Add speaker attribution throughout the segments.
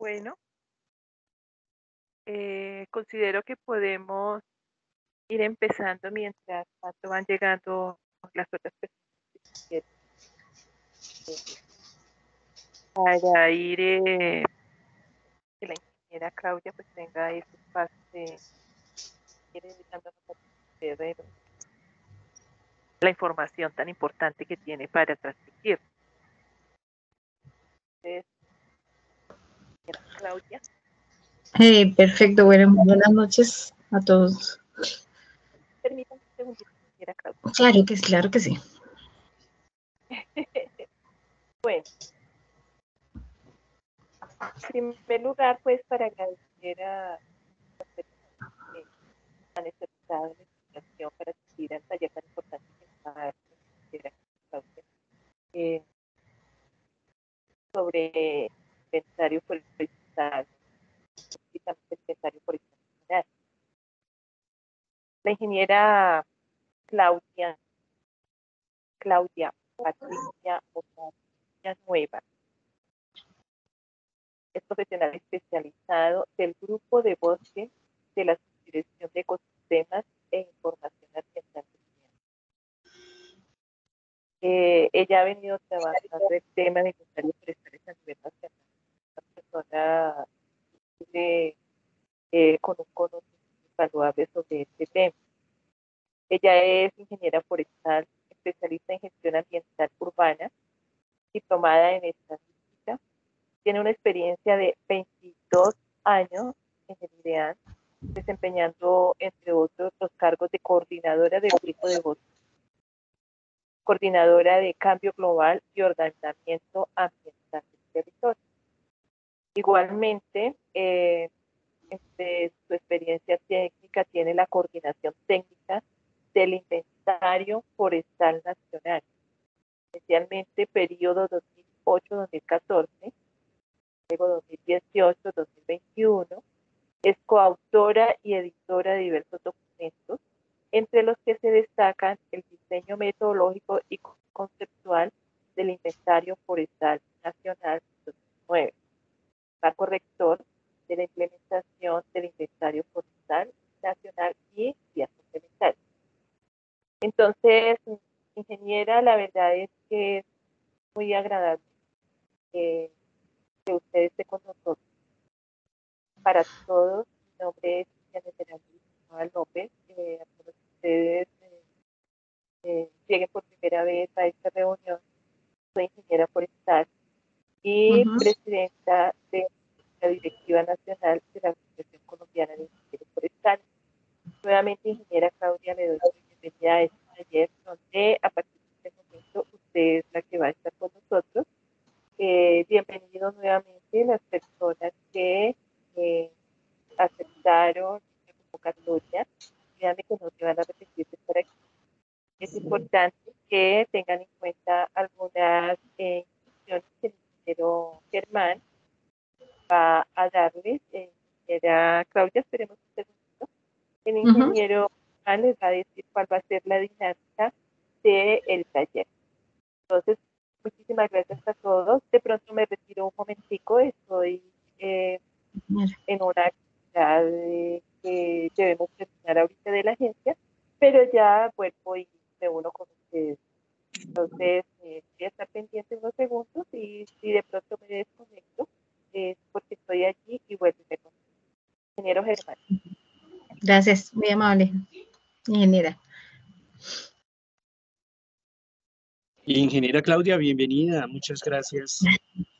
Speaker 1: Bueno, eh, considero que podemos ir empezando mientras tanto van llegando las otras personas para ir eh, que la ingeniera Claudia pues tenga ese espacio de la información tan importante que tiene para transmitir. Claudia.
Speaker 2: Hey, perfecto, bueno, buenas noches a todos.
Speaker 1: Permítanme un segundo, Claudia.
Speaker 2: Claro que sí, claro que sí.
Speaker 1: bueno, en primer lugar, pues para agradecer a las personas que han necesitado la invitación para asistir al taller tan importante que está eh, sobre inventario forestal y también el inventario forestal La ingeniera Claudia, Claudia Patricia Ocaña Nueva es profesional especializado del grupo de bosque de la Subdirección de Ecosistemas e Información Ambiental. Eh, ella ha venido trabajando el tema de inventarios forestales a nivel nacional. Persona eh, con un conocimiento invaluable sobre este tema. Ella es ingeniera forestal, especialista en gestión ambiental urbana, diplomada en estadística, tiene una experiencia de 22 años en el IDEAN, desempeñando, entre otros, los cargos de coordinadora del grupo de votos, coordinadora de cambio global y ordenamiento ambiental del territorio. Igualmente, eh, entre su experiencia técnica tiene la coordinación técnica del inventario forestal nacional, especialmente periodo 2008-2014, luego 2018-2021. Es coautora y editora de diversos documentos, entre los que se destacan el diseño metodológico y conceptual del Inventario Forestal Nacional 2009, marco rector de la implementación del Inventario Forestal Nacional y complementarias. Entonces, ingeniera, la verdad es que es muy agradable eh, que usted esté con nosotros. Para todos, mi nombre es Cristiana López. Eh, a todos ustedes eh, eh, lleguen por primera vez a esta reunión. Soy ingeniera forestal y presidenta de la Directiva Nacional de la Asociación Colombiana de Ingenieros Forestales. Nuevamente, ingeniera Claudia, le doy la bienvenida a este taller donde a partir de este momento usted es la que va a estar con nosotros eh, bienvenidos nuevamente las personas que eh, aceptaron la convocatoria. Díganme que no se van a repetir de estar aquí. Es importante que tengan en cuenta algunas eh, instrucciones que ingeniero Germán va a darles. era Claudia, esperemos un segundo. El ingeniero Germán les va a decir cuál va a ser la dinámica del taller. Entonces, Muchísimas gracias a todos. De pronto me retiro un momentico, estoy eh, en una actividad que debemos terminar ahorita de la agencia, pero ya vuelvo y me uno con ustedes. Entonces, eh, voy a estar pendiente unos segundos y si de pronto me desconecto, es porque estoy allí y vuelvo conecto. Ingeniero Germán.
Speaker 2: Gracias, muy amable, ingeniera.
Speaker 3: Ingeniera Claudia, bienvenida, muchas gracias.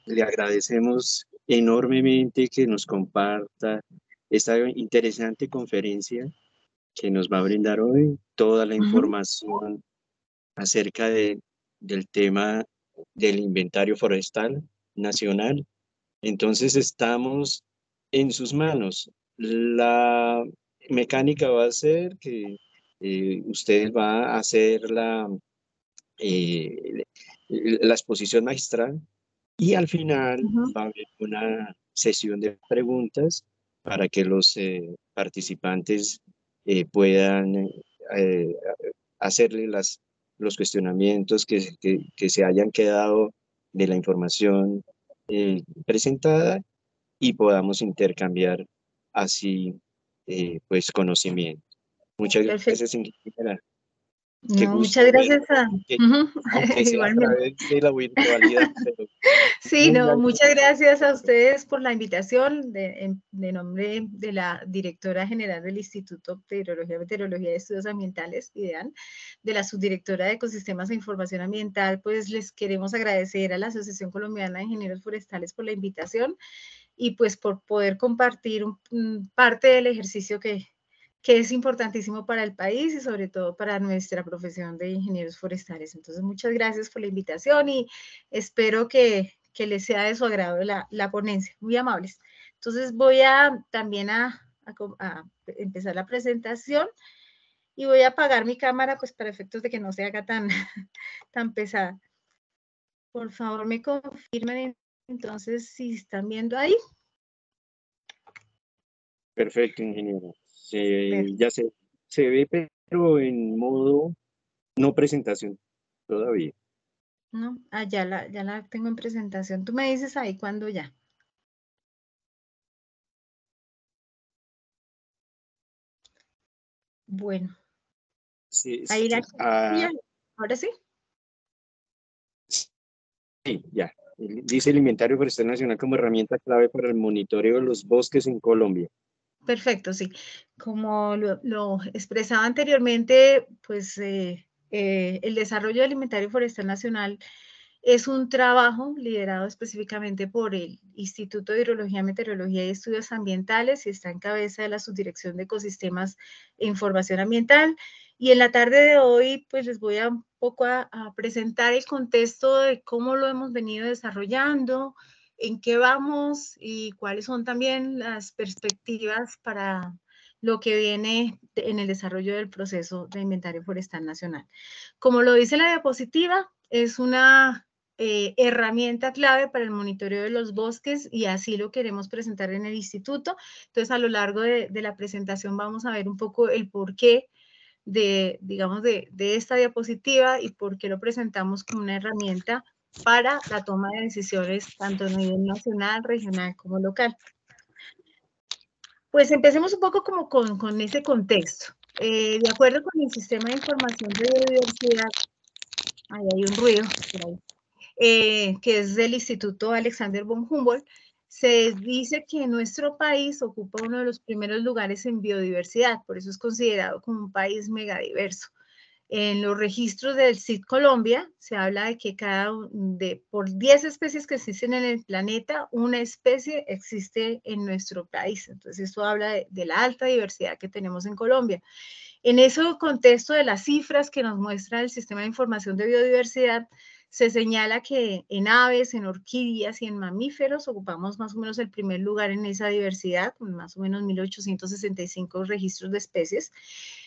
Speaker 3: Le agradecemos enormemente que nos comparta esta interesante conferencia que nos va a brindar hoy toda la información acerca de, del tema del inventario forestal nacional. Entonces estamos en sus manos. La mecánica va a ser que eh, usted va a hacer la eh, la exposición magistral y al final va a haber una sesión de preguntas para que los eh, participantes puedan hacerle las, los cuestionamientos que, que, que, se hayan quedado de la información presentada y podamos intercambiar así eh, pues conocimiento. Muchas gracias, ingeniera.
Speaker 2: Muchas gracias a...
Speaker 3: de la virtualidad.
Speaker 2: sí, no, muchas gracias a ustedes por la invitación de, de, nombre de la directora general del Instituto de Hidrología, Meteorología y Estudios Ambientales, IDEAN, de la subdirectora de Ecosistemas e Información Ambiental, pues les queremos agradecer a la Asociación Colombiana de Ingenieros Forestales por la invitación y pues por poder compartir parte del ejercicio que, que es importantísimo para el país y sobre todo para nuestra profesión de ingenieros forestales. Entonces, muchas gracias por la invitación y espero que, que les sea de su agrado la, la, ponencia. Muy amables. Entonces, voy a también a, empezar la presentación y voy a apagar mi cámara pues para efectos de que no se haga tan, tan pesada. Por favor, me confirmen entonces si están viendo ahí.
Speaker 3: Perfecto, ingeniero ya se, se ve, pero en modo no presentación todavía.
Speaker 2: No, ah, ya la, ya la tengo en presentación. Tú me dices ahí cuando ya. Bueno.
Speaker 3: Sí,
Speaker 2: ahí la, ah. Ahora sí.
Speaker 3: Sí, ya. Dice el inventario forestal nacional como herramienta clave para el monitoreo de los bosques en Colombia.
Speaker 2: Perfecto, sí. Como lo, expresaba anteriormente, pues eh, eh, el desarrollo del inventario forestal nacional es un trabajo liderado específicamente por el Instituto de Hidrología, Meteorología y Estudios Ambientales y está en cabeza de la Subdirección de Ecosistemas e Información Ambiental. Y en la tarde de hoy, pues les voy a un poco a presentar el contexto de cómo lo hemos venido desarrollando, en qué vamos y cuáles son también las perspectivas para lo que viene en el desarrollo del proceso de inventario forestal nacional. Como lo dice la diapositiva, es una eh, herramienta clave para el monitoreo de los bosques y así lo queremos presentar en el instituto. Entonces, a lo largo de, la presentación vamos a ver un poco el porqué de, digamos, de, de esta diapositiva y por qué lo presentamos como una herramienta para la toma de decisiones tanto a nivel nacional, regional como local. Pues empecemos un poco como con, con ese contexto. Eh, de acuerdo con el Sistema de Información de Biodiversidad, ahí hay un ruido, eh, que es del Instituto Alexander von Humboldt, se dice que nuestro país ocupa uno de los primeros lugares en biodiversidad, por eso es considerado como un país megadiverso. En los registros del CID Colombia se habla de que cada de por 10 especies que existen en el planeta, una especie existe en nuestro país. Entonces, esto habla de, de la alta diversidad que tenemos en Colombia. En ese contexto de las cifras que nos muestra el Sistema de Información de Biodiversidad, se señala que en aves, en orquídeas y en mamíferos ocupamos más o menos el primer lugar en esa diversidad, más o menos 1.865 registros de especies.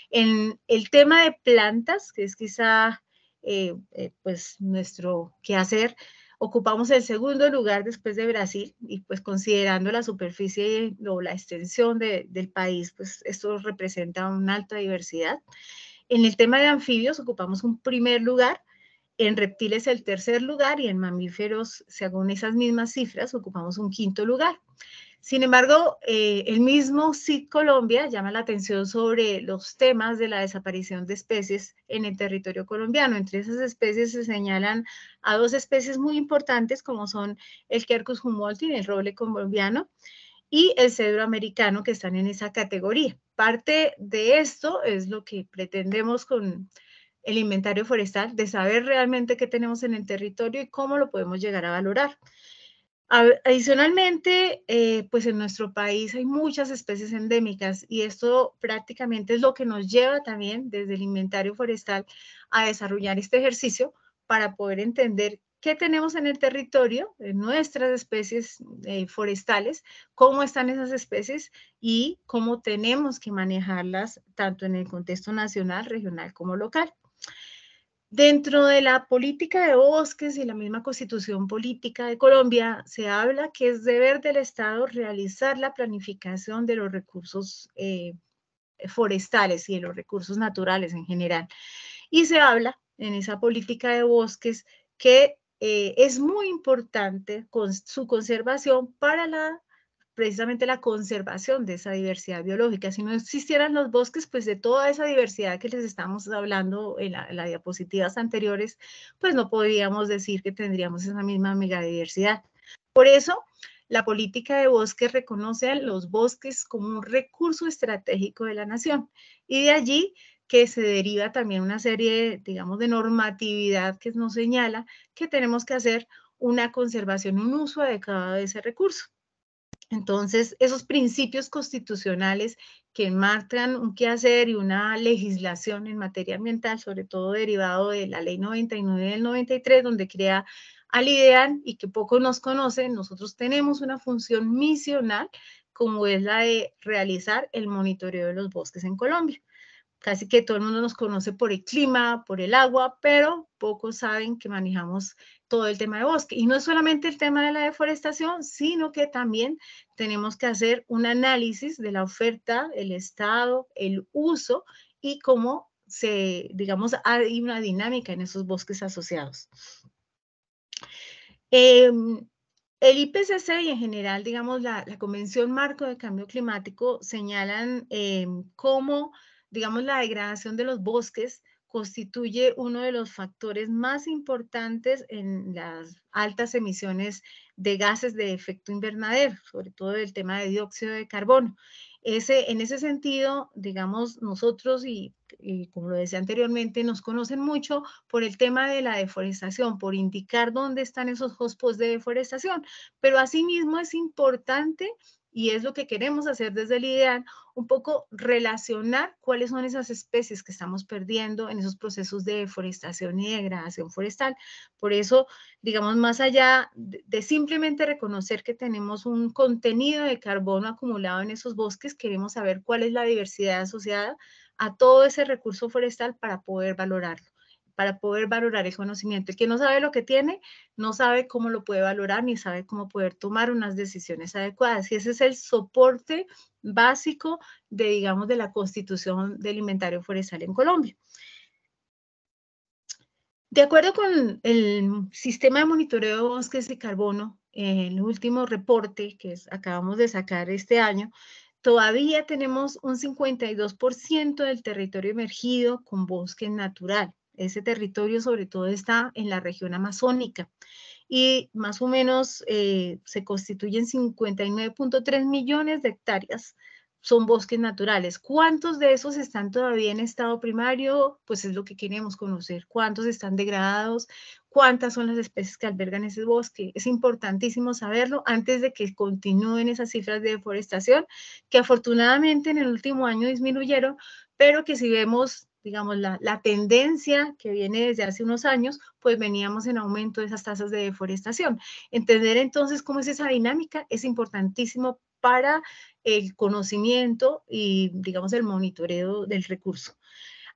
Speaker 2: En el tema de plantas, que es quizá eh, eh, pues nuestro quehacer, ocupamos el segundo lugar después de Brasil y pues considerando la superficie o la extensión del país, pues esto representa una alta diversidad. En el tema de anfibios ocupamos un primer lugar, en reptiles el tercer lugar y en mamíferos, según esas mismas cifras, ocupamos un quinto lugar. Sin embargo, eh, el mismo CID Colombia llama la atención sobre los temas de la desaparición de especies en el territorio colombiano. Entre esas especies se señalan a dos especies muy importantes como son el Quercus humboldt, el roble colombiano, y el cedro americano que están en esa categoría. Parte de esto es lo que pretendemos con el inventario forestal, de saber realmente qué tenemos en el territorio y cómo lo podemos llegar a valorar. Adicionalmente, eh, pues en nuestro país hay muchas especies endémicas y esto prácticamente es lo que nos lleva también desde el inventario forestal a desarrollar este ejercicio para poder entender qué tenemos en el territorio, nuestras especies eh, forestales, cómo están esas especies y cómo tenemos que manejarlas tanto en el contexto nacional, regional como local. Dentro de la política de bosques y la misma constitución política de Colombia, se habla que es deber del Estado realizar la planificación de los recursos eh, forestales y de los recursos naturales en general. Y se habla en esa política de bosques que eh, es muy importante con su conservación para la precisamente la conservación de esa diversidad biológica. Si no existieran los bosques, pues de toda esa diversidad que les estamos hablando en, las diapositivas anteriores, pues no podríamos decir que tendríamos esa misma megadiversidad. Por eso, la política de bosques reconoce a los bosques como un recurso estratégico de la nación y de allí que se deriva también una serie, digamos, de normatividad que nos señala que tenemos que hacer una conservación, un uso adecuado de ese recurso. Entonces, esos principios constitucionales que marcan un quehacer y una legislación en materia ambiental, sobre todo derivado de la ley 99 del 93, donde crea al IDEAN y que poco nos conocen, nosotros tenemos una función misional como es la de realizar el monitoreo de los bosques en Colombia. Casi que todo el mundo nos conoce por el clima, por el agua, pero pocos saben que manejamos todo el tema de bosque. Y no es solamente el tema de la deforestación, sino que también tenemos que hacer un análisis de la oferta, el estado, el uso y cómo se, digamos, hay una dinámica en esos bosques asociados. Em, el IPCC y en general, digamos, la, Convención Marco de Cambio Climático señalan em, cómo digamos, la degradación de los bosques constituye uno de los factores más importantes en las altas emisiones de gases de efecto invernadero, sobre todo el tema de dióxido de carbono. Ese, en ese sentido, digamos, nosotros y, y, como lo decía anteriormente, nos conocen mucho por el tema de la deforestación, por indicar dónde están esos hotspots de deforestación, pero asimismo es importante y es lo que queremos hacer desde el IDEAN, un poco relacionar cuáles son esas especies que estamos perdiendo en esos procesos de deforestación y degradación forestal. Por eso, digamos, más allá de, simplemente reconocer que tenemos un contenido de carbono acumulado en esos bosques, queremos saber cuál es la diversidad asociada a todo ese recurso forestal para poder valorarlo para poder valorar el conocimiento. El que no sabe lo que tiene, no sabe cómo lo puede valorar ni sabe cómo poder tomar unas decisiones adecuadas. Y ese es el soporte básico de, digamos, de la constitución del inventario forestal en Colombia. De acuerdo con el sistema de monitoreo de bosques de carbono, el último reporte que acabamos de sacar este año, todavía tenemos un 52% del territorio emergido con bosque natural. Ese territorio sobre todo está en la región amazónica y más o menos eh, se constituyen 59.3 millones de hectáreas son bosques naturales. ¿Cuántos de esos están todavía en estado primario? Pues es lo que queremos conocer. ¿Cuántos están degradados? ¿Cuántas son las especies que albergan ese bosque? Es importantísimo saberlo antes de que continúen esas cifras de deforestación, que afortunadamente en el último año disminuyeron, pero que si vemos digamos, la, tendencia que viene desde hace unos años, pues veníamos en aumento de esas tasas de deforestación. Entender entonces cómo es esa dinámica es importantísimo para el conocimiento y, digamos, el monitoreo del recurso.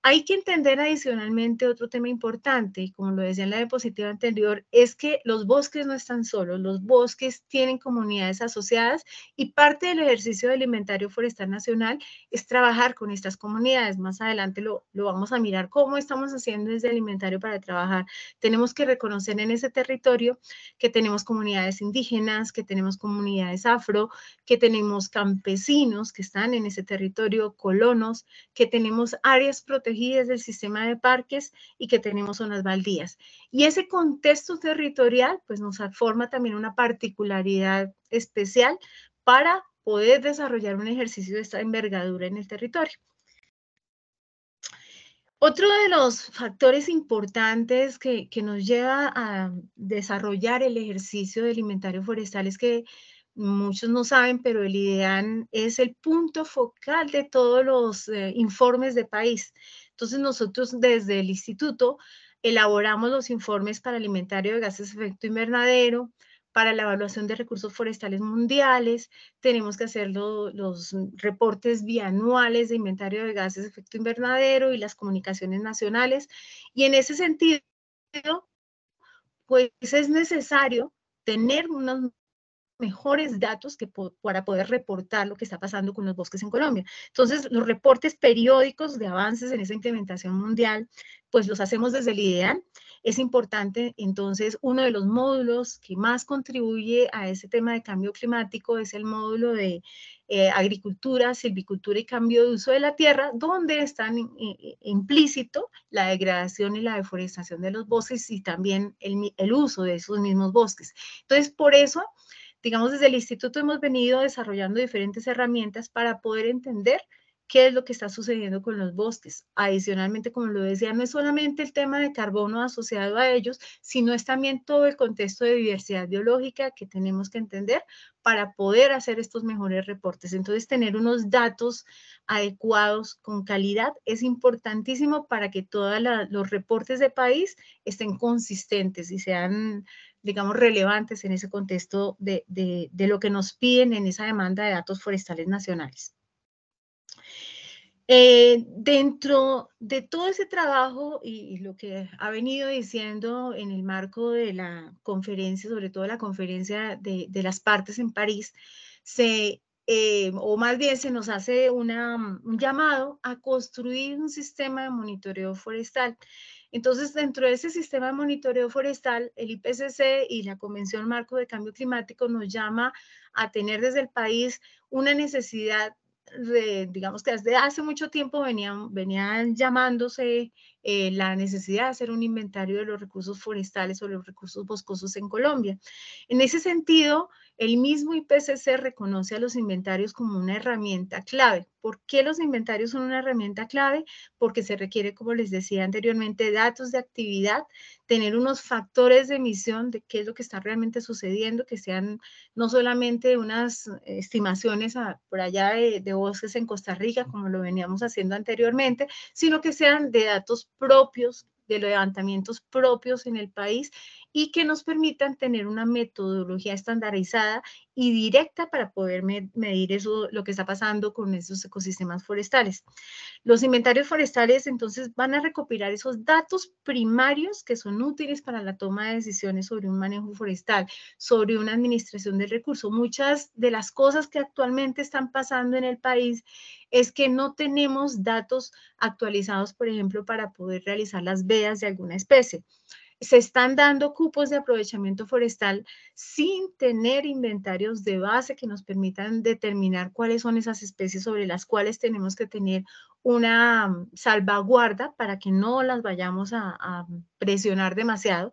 Speaker 2: Hay que entender adicionalmente otro tema importante, como lo decía en la diapositiva anterior, es que los bosques no están solos, los bosques tienen comunidades asociadas y parte del ejercicio del inventario forestal nacional es trabajar con estas comunidades. Más adelante lo, lo vamos a mirar cómo estamos haciendo desde el inventario para trabajar. Tenemos que reconocer en ese territorio que tenemos comunidades indígenas, que tenemos comunidades afro, que tenemos campesinos que están en ese territorio, colonos, que tenemos áreas protegidas del sistema de parques y que tenemos zonas baldías. Y ese contexto territorial pues nos forma también una particularidad especial para poder desarrollar un ejercicio de esta envergadura en el territorio. Otro de los factores importantes que, que, nos lleva a desarrollar el ejercicio del inventario forestal es que muchos no saben, pero el IDEAN es el punto focal de todos los eh, informes de país. Entonces nosotros desde el instituto elaboramos los informes para el inventario de gases de efecto invernadero, para la evaluación de recursos forestales mundiales, tenemos que hacer los reportes bianuales de inventario de gases de efecto invernadero y las comunicaciones nacionales. Y en ese sentido, pues es necesario tener unos mejores datos que para poder reportar lo que está pasando con los bosques en Colombia. Entonces, los reportes periódicos de avances en esa implementación mundial, pues los hacemos desde el IDEAN. Es importante, entonces, uno de los módulos que más contribuye a ese tema de cambio climático es el módulo de eh, agricultura, silvicultura y cambio de uso de la tierra, donde están implícito la degradación y la deforestación de los bosques y también el, el uso de esos mismos bosques. Entonces, por eso digamos, desde el instituto hemos venido desarrollando diferentes herramientas para poder entender qué es lo que está sucediendo con los bosques. Adicionalmente, como lo decía, no es solamente el tema de carbono asociado a ellos, sino es también todo el contexto de diversidad biológica que tenemos que entender para poder hacer estos mejores reportes. Entonces, tener unos datos adecuados con calidad es importantísimo para que todos los reportes de país estén consistentes y sean digamos, relevantes en ese contexto de, lo que nos piden en esa demanda de datos forestales nacionales. Eh, dentro de todo ese trabajo y, lo que ha venido diciendo en el marco de la conferencia, sobre todo la conferencia de, las partes en París, se, eh, o más bien se nos hace una, un llamado a construir un sistema de monitoreo forestal entonces, dentro de ese sistema de monitoreo forestal, el IPCC y la Convención Marco de Cambio Climático nos llama a tener desde el país una necesidad de, digamos que desde hace mucho tiempo venían, venían llamándose eh, la necesidad de hacer un inventario de los recursos forestales o los recursos boscosos en Colombia. En ese sentido, el mismo IPCC reconoce a los inventarios como una herramienta clave. ¿Por qué los inventarios son una herramienta clave? Porque se requiere, como les decía anteriormente, datos de actividad, tener unos factores de emisión de qué es lo que está realmente sucediendo, que sean no solamente unas estimaciones por allá de, de bosques en Costa Rica, como lo veníamos haciendo anteriormente, sino que sean de datos propios de levantamientos propios en el país y que nos permitan tener una metodología estandarizada y directa para poder medir eso, lo que está pasando con esos ecosistemas forestales. Los inventarios forestales entonces van a recopilar esos datos primarios que son útiles para la toma de decisiones sobre un manejo forestal, sobre una administración del recurso. Muchas de las cosas que actualmente están pasando en el país es que no tenemos datos actualizados, por ejemplo, para poder realizar las vedas de alguna especie se están dando cupos de aprovechamiento forestal sin tener inventarios de base que nos permitan determinar cuáles son esas especies sobre las cuales tenemos que tener una mm, salvaguarda para que no las vayamos a, presionar demasiado.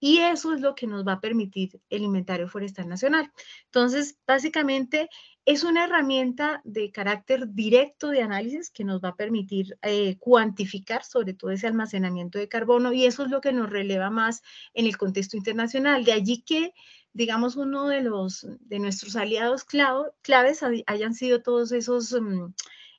Speaker 2: Y eso es lo que nos va a permitir el inventario forestal nacional. Entonces, básicamente, es una herramienta de carácter directo de análisis que nos va a permitir eh, cuantificar sobre todo ese almacenamiento de carbono y eso es lo que nos releva más en el contexto internacional. De allí que, digamos, uno de, los, de nuestros aliados claves hayan sido todos esos mm,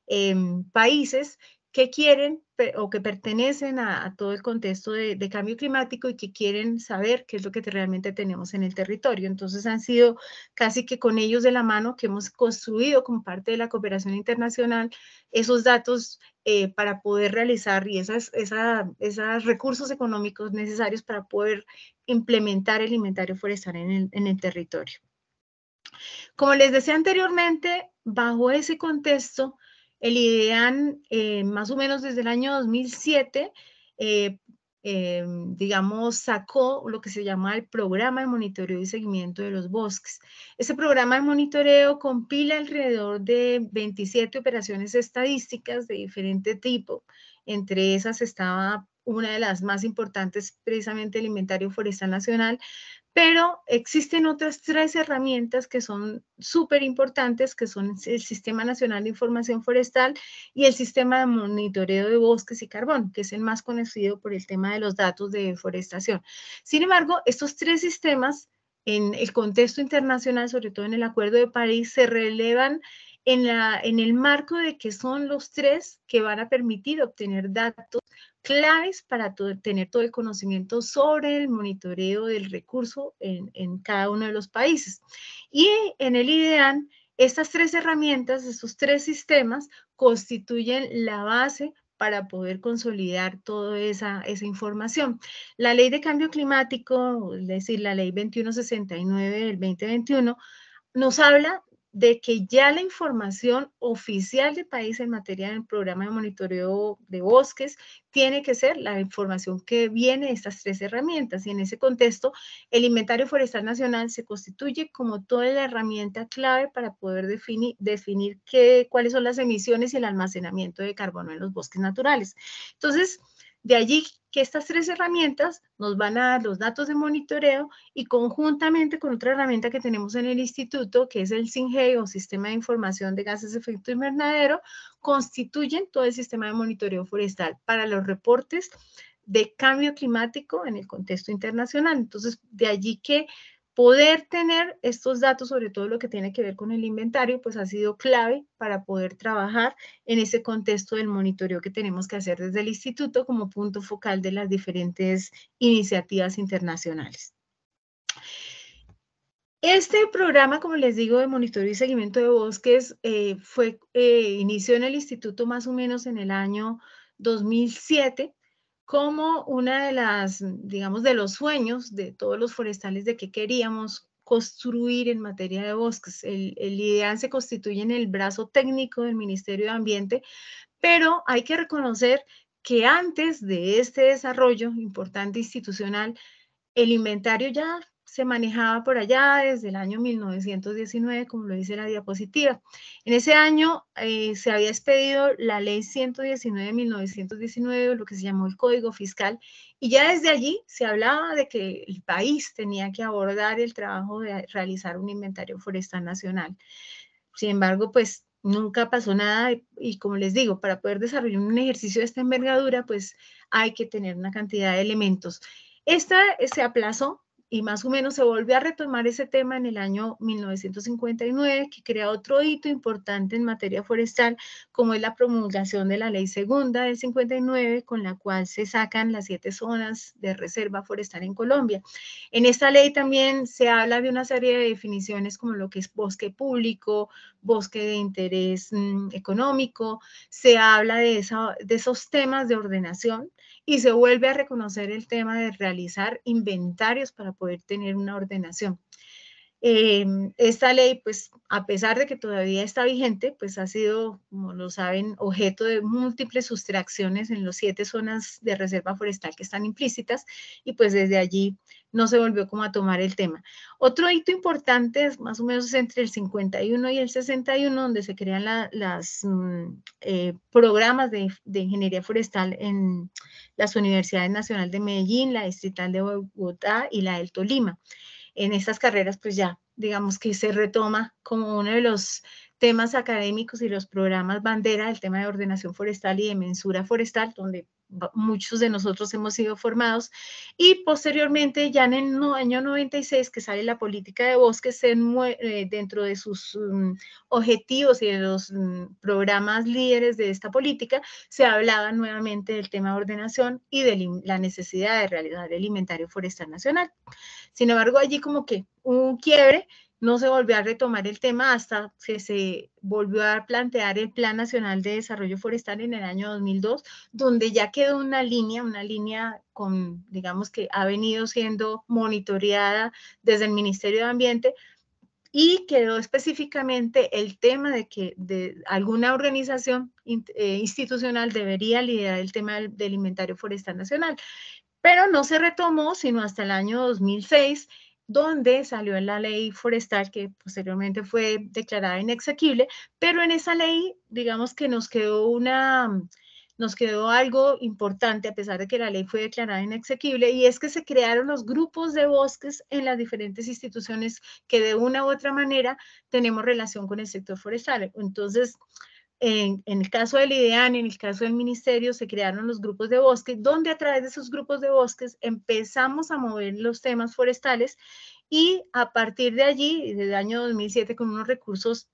Speaker 2: em, países que quieren o que pertenecen a, todo el contexto de, cambio climático y que quieren saber qué es lo que realmente tenemos en el territorio. Entonces han sido casi que con ellos de la mano que hemos construido como parte de la cooperación internacional esos datos eh, para poder realizar y esos recursos económicos necesarios para poder implementar el inventario forestal en el, en el territorio. Como les decía anteriormente, bajo ese contexto, el IDEAN, eh, más o menos desde el año 2007, eh, eh, digamos, sacó lo que se llama el programa de monitoreo y seguimiento de los bosques. Ese programa de monitoreo compila alrededor de 27 operaciones estadísticas de diferente tipo. Entre esas estaba una de las más importantes, precisamente el Inventario Forestal Nacional, pero existen otras tres herramientas que son súper importantes, que son el Sistema Nacional de Información Forestal y el Sistema de Monitoreo de Bosques y Carbón, que es el más conocido por el tema de los datos de deforestación. Sin embargo, estos tres sistemas en el contexto internacional, sobre todo en el Acuerdo de París, se relevan en, la, en el marco de que son los tres que van a permitir obtener datos claves para tener todo el conocimiento sobre el monitoreo del recurso en, cada uno de los países. Y en el IDEAN, estas tres herramientas, estos tres sistemas, constituyen la base para poder consolidar toda esa, esa información. La ley de cambio climático, es decir, la ley 2169 del 2021, nos habla de que ya la información oficial del país en materia del programa de monitoreo de bosques tiene que ser la información que viene de estas tres herramientas. Y en ese contexto, el inventario forestal nacional se constituye como toda la herramienta clave para poder definir, definir qué, cuáles son las emisiones y el almacenamiento de carbono en los bosques naturales. Entonces, de allí que estas tres herramientas nos van a dar los datos de monitoreo y conjuntamente con otra herramienta que tenemos en el instituto, que es el SINGE o Sistema de Información de Gases de Efecto Invernadero, constituyen todo el sistema de monitoreo forestal para los reportes de cambio climático en el contexto internacional. Entonces, de allí que poder tener estos datos, sobre todo lo que tiene que ver con el inventario, pues ha sido clave para poder trabajar en ese contexto del monitoreo que tenemos que hacer desde el instituto como punto focal de las diferentes iniciativas internacionales. Este programa, como les digo, de monitoreo y seguimiento de bosques, eh, fue, eh, inició en el instituto más o menos en el año 2007 como una de las, digamos, de los sueños de todos los forestales de que queríamos construir en materia de bosques. El, el IDEAN se constituye en el brazo técnico del Ministerio de Ambiente, pero hay que reconocer que antes de este desarrollo importante institucional, el inventario ya se manejaba por allá desde el año 1919, como lo dice la diapositiva. En ese año eh, se había expedido la ley 119 de 1919, lo que se llamó el Código Fiscal, y ya desde allí se hablaba de que el país tenía que abordar el trabajo de realizar un inventario forestal nacional. Sin embargo, pues nunca pasó nada y, y, como les digo, para poder desarrollar un ejercicio de esta envergadura, pues hay que tener una cantidad de elementos. Esta se aplazó y más o menos se volvió a retomar ese tema en el año 1959, que crea otro hito importante en materia forestal, como es la promulgación de la ley segunda del 59, con la cual se sacan las siete zonas de reserva forestal en Colombia. En esta ley también se habla de una serie de definiciones como lo que es bosque público, bosque de interés mm, económico, se habla de, esa, de esos temas de ordenación y se vuelve a reconocer el tema de realizar inventarios para poder tener una ordenación. Em, esta ley, pues, a pesar de que todavía está vigente, pues ha sido, como lo saben, objeto de múltiples sustracciones en las siete zonas de reserva forestal que están implícitas y pues desde allí no se volvió como a tomar el tema. Otro hito importante es más o menos entre el 51 y el 61, donde se crean los mm, eh, programas de, de, ingeniería forestal en las Universidades Nacional de Medellín, la Distrital de Bogotá y la del Tolima en estas carreras, pues ya digamos que se retoma como uno de los temas académicos y los programas bandera, el tema de ordenación forestal y de mensura forestal, donde muchos de nosotros hemos sido formados, y posteriormente, ya en el año 96, que sale la política de bosques eh, dentro de sus um, objetivos y de los um, programas líderes de esta política, se hablaba nuevamente del tema de ordenación y de la necesidad de realizar el inventario forestal nacional. Sin embargo, allí como que un quiebre no se volvió a retomar el tema hasta que se volvió a plantear el Plan Nacional de Desarrollo Forestal en el año 2002, donde ya quedó una línea, una línea con, digamos que ha venido siendo monitoreada desde el Ministerio de Ambiente y quedó específicamente el tema de que de alguna organización eh, institucional debería liderar el tema del, del inventario forestal nacional. Pero no se retomó sino hasta el año 2006 donde salió la ley forestal que posteriormente fue declarada inexequible, pero en esa ley, digamos que nos quedó una, nos quedó algo importante a pesar de que la ley fue declarada inexequible y es que se crearon los grupos de bosques en las diferentes instituciones que de una u otra manera tenemos relación con el sector forestal. Entonces, en, el caso del IDEAN, en el caso del ministerio, se crearon los grupos de bosque, donde a través de esos grupos de bosques empezamos a mover los temas forestales y a partir de allí, desde el año 2007, con unos recursos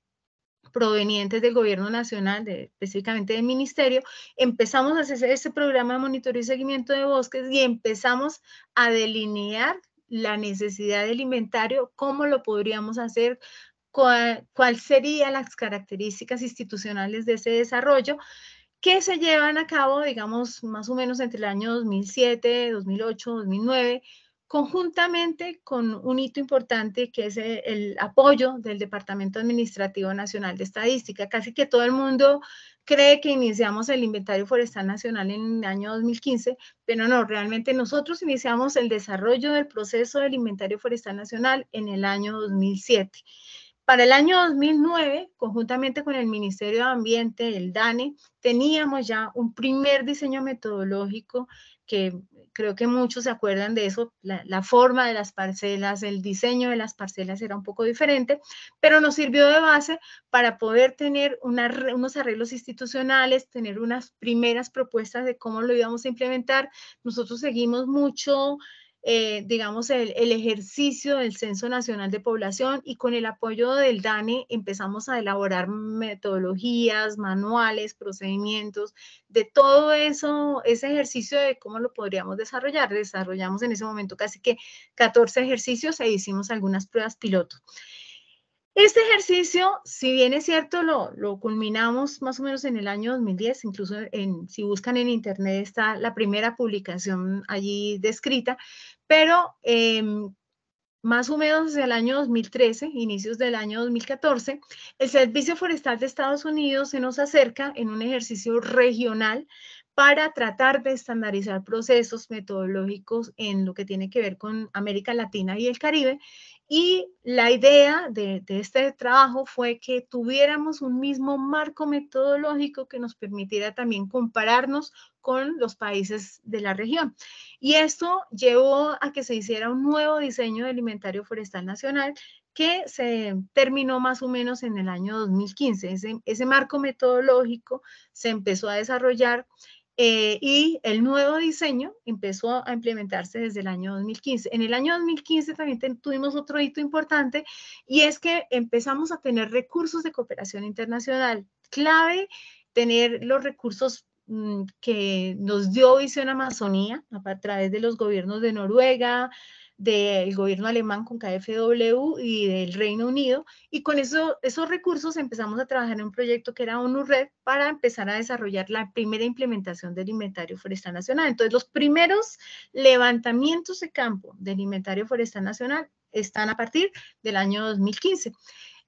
Speaker 2: provenientes del gobierno nacional, de, específicamente del ministerio, empezamos a hacer ese programa de monitoreo y seguimiento de bosques y empezamos a delinear la necesidad del inventario, cómo lo podríamos hacer, cuáles serían las características institucionales de ese desarrollo. que se llevan a cabo, digamos, más o menos entre el año 2007, 2008, 2009, conjuntamente con un hito importante que es el, apoyo del Departamento Administrativo Nacional de Estadística. Casi que todo el mundo cree que iniciamos el Inventario Forestal Nacional en el año 2015, pero no, realmente nosotros iniciamos el desarrollo del proceso del Inventario Forestal Nacional en el año 2007. Para el año 2009, conjuntamente con el Ministerio de Ambiente, el DANE, teníamos ya un primer diseño metodológico que creo que muchos se acuerdan de eso, la, forma de las parcelas, el diseño de las parcelas era un poco diferente, pero nos sirvió de base para poder tener unos arreglos institucionales, tener unas primeras propuestas de cómo lo íbamos a implementar. Nosotros seguimos mucho eh, digamos, el, ejercicio del Censo Nacional de Población y con el apoyo del DANE empezamos a elaborar metodologías, manuales, procedimientos, de todo eso, ese ejercicio de cómo lo podríamos desarrollar. Desarrollamos en ese momento casi que 14 ejercicios e hicimos algunas pruebas piloto. Este ejercicio, si bien es cierto, lo, culminamos más o menos en el año 2010, incluso en, si buscan en internet está la primera publicación allí descrita, pero em, más o menos desde el año 2013, inicios del año 2014, el Servicio Forestal de Estados Unidos se nos acerca en un ejercicio regional para tratar de estandarizar procesos metodológicos en lo que tiene que ver con América Latina y el Caribe y la idea de, este trabajo fue que tuviéramos un mismo marco metodológico que nos permitiera también compararnos con los países de la región. Y esto llevó a que se hiciera un nuevo diseño del inventario forestal nacional que se terminó más o menos en el año 2015. Ese, ese marco metodológico se empezó a desarrollar eh, y el nuevo diseño empezó a implementarse desde el año 2015. En el año 2015 también tuvimos otro hito importante y es que empezamos a tener recursos de cooperación internacional. Clave tener los recursos mm, que nos dio Visión Amazonía a través de los gobiernos de Noruega, del gobierno alemán con KfW y del Reino Unido. Y con eso, esos recursos empezamos a trabajar en un proyecto que era ONU Red para empezar a desarrollar la primera implementación del inventario forestal nacional. Entonces, los primeros levantamientos de campo del inventario forestal nacional están a partir del año 2015.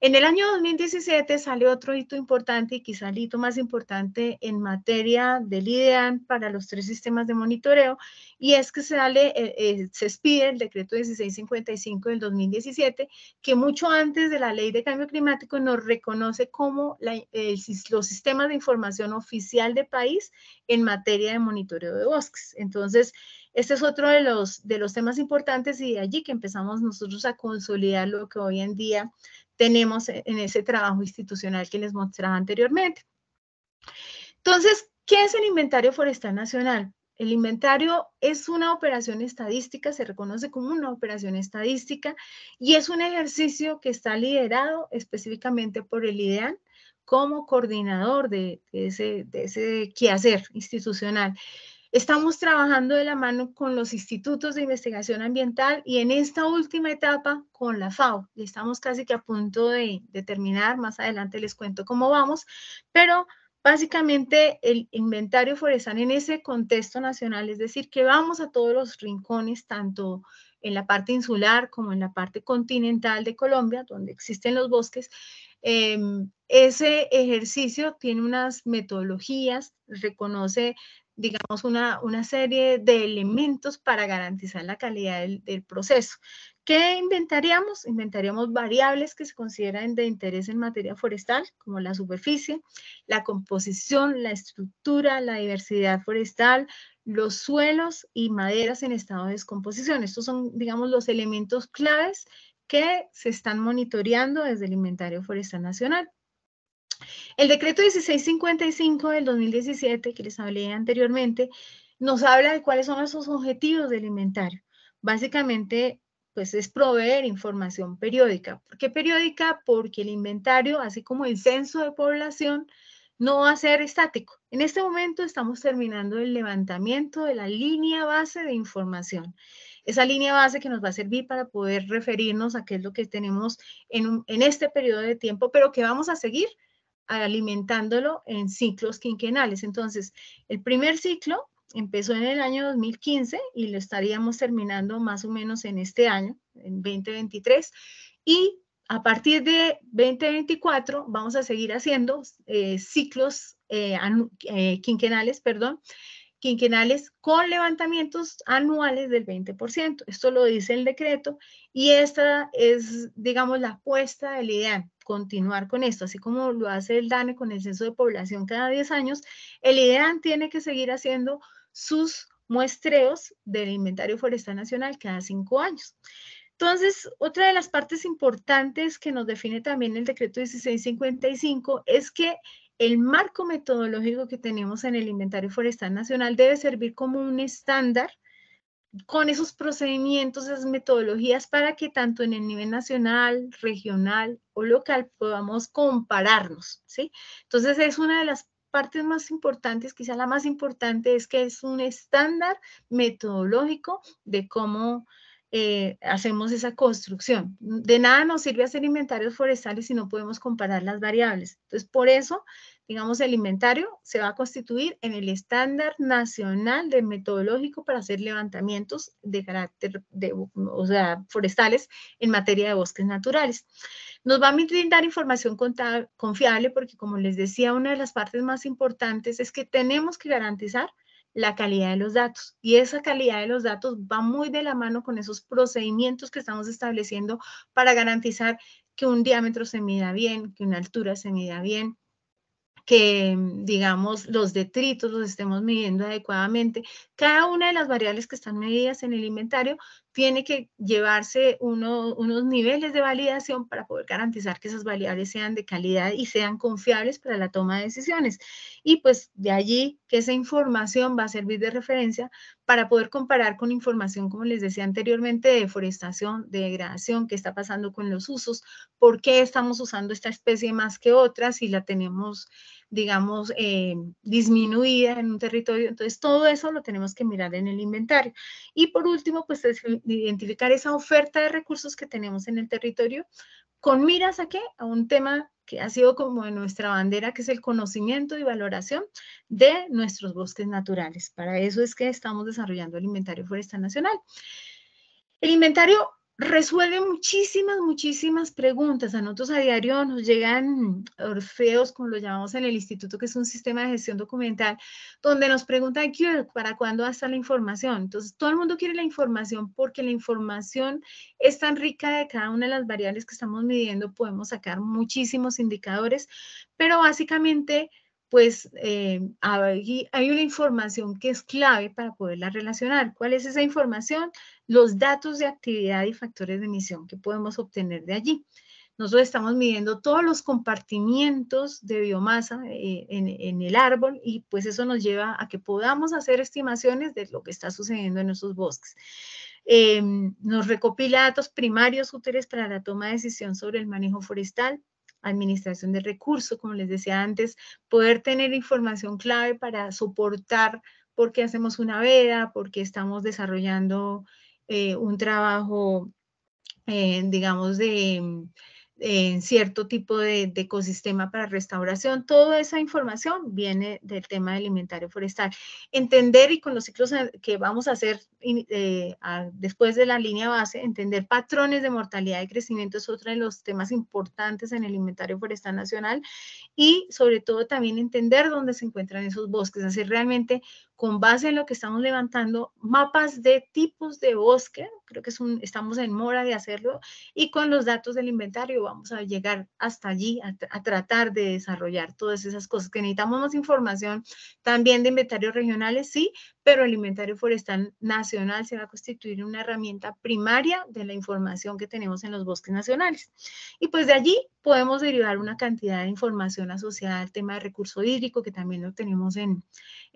Speaker 2: En el año 2017 sale otro hito importante y quizá el hito más importante en materia del IDEAN para los tres sistemas de monitoreo y es que sale, eh, eh, se expide el decreto 1655 del 2017 que mucho antes de la ley de cambio climático nos reconoce como los sistemas de información oficial de país en materia de monitoreo de bosques. Entonces, este es otro de los, de los temas importantes y de allí que empezamos nosotros a consolidar lo que hoy en día tenemos e, en ese trabajo institucional que les mostraba anteriormente. Entonces, ¿qué es el inventario forestal nacional? El inventario es una operación estadística, se reconoce como una operación estadística y es un ejercicio que está liderado específicamente por el IDEAN como coordinador de, ese, de ese quehacer institucional. Estamos trabajando de la mano con los institutos de investigación ambiental y en esta última etapa con la FAO. Estamos casi que a punto de, terminar, más adelante les cuento cómo vamos, pero básicamente el inventario forestal en ese contexto nacional, es decir, que vamos a todos los rincones, tanto en la parte insular como en la parte continental de Colombia, donde existen los bosques, em, ese ejercicio tiene unas metodologías, reconoce digamos, una, una serie de elementos para garantizar la calidad del, del, proceso. ¿Qué inventaríamos? Inventaríamos variables que se consideran de interés en materia forestal, como la superficie, la composición, la estructura, la diversidad forestal, los suelos y maderas en estado de descomposición. Estos son, digamos, los elementos claves que se están monitoreando desde el Inventario Forestal Nacional. El decreto 1655 del 2017, que les hablé anteriormente, nos habla de cuáles son esos objetivos del inventario. Básicamente, pues es proveer información periódica. ¿Por qué periódica? Porque el inventario, así como el censo de población, no va a ser estático. En este momento estamos terminando el levantamiento de la línea base de información. Esa línea base que nos va a servir para poder referirnos a qué es lo que tenemos en, en este periodo de tiempo, pero que vamos a seguir alimentándolo en ciclos quinquenales. Entonces, el primer ciclo empezó en el año 2015 y lo estaríamos terminando más o menos en este año, en 2023. Y a partir de 2024 vamos a seguir haciendo eh, ciclos eh, eh, quinquenales, perdón, quinquenales con levantamientos anuales del 20%. Esto lo dice el decreto y esta es, digamos, la apuesta del IDEAN, continuar con esto, así como lo hace el DANE con el censo de población cada 10 años, el IDEAN tiene que seguir haciendo sus muestreos del inventario forestal nacional cada cinco años. Entonces, otra de las partes importantes que nos define también el decreto 1655 es que el marco metodológico que tenemos en el Inventario Forestal Nacional debe servir como un estándar con esos procedimientos, esas metodologías para que tanto en el nivel nacional, regional o local podamos compararnos, ¿sí? Entonces es una de las partes más importantes, quizá la más importante es que es un estándar metodológico de cómo eh, hacemos esa construcción. De nada nos sirve hacer inventarios forestales si no podemos comparar las variables. Entonces, por eso, digamos, el inventario se va a constituir en el estándar nacional de metodológico para hacer levantamientos de carácter, de, o sea, forestales en materia de bosques naturales. Nos va a brindar información confiable porque, como les decía, una de las partes más importantes es que tenemos que garantizar la calidad de los datos. Y esa calidad de los datos va muy de la mano con esos procedimientos que estamos estableciendo para garantizar que un diámetro se mida bien, que una altura se mida bien, que, digamos, los detritos los estemos midiendo adecuadamente. Cada una de las variables que están medidas en el inventario tiene que llevarse unos niveles de validación para poder garantizar que esas variables sean de calidad y sean confiables para la toma de decisiones. Y pues de allí que esa información va a servir de referencia para poder comparar con información, como les decía anteriormente, de deforestación, de degradación, qué está pasando con los usos, por qué estamos usando esta especie más que otras y la tenemos digamos, eh, disminuida en un territorio. Entonces, todo eso lo tenemos que mirar en el inventario. Y por último, pues identificar esa oferta de recursos que tenemos en el territorio con miras a qué? A un tema que ha sido como nuestra bandera, que es el conocimiento y valoración de nuestros bosques naturales. Para eso es que estamos desarrollando el Inventario Forestal Nacional. El inventario resuelve muchísimas, muchísimas preguntas. A nosotros a diario nos llegan orfeos, como lo llamamos en el instituto, que es un sistema de gestión documental, donde nos preguntan, ¿para cuándo va a estar la información? Entonces, todo el mundo quiere la información porque la información es tan rica de cada una de las variables que estamos midiendo, podemos sacar muchísimos indicadores, pero básicamente pues eh, hay, una información que es clave para poderla relacionar. ¿Cuál es esa información? Los datos de actividad y factores de emisión que podemos obtener de allí. Nosotros estamos midiendo todos los compartimientos de biomasa eh, en, el árbol y pues eso nos lleva a que podamos hacer estimaciones de lo que está sucediendo en nuestros bosques. Em, nos recopila datos primarios útiles para la toma de decisión sobre el manejo forestal, administración de recursos, como les decía antes, poder tener información clave para soportar por qué hacemos una veda, por qué estamos desarrollando eh, un trabajo, eh, digamos, de en cierto tipo de, ecosistema para restauración. Toda esa información viene del tema del inventario forestal. Entender y con los ciclos que vamos a hacer eh, después de la línea base, entender patrones de mortalidad y crecimiento es otro de los temas importantes en el inventario forestal nacional y sobre todo también entender dónde se encuentran esos bosques, hacer realmente con base en lo que estamos levantando, mapas de tipos de bosque, creo que es un, estamos en mora de hacerlo, y con los datos del inventario vamos a llegar hasta allí a, a, tratar de desarrollar todas esas cosas, que necesitamos más información también de inventarios regionales, sí, pero el inventario forestal nacional se va a constituir una herramienta primaria de la información que tenemos en los bosques nacionales. Y pues de allí podemos derivar una cantidad de información asociada al tema de recurso hídrico, que también lo tenemos en,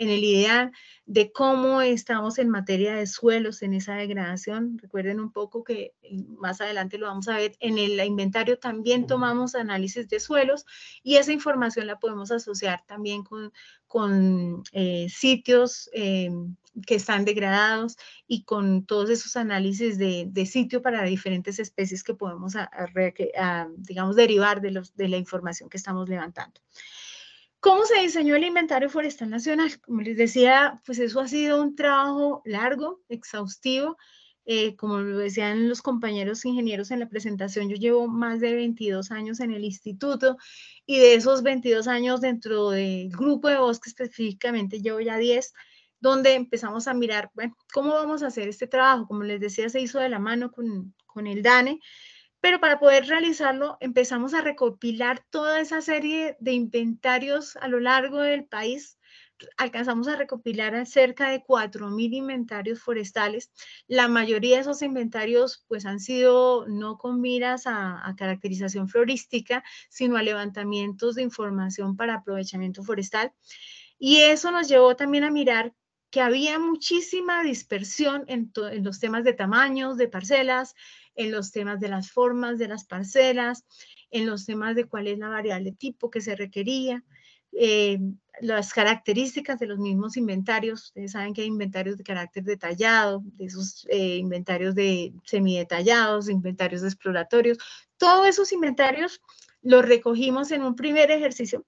Speaker 2: en el ideal, de cómo estamos en materia de suelos en esa degradación. Recuerden un poco que más adelante lo vamos a ver, en el inventario también tomamos análisis de suelos y esa información la podemos asociar también con, con eh, sitios eh, que están degradados y con todos esos análisis de, sitio para diferentes especies que podemos, digamos, derivar de, los, de la información que estamos levantando. ¿Cómo se diseñó el inventario forestal nacional? Como les decía, pues eso ha sido un trabajo largo, exhaustivo. Eh, como lo decían los compañeros ingenieros en la presentación, yo llevo más de 22 años en el instituto y de esos 22 años dentro del grupo de bosque específicamente llevo ya 10 donde empezamos a mirar, bueno, ¿cómo vamos a hacer este trabajo? Como les decía, se hizo de la mano con, con el DANE, pero para poder realizarlo empezamos a recopilar toda esa serie de inventarios a lo largo del país. Alcanzamos a recopilar cerca de 4.000 inventarios forestales. La mayoría de esos inventarios pues han sido no con miras a, a caracterización florística, sino a levantamientos de información para aprovechamiento forestal. Y eso nos llevó también a mirar que había muchísima dispersión en, los temas de tamaños de parcelas, en los temas de las formas de las parcelas, en los temas de cuál es la variable tipo que se requería, eh, las características de los mismos inventarios. Ustedes saben que hay inventarios de carácter detallado, de esos eh, inventarios de semidetallados, inventarios exploratorios. Todos esos inventarios los recogimos en un primer ejercicio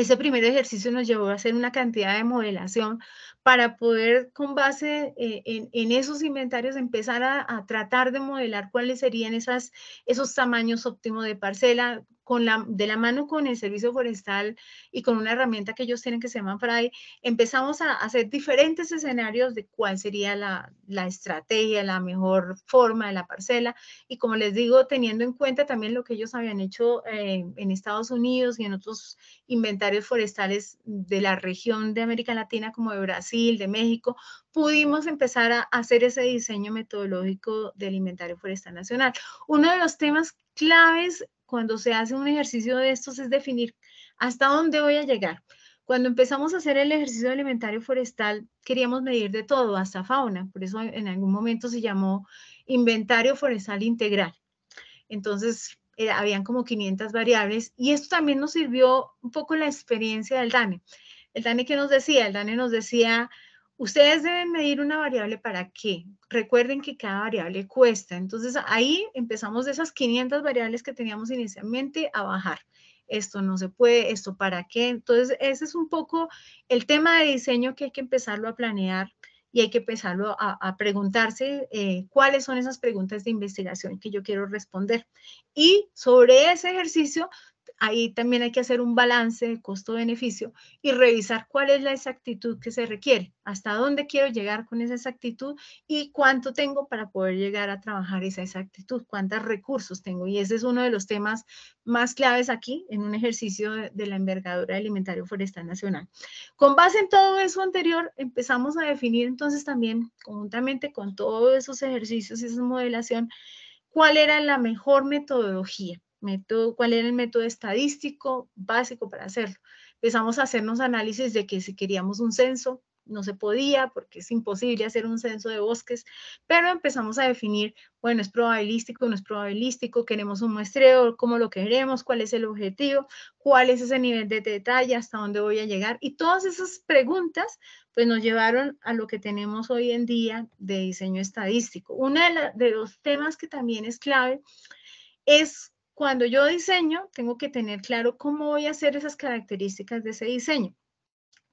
Speaker 2: ese primer ejercicio nos llevó a hacer una cantidad de modelación para poder, con base eh, en, esos inventarios, empezar a, tratar de modelar cuáles serían esas, esos tamaños óptimos de parcela, la, de la mano con el servicio forestal y con una herramienta que ellos tienen que se llama FRAI, empezamos a hacer diferentes escenarios de cuál sería la, la estrategia, la mejor forma de la parcela. Y como les digo, teniendo en cuenta también lo que ellos habían hecho eh, en Estados Unidos y en otros inventarios forestales de la región de América Latina, como de Brasil, de México, pudimos empezar a hacer ese diseño metodológico del inventario forestal nacional. Uno de los temas claves cuando se hace un ejercicio de estos es definir hasta dónde voy a llegar. Cuando empezamos a hacer el ejercicio alimentario forestal, queríamos medir de todo, hasta fauna. Por eso en algún momento se llamó inventario forestal integral. Entonces, eh, habían como 500 variables y esto también nos sirvió un poco la experiencia del DANE. El DANE que nos decía, el DANE nos decía, Ustedes deben medir una variable para qué. Recuerden que cada variable cuesta. Entonces ahí empezamos de esas 500 variables que teníamos inicialmente a bajar. Esto no se puede, esto para qué. Entonces ese es un poco el tema de diseño que hay que empezarlo a planear y hay que empezarlo a, preguntarse eh, cuáles son esas preguntas de investigación que yo quiero responder. Y sobre ese ejercicio ahí también hay que hacer un balance de costo-beneficio y revisar cuál es la exactitud que se requiere, hasta dónde quiero llegar con esa exactitud y cuánto tengo para poder llegar a trabajar esa exactitud, cuántos recursos tengo. Y ese es uno de los temas más claves aquí en un ejercicio de, la envergadura alimentario forestal nacional. Con base en todo eso anterior, empezamos a definir entonces también, conjuntamente con todos esos ejercicios y esa modelación, cuál era la mejor metodología método, cuál era el método estadístico básico para hacerlo. Empezamos a hacernos análisis de que si queríamos un censo, no se podía porque es imposible hacer un censo de bosques, pero empezamos a definir, bueno, es probabilístico, no es probabilístico, queremos un muestreo, cómo lo queremos, cuál es el objetivo, cuál es ese nivel de detalle, hasta dónde voy a llegar. Y todas esas preguntas, pues nos llevaron a lo que tenemos hoy en día de diseño estadístico. Uno de, de los temas que también es clave es cuando yo diseño, tengo que tener claro cómo voy a hacer esas características de ese diseño,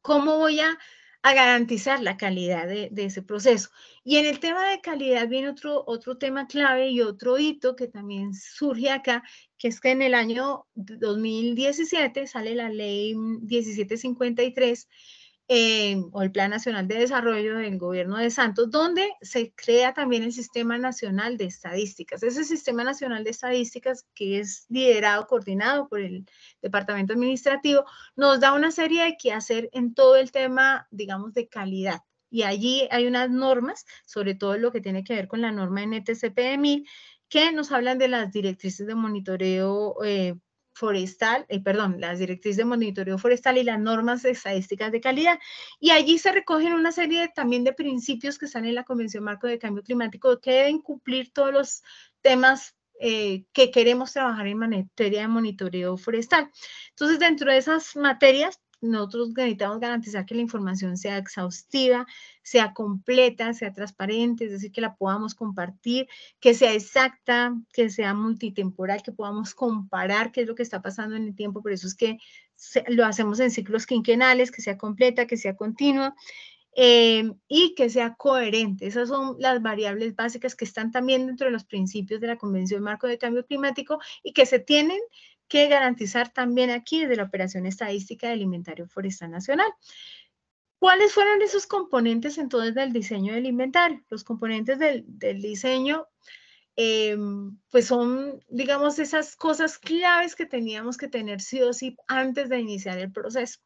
Speaker 2: cómo voy a, garantizar la calidad de, ese proceso. Y en el tema de calidad viene otro, otro tema clave y otro hito que también surge acá, que es que en el año 2017 sale la ley 1753 o el Plan Nacional de Desarrollo del Gobierno de Santos, donde se crea también el Sistema Nacional de Estadísticas. Ese Sistema Nacional de Estadísticas, que es liderado, coordinado por el Departamento Administrativo, nos da una serie de qué hacer en todo el tema, digamos, de calidad. Y allí hay unas normas, sobre todo lo que tiene que ver con la norma NTCPMI, que nos hablan de las directrices de monitoreo eh, forestal, eh, perdón, las directrices de monitoreo forestal y las normas estadísticas de calidad. Y allí se recogen una serie también de principios que están en la Convención Marco de Cambio Climático que deben cumplir todos los temas eh, que queremos trabajar en materia de monitoreo forestal. Entonces, dentro de esas materias, nosotros necesitamos garantizar que la información sea exhaustiva, sea completa, sea transparente, es decir, que la podamos compartir, que sea exacta, que sea multitemporal, que podamos comparar qué es lo que está pasando en el tiempo. Por eso es que lo hacemos en ciclos quinquenales, que sea completa, que sea continua. Eh, y que sea coherente. Esas son las variables básicas que están también dentro de los principios de la Convención Marco de Cambio Climático y que se tienen que garantizar también aquí desde la Operación Estadística del Inventario Forestal Nacional. ¿Cuáles fueron esos componentes entonces del diseño del inventario? Los componentes del, diseño, eh, pues son, digamos, esas cosas claves que teníamos que tener sí o sí antes de iniciar el proceso.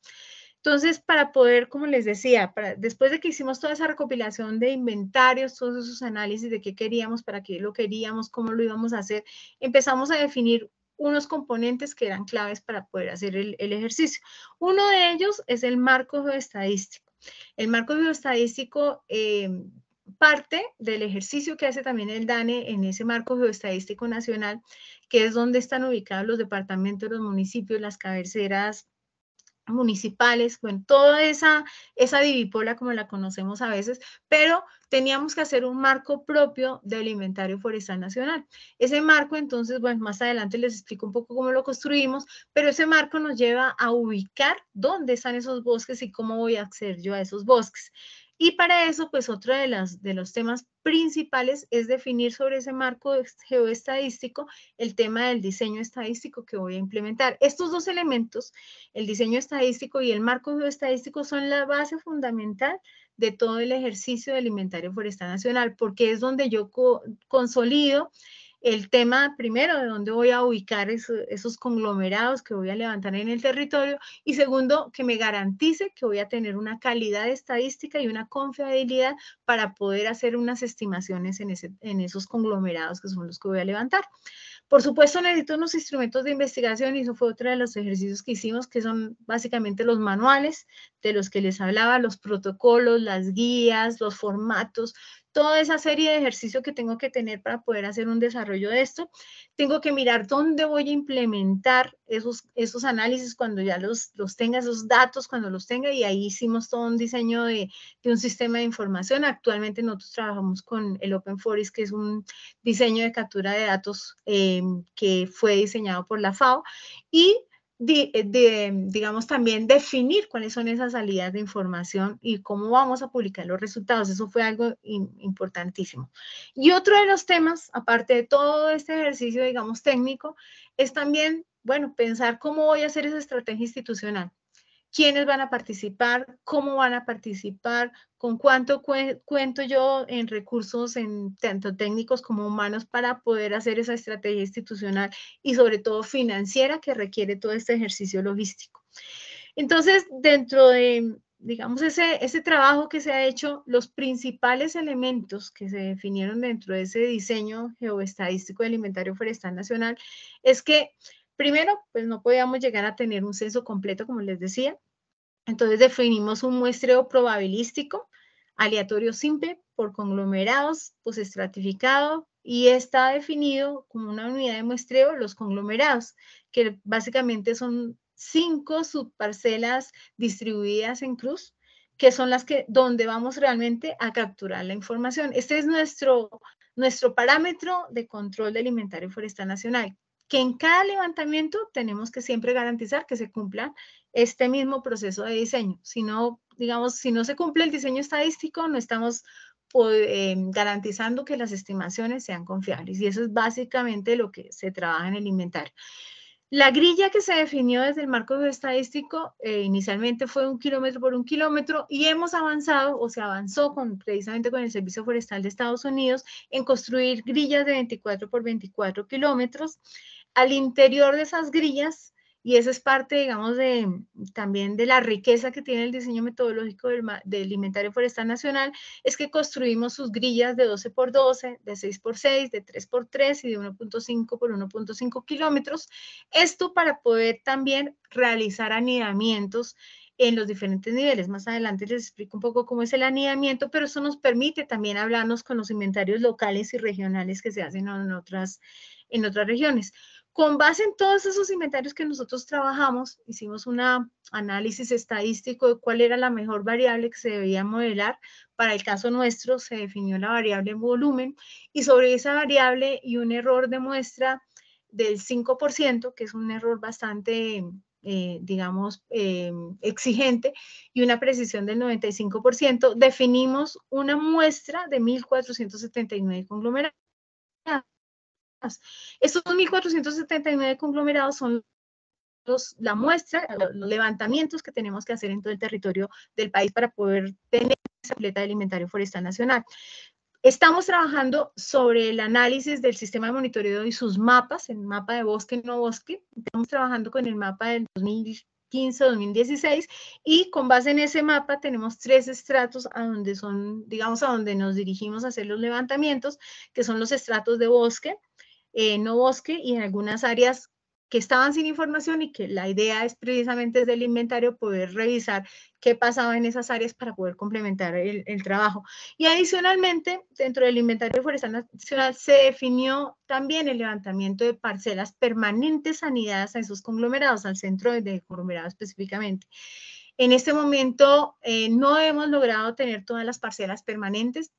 Speaker 2: Entonces, para poder, como les decía, para, después de que hicimos toda esa recopilación de inventarios, todos esos análisis de qué queríamos, para qué lo queríamos, cómo lo íbamos a hacer, empezamos a definir unos componentes que eran claves para poder hacer el, ejercicio. Uno de ellos es el marco geoestadístico. El marco geoestadístico eh, parte del ejercicio que hace también el DANE en ese marco geoestadístico nacional, que es donde están ubicados los departamentos, los municipios, las cabeceras municipales, bueno, toda esa, esa divipola como la conocemos a veces, pero teníamos que hacer un marco propio del inventario forestal nacional. Ese marco, entonces, bueno, más adelante les explico un poco cómo lo construimos, pero ese marco nos lleva a ubicar dónde están esos bosques y cómo voy a acceder yo a esos bosques. Y para eso, pues otro de, las, de los temas principales es definir sobre ese marco geoestadístico el tema del diseño estadístico que voy a implementar. Estos dos elementos, el diseño estadístico y el marco geoestadístico, son la base fundamental de todo el ejercicio del inventario forestal nacional, porque es donde yo consolido el tema primero de dónde voy a ubicar esos conglomerados que voy a levantar en el territorio y segundo, que me garantice que voy a tener una calidad estadística y una confiabilidad para poder hacer unas estimaciones en, en esos conglomerados que son los que voy a levantar. Por supuesto, necesito unos instrumentos de investigación y eso fue otro de los ejercicios que hicimos, que son básicamente los manuales de los que les hablaba, los protocolos, las guías, los formatos, toda esa serie de ejercicios que tengo que tener para poder hacer un desarrollo de esto. Tengo que mirar dónde voy a implementar esos, esos análisis cuando ya los, los tenga, esos datos cuando los tenga y ahí hicimos todo un diseño de, de un sistema de información. Actualmente nosotros trabajamos con el Open Forest, que es un diseño de captura de datos eh, que fue diseñado por la FAO y eh, de, digamos, también definir cuáles son esas salidas de información y cómo vamos a publicar los resultados. Eso fue algo importantísimo. Y otro de los temas, aparte de todo este ejercicio, digamos, técnico, es también, bueno, pensar cómo voy a hacer esa estrategia institucional quiénes van a participar, cómo van a participar, con cuánto cuento yo en recursos, en tanto técnicos como humanos, para poder hacer esa estrategia institucional y sobre todo financiera que requiere todo este ejercicio logístico. Entonces, dentro de, digamos, ese, ese trabajo que se ha hecho, los principales elementos que se definieron dentro de ese diseño geoestadístico del inventario forestal nacional es que Primero, pues no podíamos llegar a tener un censo completo, como les decía. Entonces definimos un muestreo probabilístico, aleatorio simple, por conglomerados, pues estratificado, y está definido como una unidad de muestreo los conglomerados, que básicamente son cinco subparcelas distribuidas en cruz, que son las que donde vamos realmente a capturar la información. Este es nuestro, nuestro parámetro de control del inventario forestal nacional que en cada levantamiento tenemos que siempre garantizar que se cumpla este mismo proceso de diseño. Si no, digamos, si no se cumple el diseño estadístico, no estamos eh, garantizando que las estimaciones sean confiables. Y eso es básicamente lo que se trabaja en el inventario. La grilla que se definió desde el marco geoestadístico eh, inicialmente fue un kilómetro por un kilómetro y hemos avanzado o se avanzó con, precisamente con el Servicio Forestal de Estados Unidos en construir grillas de 24 por 24 kilómetros al interior de esas grillas, y eso es parte, digamos, de, también de la riqueza que tiene el diseño metodológico del, inventario forestal nacional, es que construimos sus grillas de 12 por 12, de 6 por 6, de 3 por 3 y de 1.5 por 1.5 kilómetros. Esto para poder también realizar anidamientos en los diferentes niveles. Más adelante les explico un poco cómo es el anidamiento, pero eso nos permite también hablarnos con los inventarios locales y regionales que se hacen en otras, en otras regiones. Con base en todos esos inventarios que nosotros trabajamos, hicimos un análisis estadístico de cuál era la mejor variable que se debía modelar. Para el caso nuestro se definió la variable volumen y sobre esa variable y un error de muestra del 5%, que es un error bastante, eh, digamos, eh, exigente, y una precisión del 95%, definimos una muestra de 1.479 conglomerados. Estos 1.479 conglomerados son los, la muestra, los levantamientos que tenemos que hacer en todo el territorio del país para poder tener esa pleta de inventario forestal nacional. Estamos trabajando sobre el análisis del sistema de monitoreo y sus mapas, el mapa de bosque no bosque. Estamos trabajando con el mapa del 2015-2016 y con base en ese mapa tenemos tres estratos a donde son, digamos, a donde nos dirigimos a hacer los levantamientos, que son los estratos de bosque, no bosque y en algunas áreas que estaban sin información y que la idea es precisamente desde el inventario poder revisar qué pasaba en esas áreas para poder complementar el, el, trabajo. Y adicionalmente, dentro del inventario forestal nacional se definió también el levantamiento de parcelas permanentes anidadas a esos conglomerados, al centro de conglomerado específicamente. En este momento eh, no hemos logrado tener todas las parcelas permanentes,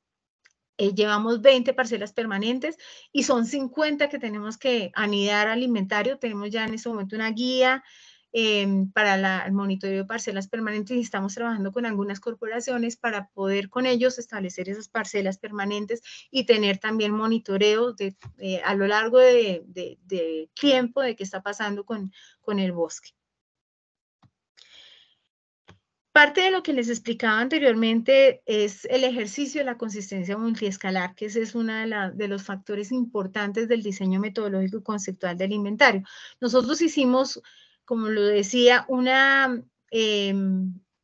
Speaker 2: eh, llevamos 20 parcelas permanentes y son 50 que tenemos que anidar al inventario. Tenemos ya en este momento una guía em, para la, el monitoreo de parcelas permanentes y estamos trabajando con algunas corporaciones para poder con ellos establecer esas parcelas permanentes y tener también monitoreo de, eh, a lo largo de, de, de, tiempo de qué está pasando con, con el bosque. Parte de lo que les explicaba anteriormente es el ejercicio de la consistencia multiescalar, que ese es uno de, los factores importantes del diseño metodológico y conceptual del inventario. Nosotros hicimos, como lo decía, eh,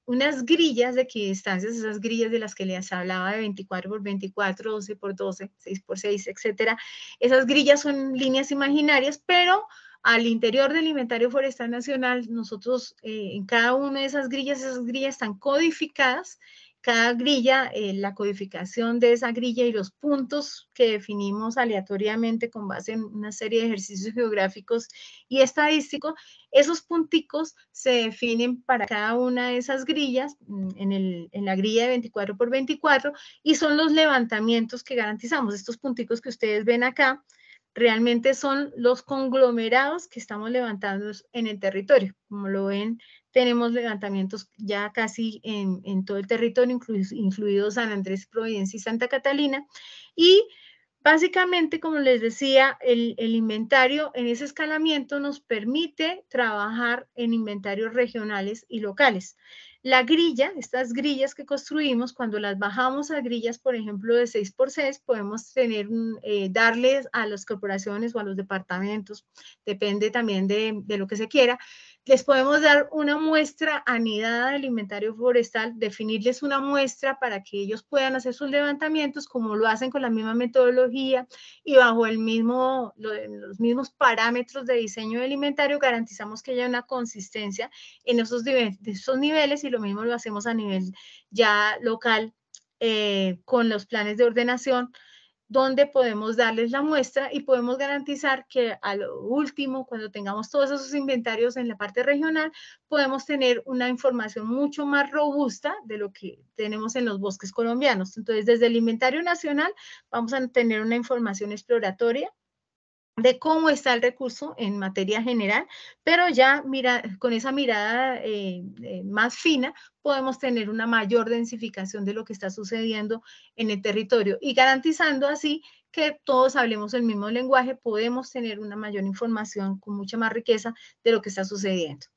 Speaker 2: unas grillas de equidistancias, esas grillas de las que les hablaba de 24 por 24, 12 por 12, 6 por 6, etcétera. Esas grillas son líneas imaginarias, pero al interior del inventario forestal nacional, nosotros eh, en cada una de esas grillas, esas grillas están codificadas, cada grilla, eh, la codificación de esa grilla y los puntos que definimos aleatoriamente con base en una serie de ejercicios geográficos y estadísticos, esos punticos se definen para cada una de esas grillas mm, en, el, en la grilla de 24 por 24 y son los levantamientos que garantizamos. Estos punticos que ustedes ven acá, realmente son los conglomerados que estamos levantando en el territorio. Como lo ven, tenemos levantamientos ya casi en, todo el territorio, incluidos, San Andrés, Providencia y Santa Catalina. Y básicamente, como les decía, el inventario en ese escalamiento nos permite trabajar en inventarios regionales y locales. La grilla, estas grillas que construimos, cuando las bajamos a grillas, por ejemplo, de 6 por 6, podemos tener, eh, darles a las corporaciones o a los departamentos, depende también de, de lo que se quiera, les podemos dar una muestra anidada del inventario forestal, definirles una muestra para que ellos puedan hacer sus levantamientos como lo hacen con la misma metodología y bajo el mismo, los mismos parámetros de diseño del inventario, garantizamos que haya una consistencia en esos, esos niveles y lo mismo lo hacemos a nivel ya local eh, con los planes de ordenación donde podemos darles la muestra y podemos garantizar que a lo último, cuando tengamos todos esos inventarios en la parte regional, podemos tener una información mucho más robusta de lo que tenemos en los bosques colombianos. Entonces, desde el inventario nacional vamos a tener una información exploratoria de cómo está el recurso en materia general, pero ya mira, con esa mirada eh, eh, más fina podemos tener una mayor densificación de lo que está sucediendo en el territorio y garantizando así que todos hablemos el mismo lenguaje, podemos tener una mayor información con mucha más riqueza de lo que está sucediendo.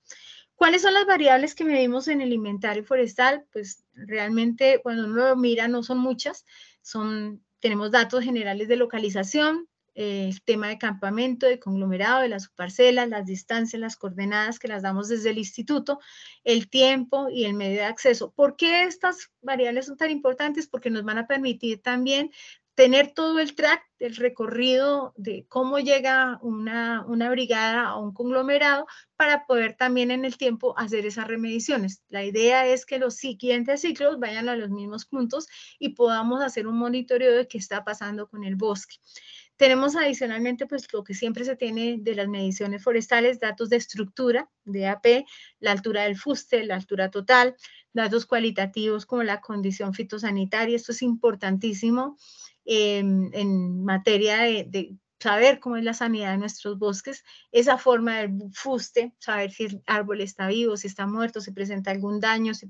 Speaker 2: ¿Cuáles son las variables que medimos en el inventario forestal? Pues realmente cuando uno lo mira no son muchas, son, tenemos datos generales de localización, el tema de campamento, de conglomerado, de las subparcelas, las distancias, las coordenadas que las damos desde el instituto, el tiempo y el medio de acceso. ¿Por qué estas variables son tan importantes? Porque nos van a permitir también tener todo el track del recorrido de cómo llega una, una, brigada a un conglomerado para poder también en el tiempo hacer esas remediciones. La idea es que los siguientes ciclos vayan a los mismos puntos y podamos hacer un monitoreo de qué está pasando con el bosque. Tenemos adicionalmente, pues lo que siempre se tiene de las mediciones forestales, datos de estructura, de AP, la altura del fuste, la altura total, datos cualitativos como la condición fitosanitaria, esto es importantísimo em, en materia de saber cómo es la sanidad de nuestros bosques, esa forma del fuste, saber si el árbol está vivo, si está muerto, si presenta algún daño, si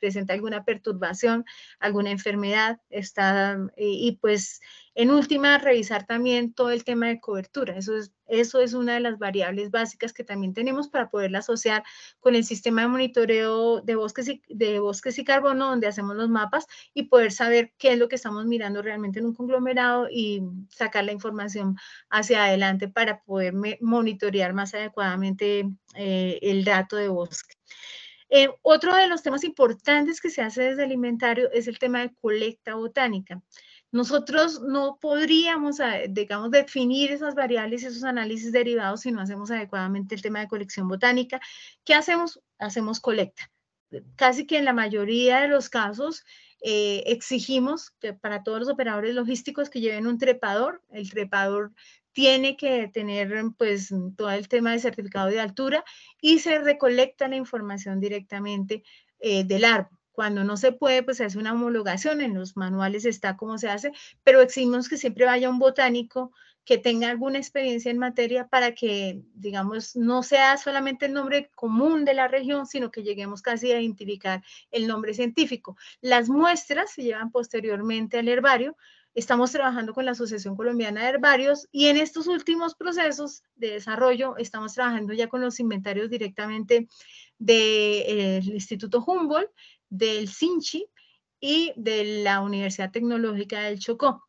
Speaker 2: presenta alguna perturbación, alguna enfermedad, está, y, y pues en última, revisar también todo el tema de cobertura. Eso es, eso es una de las variables básicas que también tenemos para poderla asociar con el sistema de monitoreo de bosques y, de bosques y carbono, donde hacemos los mapas y poder saber qué es lo que estamos mirando realmente en un conglomerado y sacar la información hacia adelante para poder monitorear más adecuadamente eh, el dato de bosque. Eh, otro de los temas importantes que se hace desde el inventario es el tema de colecta botánica. Nosotros no podríamos, eh, digamos, definir esas variables y esos análisis derivados si no hacemos adecuadamente el tema de colección botánica. ¿Qué hacemos? Hacemos colecta. Casi que en la mayoría de los casos eh, exigimos que para todos los operadores logísticos que lleven un trepador, el trepador tiene que tener pues todo el tema de certificado de altura y se recolecta la información directamente eh, del árbol. Cuando no se puede, pues se hace una homologación, en los manuales está cómo se hace, pero exigimos que siempre vaya un botánico que tenga alguna experiencia en materia para que, digamos, no sea solamente el nombre común de la región, sino que lleguemos casi a identificar el nombre científico. Las muestras se llevan posteriormente al herbario. Estamos trabajando con la Asociación Colombiana de Herbarios y en estos últimos procesos de desarrollo estamos trabajando ya con los inventarios directamente del Instituto Humboldt del CINCHI y de la Universidad Tecnológica del Chocó.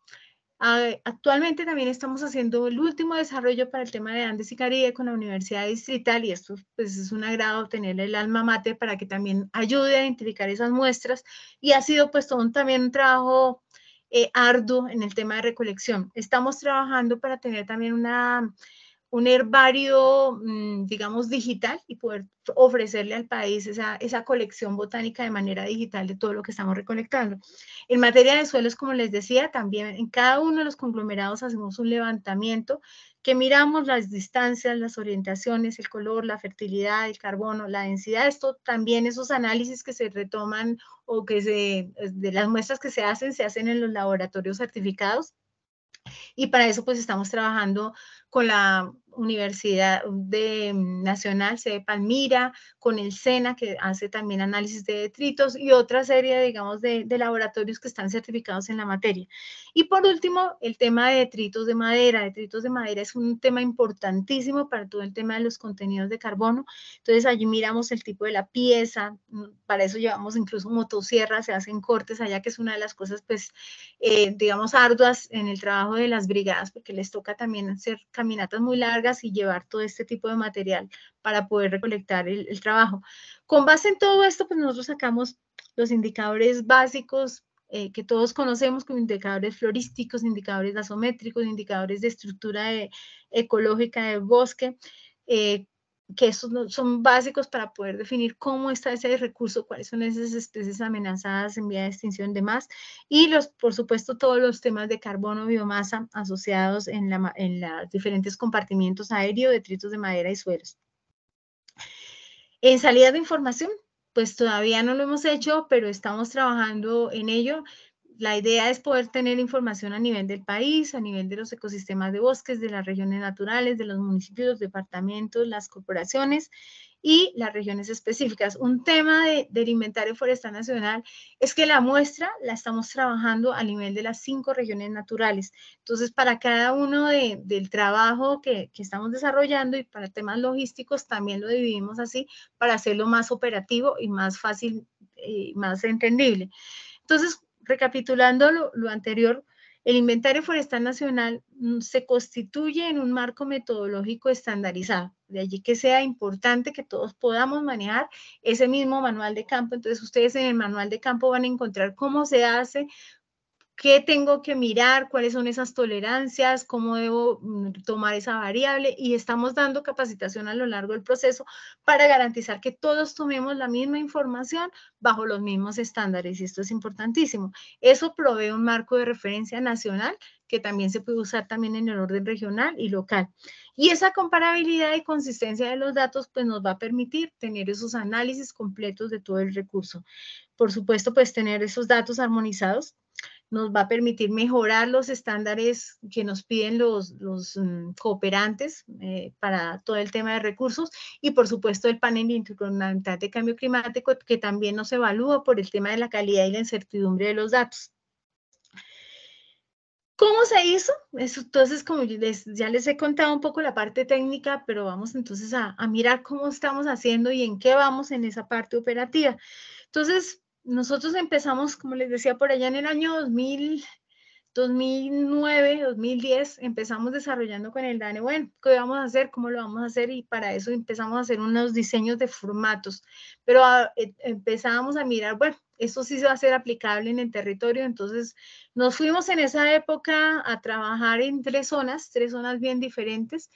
Speaker 2: Actualmente también estamos haciendo el último desarrollo para el tema de Andes y Caribe con la Universidad Distrital y esto pues, es un agrado tener el alma mate para que también ayude a identificar esas muestras y ha sido pues todo también un trabajo eh, arduo en el tema de recolección. Estamos trabajando para tener también una un herbario, mm, digamos, digital y poder ofrecerle al país esa, esa, colección botánica de manera digital de todo lo que estamos recolectando. En materia de suelos, como les decía, también en cada uno de los conglomerados hacemos un levantamiento que miramos las distancias, las orientaciones, el color, la fertilidad, el carbono, la densidad. Esto también, esos análisis que se retoman o que se, de las muestras que se hacen, se hacen en los laboratorios certificados. Y para eso pues estamos trabajando con la Universidad de mm, Nacional, sede Palmira, con el SENA, que hace también análisis de detritos y otra serie, digamos, de, laboratorios que están certificados en la materia. Y por último, el tema de detritos de madera. Detritos de madera es un tema importantísimo para todo el tema de los contenidos de carbono. Entonces, allí miramos el tipo de la pieza, mm, para eso llevamos incluso motosierras, se hacen cortes allá, que es una de las cosas, pues, eh, digamos, arduas en el trabajo de las brigadas, porque les toca también hacer caminatas muy largas y llevar todo este tipo de material para poder recolectar el, trabajo. Con base en todo esto, pues nosotros sacamos los indicadores básicos eh, que todos conocemos como indicadores florísticos, indicadores gasométricos, indicadores de estructura ecológica del bosque, eh, que esos son básicos para poder definir cómo está ese recurso, cuáles son esas especies amenazadas en vía de extinción de más, y los, por supuesto, todos los temas de carbono, biomasa asociados en, los diferentes compartimientos aéreos, detritos de madera y suelos. En salida de información, pues todavía no lo hemos hecho, pero estamos trabajando en ello la idea es poder tener información a nivel del país, a nivel de los ecosistemas de bosques, de las regiones naturales, de los municipios, los departamentos, las corporaciones y las regiones específicas. Un tema del inventario forestal nacional es que la muestra la estamos trabajando a nivel de las cinco regiones naturales. Entonces, para cada uno del trabajo que, que estamos desarrollando y para temas logísticos, también lo dividimos así para hacerlo más operativo y más fácil y más entendible. Entonces, recapitulando lo, anterior, el inventario forestal nacional mm, se constituye en un marco metodológico estandarizado. De allí que sea importante que todos podamos manejar ese mismo manual de campo. Entonces, ustedes en el manual de campo van a encontrar cómo se hace, qué tengo que mirar, cuáles son esas tolerancias, cómo debo mm, tomar esa variable y estamos dando capacitación a lo largo del proceso para garantizar que todos tomemos la misma información bajo los mismos estándares y esto es importantísimo. Eso provee un marco de referencia nacional que también se puede usar también en el orden regional y local. Y esa comparabilidad y consistencia de los datos pues nos va a permitir tener esos análisis completos de todo el recurso. Por supuesto, pues tener esos datos armonizados nos va a permitir mejorar los estándares que nos piden los, los mm, cooperantes eh, para todo el tema de recursos y por supuesto el panel intergubernamental de cambio climático que también nos evalúa por el tema de la calidad y la incertidumbre de los datos. ¿Cómo se hizo? Eso, entonces, como les, ya les he contado un poco la parte técnica, pero vamos entonces a, a mirar cómo estamos haciendo y en qué vamos en esa parte operativa. Entonces, nosotros empezamos, como les decía, por allá en el año 2000, 2009, 2010, empezamos desarrollando con el DANE, bueno, ¿qué vamos a hacer? ¿Cómo lo vamos a hacer? Y para eso empezamos a hacer unos diseños de formatos, pero ah, e, empezamos a mirar, bueno, esto sí se va a ser aplicable en el territorio, entonces nos fuimos en esa época a trabajar en tres zonas, tres zonas bien diferentes,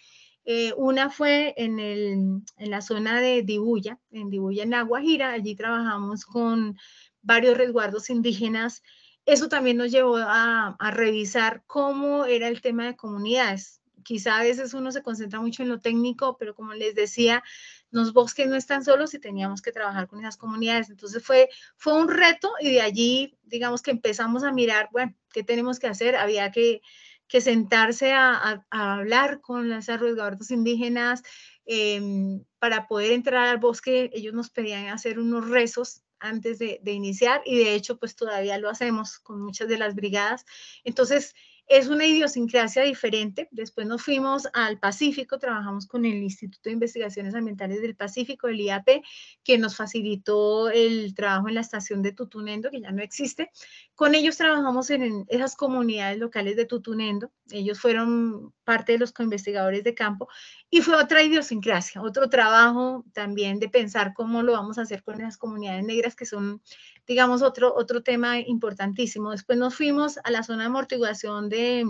Speaker 2: eh, una fue en, el, en, la zona de Dibuya, en Dibuya, en Aguajira. Allí trabajamos con varios resguardos indígenas. Eso también nos llevó a, a, revisar cómo era el tema de comunidades. Quizá a veces uno se concentra mucho en lo técnico, pero como les decía, los bosques no están solos y teníamos que trabajar con esas comunidades. Entonces fue, fue un reto y de allí, digamos que empezamos a mirar, bueno, ¿qué tenemos que hacer? Había que que sentarse a, hablar con los resguardos indígenas em, para poder entrar al bosque. Ellos nos pedían hacer unos rezos antes de, de, iniciar y de hecho pues todavía lo hacemos con muchas de las brigadas. Entonces es una idiosincrasia diferente. Después nos fuimos al Pacífico, trabajamos con el Instituto de Investigaciones Ambientales del Pacífico, el IAP, que nos facilitó el trabajo en la estación de Tutunendo, que ya no existe. Con ellos trabajamos en esas comunidades locales de Tutunendo. Ellos fueron parte de los coinvestigadores de campo y fue otra idiosincrasia, otro trabajo también de pensar cómo lo vamos a hacer con esas comunidades negras que son digamos, otro, otro tema importantísimo. Después nos fuimos a la zona de amortiguación de,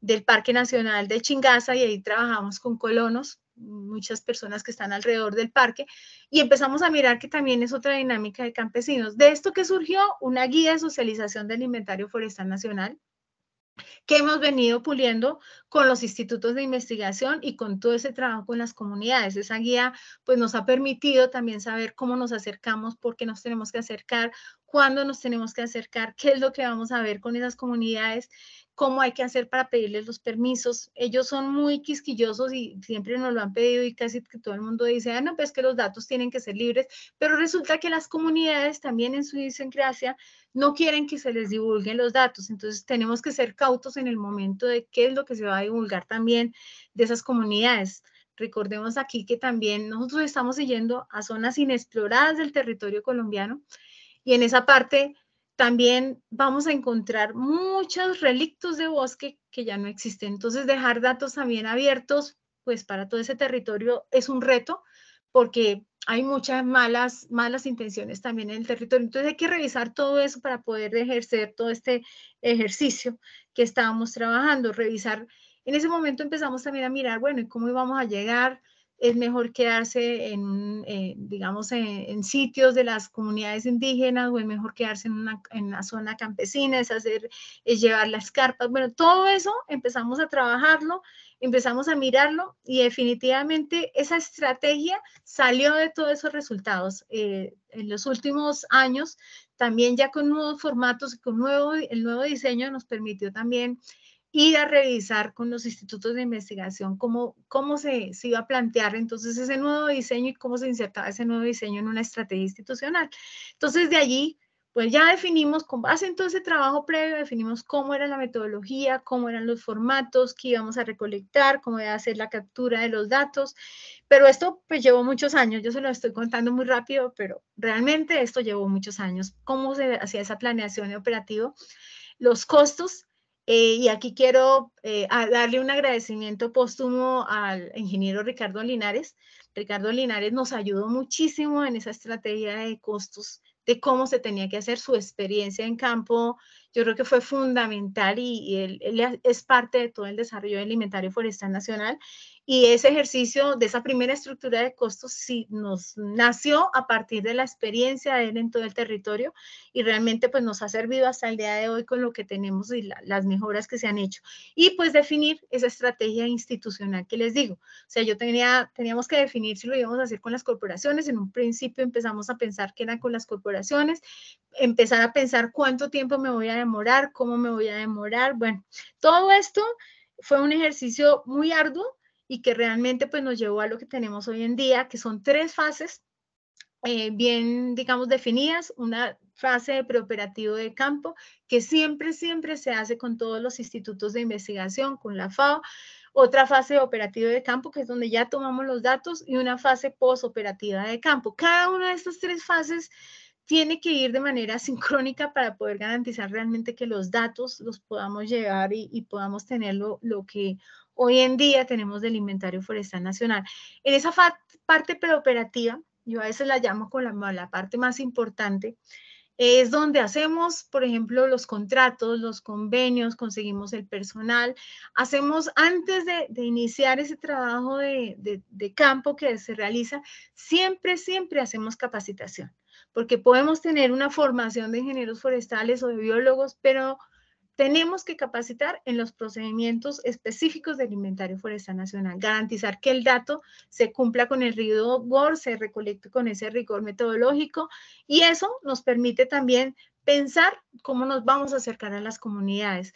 Speaker 2: del Parque Nacional de Chingaza y ahí trabajamos con colonos, muchas personas que están alrededor del parque, y empezamos a mirar que también es otra dinámica de campesinos. De esto que surgió una guía de socialización del inventario forestal nacional, que hemos venido puliendo con los institutos de investigación y con todo ese trabajo con las comunidades. Esa guía pues nos ha permitido también saber cómo nos acercamos, por qué nos tenemos que acercar, cuándo nos tenemos que acercar, qué es lo que vamos a ver con esas comunidades cómo hay que hacer para pedirles los permisos. Ellos son muy quisquillosos y siempre nos lo han pedido y casi que todo el mundo dice, ah, no, pues que los datos tienen que ser libres, pero resulta que las comunidades también en su idiosincrasia no quieren que se les divulguen los datos. Entonces tenemos que ser cautos en el momento de qué es lo que se va a divulgar también de esas comunidades. Recordemos aquí que también nosotros estamos siguiendo a zonas inexploradas del territorio colombiano y en esa parte también vamos a encontrar muchos relictos de bosque que ya no existen. Entonces, dejar datos también abiertos, pues para todo ese territorio es un reto, porque hay muchas malas, malas intenciones también en el territorio. Entonces, hay que revisar todo eso para poder ejercer todo este ejercicio que estábamos trabajando, revisar. En ese momento empezamos también a mirar, bueno, ¿y cómo íbamos a llegar? Es mejor quedarse en, eh, digamos, en, sitios de las comunidades indígenas o es mejor quedarse en una, en zona campesina, es hacer, es llevar las carpas. Bueno, todo eso empezamos a trabajarlo, empezamos a mirarlo y definitivamente esa estrategia salió de todos esos resultados. Eh, en los últimos años, también ya con nuevos formatos, con nuevo, el nuevo diseño nos permitió también ir a revisar con los institutos de investigación cómo, cómo se, se, iba a plantear entonces ese nuevo diseño y cómo se insertaba ese nuevo diseño en una estrategia institucional. Entonces de allí, pues ya definimos, con base en todo ese trabajo previo, definimos cómo era la metodología, cómo eran los formatos que íbamos a recolectar, cómo iba a hacer la captura de los datos, pero esto pues llevó muchos años, yo se lo estoy contando muy rápido, pero realmente esto llevó muchos años, cómo se hacía esa planeación y operativo, los costos eh, y aquí quiero eh, darle un agradecimiento póstumo al ingeniero Ricardo Linares. Ricardo Linares nos ayudó muchísimo en esa estrategia de costos de cómo se tenía que hacer su experiencia en campo. Yo creo que fue fundamental y, él, es parte de todo el desarrollo alimentario forestal nacional y ese ejercicio de esa primera estructura de costos sí nos nació a partir de la experiencia de en todo el territorio y realmente pues nos ha servido hasta el día de hoy con lo que tenemos y las mejoras que se han hecho. Y pues definir esa estrategia institucional que les digo. O sea, yo tenía, teníamos que definir si lo íbamos a hacer con las corporaciones. En un principio empezamos a pensar que eran con las corporaciones, empezar a pensar cuánto tiempo me voy a demorar, cómo me voy a demorar. Bueno, todo esto fue un ejercicio muy arduo y que realmente pues nos llevó a lo que tenemos hoy en día, que son tres fases eh, bien, digamos, definidas. Una fase de preoperativo de campo, que siempre, siempre se hace con todos los institutos de investigación, con la FAO. Otra fase de operativo de campo, que es donde ya tomamos los datos, y una fase posoperativa de campo. Cada una de estas tres fases tiene que ir de manera sincrónica para poder garantizar realmente que los datos los podamos llevar y, podamos tener lo, lo que hoy en día tenemos del inventario forestal nacional. En esa parte preoperativa, yo a veces la llamo con la, la parte más importante, es donde hacemos, por ejemplo, los contratos, los convenios, conseguimos el personal, hacemos antes de, iniciar ese trabajo de, de, campo que se realiza, siempre, siempre hacemos capacitación, porque podemos tener una formación de ingenieros forestales o de biólogos, pero tenemos que capacitar en los procedimientos específicos del inventario forestal nacional, garantizar que el dato se cumpla con el rigor, se recolecte con ese rigor metodológico y eso nos permite también pensar cómo nos vamos a acercar a las comunidades.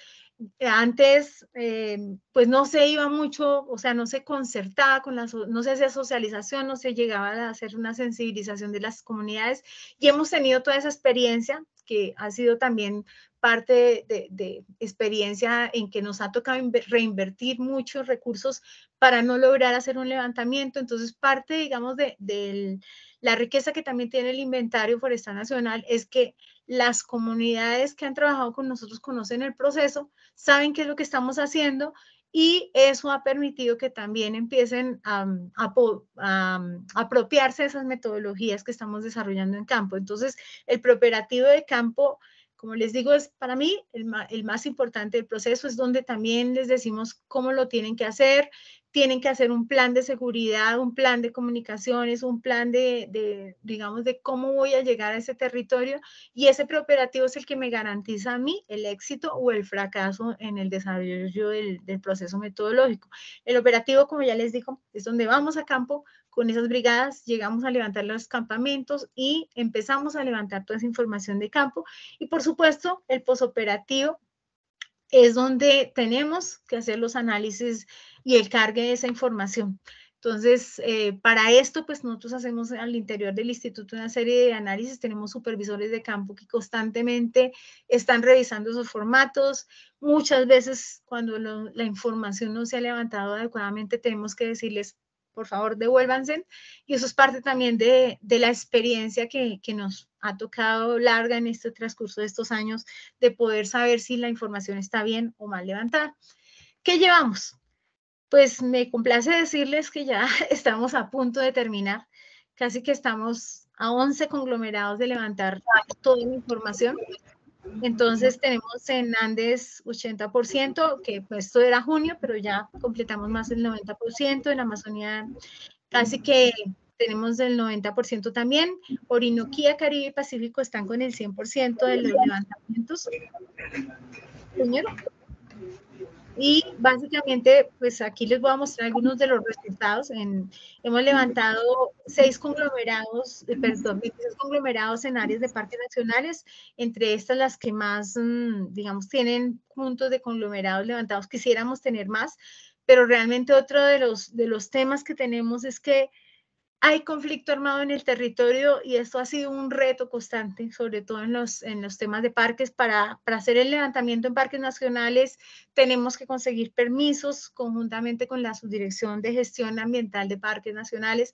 Speaker 2: Antes, eh, pues no se iba mucho, o sea, no se concertaba con las, no se hacía socialización, no se llegaba a hacer una sensibilización de las comunidades y hemos tenido toda esa experiencia que ha sido también parte de, experiencia en que nos ha tocado reinvertir muchos recursos para no lograr hacer un levantamiento. Entonces, parte, digamos, de, la riqueza que también tiene el inventario forestal nacional es que las comunidades que han trabajado con nosotros conocen el proceso, saben qué es lo que estamos haciendo y eso ha permitido que también empiecen a, apropiarse de esas metodologías que estamos desarrollando en campo. Entonces, el prooperativo de campo como les digo, es para mí el, más importante del proceso, es donde también les decimos cómo lo tienen que hacer, tienen que hacer un plan de seguridad, un plan de comunicaciones, un plan de, digamos, de cómo voy a llegar a ese territorio y ese preoperativo es el que me garantiza a mí el éxito o el fracaso en el desarrollo del, del proceso metodológico. El operativo, como ya les digo, es donde vamos a campo, con esas brigadas llegamos a levantar los campamentos y empezamos a levantar toda esa información de campo. Y por supuesto, el posoperativo es donde tenemos que hacer los análisis y el cargue de esa información. Entonces, eh, para esto, pues nosotros hacemos al interior del instituto una serie de análisis, tenemos supervisores de campo que constantemente están revisando esos formatos. Muchas veces cuando la información no se ha levantado adecuadamente, tenemos que decirles, por favor, devuélvanse. Y eso es parte también de, la experiencia que, nos ha tocado larga en este transcurso de estos años de poder saber si la información está bien o mal levantada. ¿Qué llevamos? Pues me complace decirles que ya estamos a punto de terminar. Casi que estamos a 11 conglomerados de levantar toda la información. Entonces tenemos en Andes 80%, que pues, esto era junio, pero ya completamos más del 90%, en Amazonía casi que tenemos el 90% también. Orinoquía, Caribe y Pacífico están con el 100% de los levantamientos. Señor. Y básicamente, pues aquí les voy a mostrar algunos de los resultados. hemos levantado seis conglomerados, eh, perdón, 26 conglomerados en áreas de parques nacionales, entre estas las que más, mm, digamos, tienen puntos de conglomerados levantados. Quisiéramos tener más, pero realmente otro de los, de los temas que tenemos es que hay conflicto armado en el territorio y esto ha sido un reto constante, sobre todo en los, en los temas de parques. Para, para hacer el levantamiento en parques nacionales tenemos que conseguir permisos conjuntamente con la Subdirección de Gestión Ambiental de Parques Nacionales.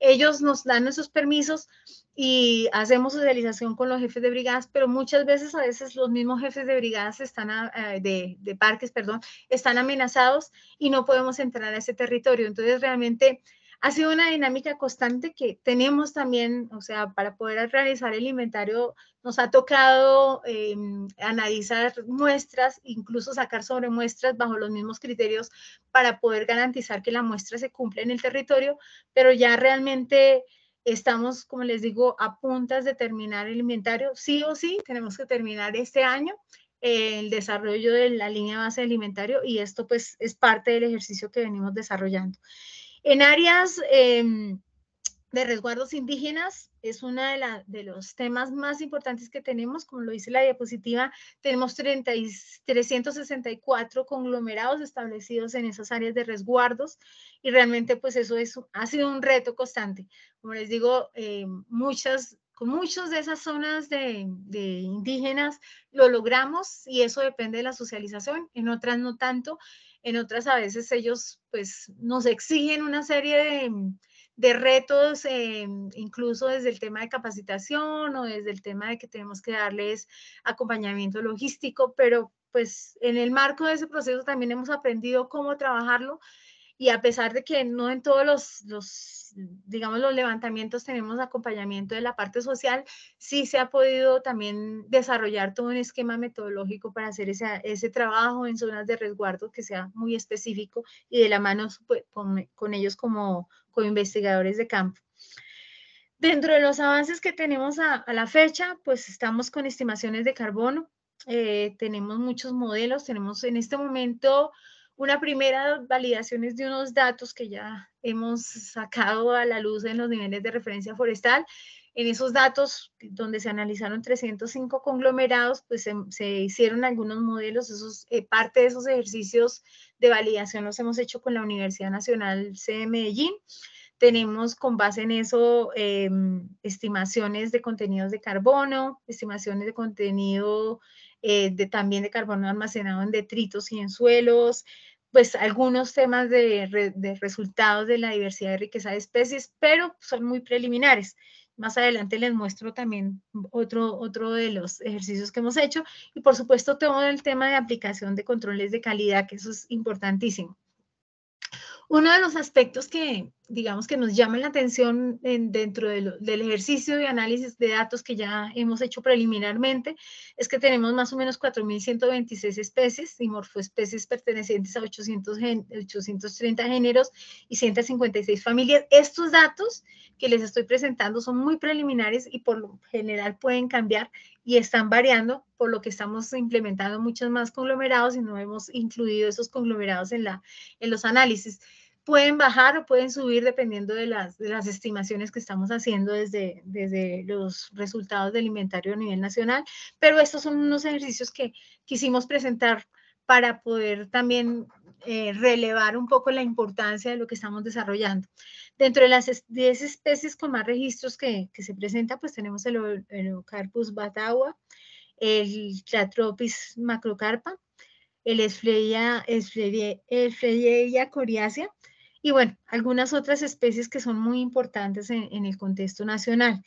Speaker 2: Ellos nos dan esos permisos y hacemos socialización con los jefes de brigadas, pero muchas veces, a veces los mismos jefes de brigadas están, eh, de, de parques, perdón, están amenazados y no podemos entrar a ese territorio. Entonces, realmente ha sido una dinámica constante que tenemos también, o sea, para poder realizar el inventario nos ha tocado em, analizar muestras, incluso sacar sobre muestras bajo los mismos criterios para poder garantizar que la muestra se cumple en el territorio, pero ya realmente estamos, como les digo, a puntas de terminar el inventario. Sí o sí, tenemos que terminar este año el desarrollo de la línea base alimentario y esto pues es parte del ejercicio que venimos desarrollando. En áreas em, de resguardos indígenas es uno de, de, los temas más importantes que tenemos, como lo dice la diapositiva, tenemos 30 364 conglomerados establecidos en esas áreas de resguardos y realmente pues eso es, ha sido un reto constante. Como les digo, eh, muchas con muchas de esas zonas de, de, indígenas lo logramos y eso depende de la socialización, en otras no tanto, en otras a veces ellos pues nos exigen una serie de, de retos, eh, incluso desde el tema de capacitación o desde el tema de que tenemos que darles acompañamiento logístico, pero pues en el marco de ese proceso también hemos aprendido cómo trabajarlo y a pesar de que no en todos los, digamos, los levantamientos tenemos acompañamiento de la parte social, sí se ha podido también desarrollar todo un esquema metodológico para hacer ese, ese trabajo en zonas de resguardo que sea muy específico y de la mano pues, con, con ellos como, como investigadores de campo. Dentro de los avances que tenemos a, a la fecha, pues estamos con estimaciones de carbono, eh, tenemos muchos modelos, tenemos en este momento una primera validación es de unos datos que ya hemos sacado a la luz en los niveles de referencia forestal. En esos datos, donde se analizaron 305 conglomerados, pues se, hicieron algunos modelos, esos, eh, parte de esos ejercicios de validación los hemos hecho con la Universidad Nacional C de Medellín. Tenemos con base en eso em, estimaciones de contenidos de carbono, estimaciones de contenido eh, de, también de carbono almacenado en detritos y en suelos, pues algunos temas de, resultados de la diversidad de riqueza de especies, pero son muy preliminares. Más adelante les muestro también otro, otro de los ejercicios que hemos hecho y por supuesto todo el tema de aplicación de controles de calidad, que eso es importantísimo. Uno de los aspectos que, digamos, que nos llama la atención dentro del ejercicio de análisis de datos que ya hemos hecho preliminarmente es que tenemos más o menos 4.126 especies y morfoespecies pertenecientes a 800 830 géneros y 156 familias. Estos datos que les estoy presentando son muy preliminares y por lo general pueden cambiar y están variando, por lo que estamos implementando muchos más conglomerados y no hemos incluido esos conglomerados en, la, en los análisis pueden bajar o pueden subir dependiendo de las, de las estimaciones que estamos haciendo desde, desde los resultados del inventario a nivel nacional, pero estos son unos ejercicios que quisimos presentar para poder también eh, relevar un poco la importancia de lo que estamos desarrollando. Dentro de las 10 especies con más registros que, se presenta, pues tenemos el, Ocarpus batagua, el Tratropis macrocarpa, el Esfleia, Esfleia coriacea, y bueno, algunas otras especies que son muy importantes en, el contexto nacional.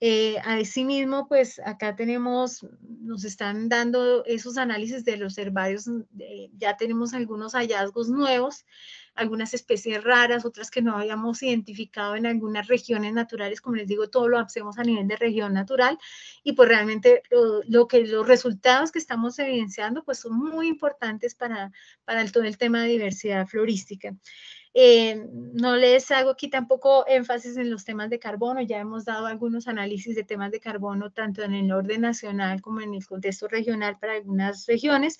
Speaker 2: Eh, asimismo, pues acá tenemos, nos están dando esos análisis de los herbarios, ya tenemos algunos hallazgos nuevos, algunas especies raras, otras que no habíamos identificado en algunas regiones naturales, como les digo, todo lo hacemos a nivel de región natural y pues realmente lo, que los resultados que estamos evidenciando pues son muy importantes para, para todo el tema de diversidad florística. Eh, no les hago aquí tampoco énfasis en los temas de carbono, ya hemos dado algunos análisis de temas de carbono tanto en el orden nacional como en el contexto regional para algunas regiones.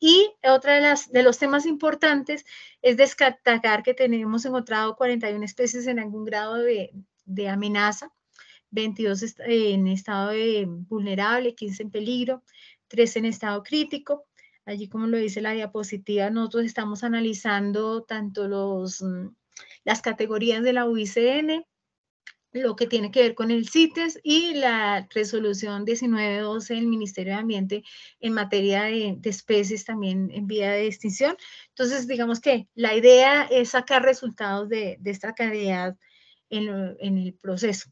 Speaker 2: Y otra de, las, de los temas importantes es destacar que tenemos encontrado 41 especies en algún grado de, de amenaza, 22 en estado de vulnerable, 15 en peligro, 3 en estado crítico, Allí, como lo dice la diapositiva, nosotros estamos analizando tanto los, mm, las categorías de la UICN, lo que tiene que ver con el CITES y la resolución 1912 del Ministerio de Ambiente en materia de, especies también en vía de extinción. Entonces, digamos que la idea es sacar resultados de, esta calidad en, el proceso.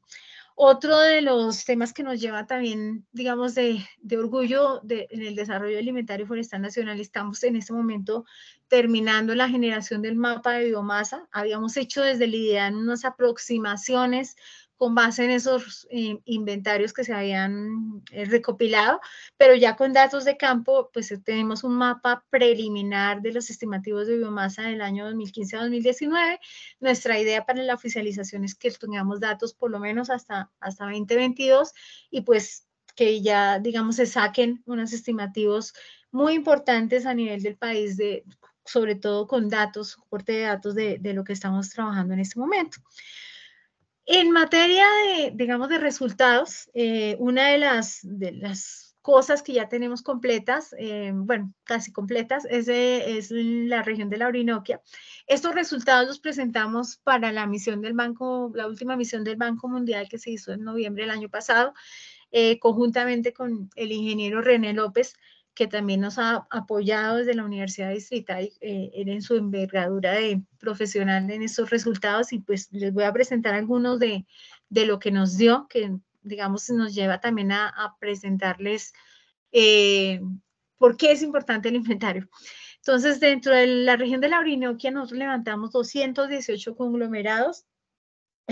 Speaker 2: Otro de los temas que nos lleva también, digamos, de, orgullo en el desarrollo alimentario forestal nacional, estamos en este momento terminando la generación del mapa de biomasa. Habíamos hecho desde el IDEA unas aproximaciones con base en esos eh, inventarios que se habían eh, recopilado, pero ya con datos de campo, pues tenemos un mapa preliminar de los estimativos de biomasa del año 2015 a 2019. Nuestra idea para la oficialización es que tengamos datos por lo menos hasta, hasta 2022 y pues que ya, digamos, se saquen unos estimativos muy importantes a nivel del país, de, sobre todo con datos, soporte de datos de, de lo que estamos trabajando en este momento. En materia de, digamos, de resultados, eh, una de las, cosas que ya tenemos completas, eh, bueno, casi completas, es, es, la región de la Orinoquia. Estos resultados los presentamos para la misión del Banco, la última misión del Banco Mundial que se hizo en noviembre del año pasado, eh, conjuntamente con el ingeniero René López, que también nos ha apoyado desde la Universidad Distrital eh, en su envergadura de profesional en estos resultados y pues les voy a presentar algunos de, de lo que nos dio, que digamos nos lleva también a, presentarles eh, por qué es importante el inventario. Entonces, dentro de la región de la Orinoquia, nosotros levantamos 218 conglomerados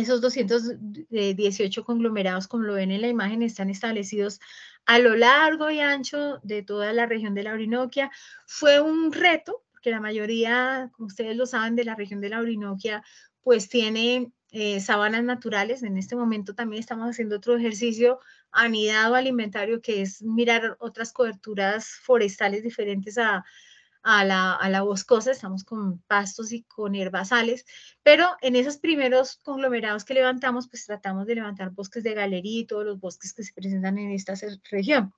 Speaker 2: esos 218 conglomerados, como lo ven en la imagen, están establecidos a lo largo y ancho de toda la región de la Orinoquia. Fue un reto, porque la mayoría, como ustedes lo saben, de la región de la Orinoquia, pues tiene eh, sabanas naturales. En este momento también estamos haciendo otro ejercicio anidado alimentario, que es mirar otras coberturas forestales diferentes a, a la, a la boscosa, estamos con pastos y con herbazales, pero en esos primeros conglomerados que levantamos, pues tratamos de levantar bosques de galería y todos los bosques que se presentan en esta región.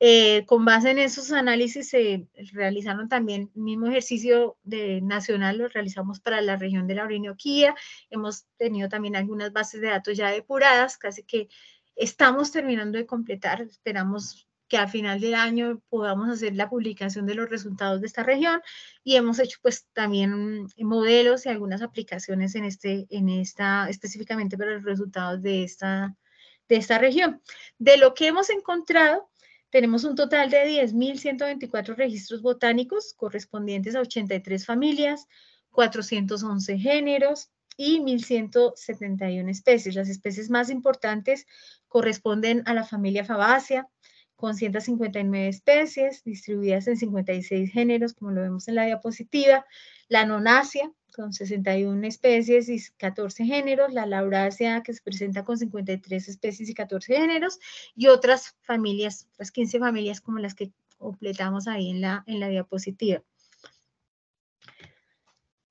Speaker 2: Eh, con base en esos análisis se realizaron también el mismo ejercicio de nacional, lo realizamos para la región de la Orinoquía, hemos tenido también algunas bases de datos ya depuradas, casi que estamos terminando de completar, esperamos que a final del año podamos hacer la publicación de los resultados de esta región y hemos hecho pues también modelos y algunas aplicaciones en, este, en esta, específicamente para los resultados de esta, de esta región. De lo que hemos encontrado, tenemos un total de 10.124 registros botánicos correspondientes a 83 familias, 411 géneros y 1.171 especies. Las especies más importantes corresponden a la familia Fabaceae, con 159 especies distribuidas en 56 géneros, como lo vemos en la diapositiva, la nonácea con 61 especies y 14 géneros, la laurácea que se presenta con 53 especies y 14 géneros, y otras familias, otras 15 familias como las que completamos ahí en la, en la diapositiva.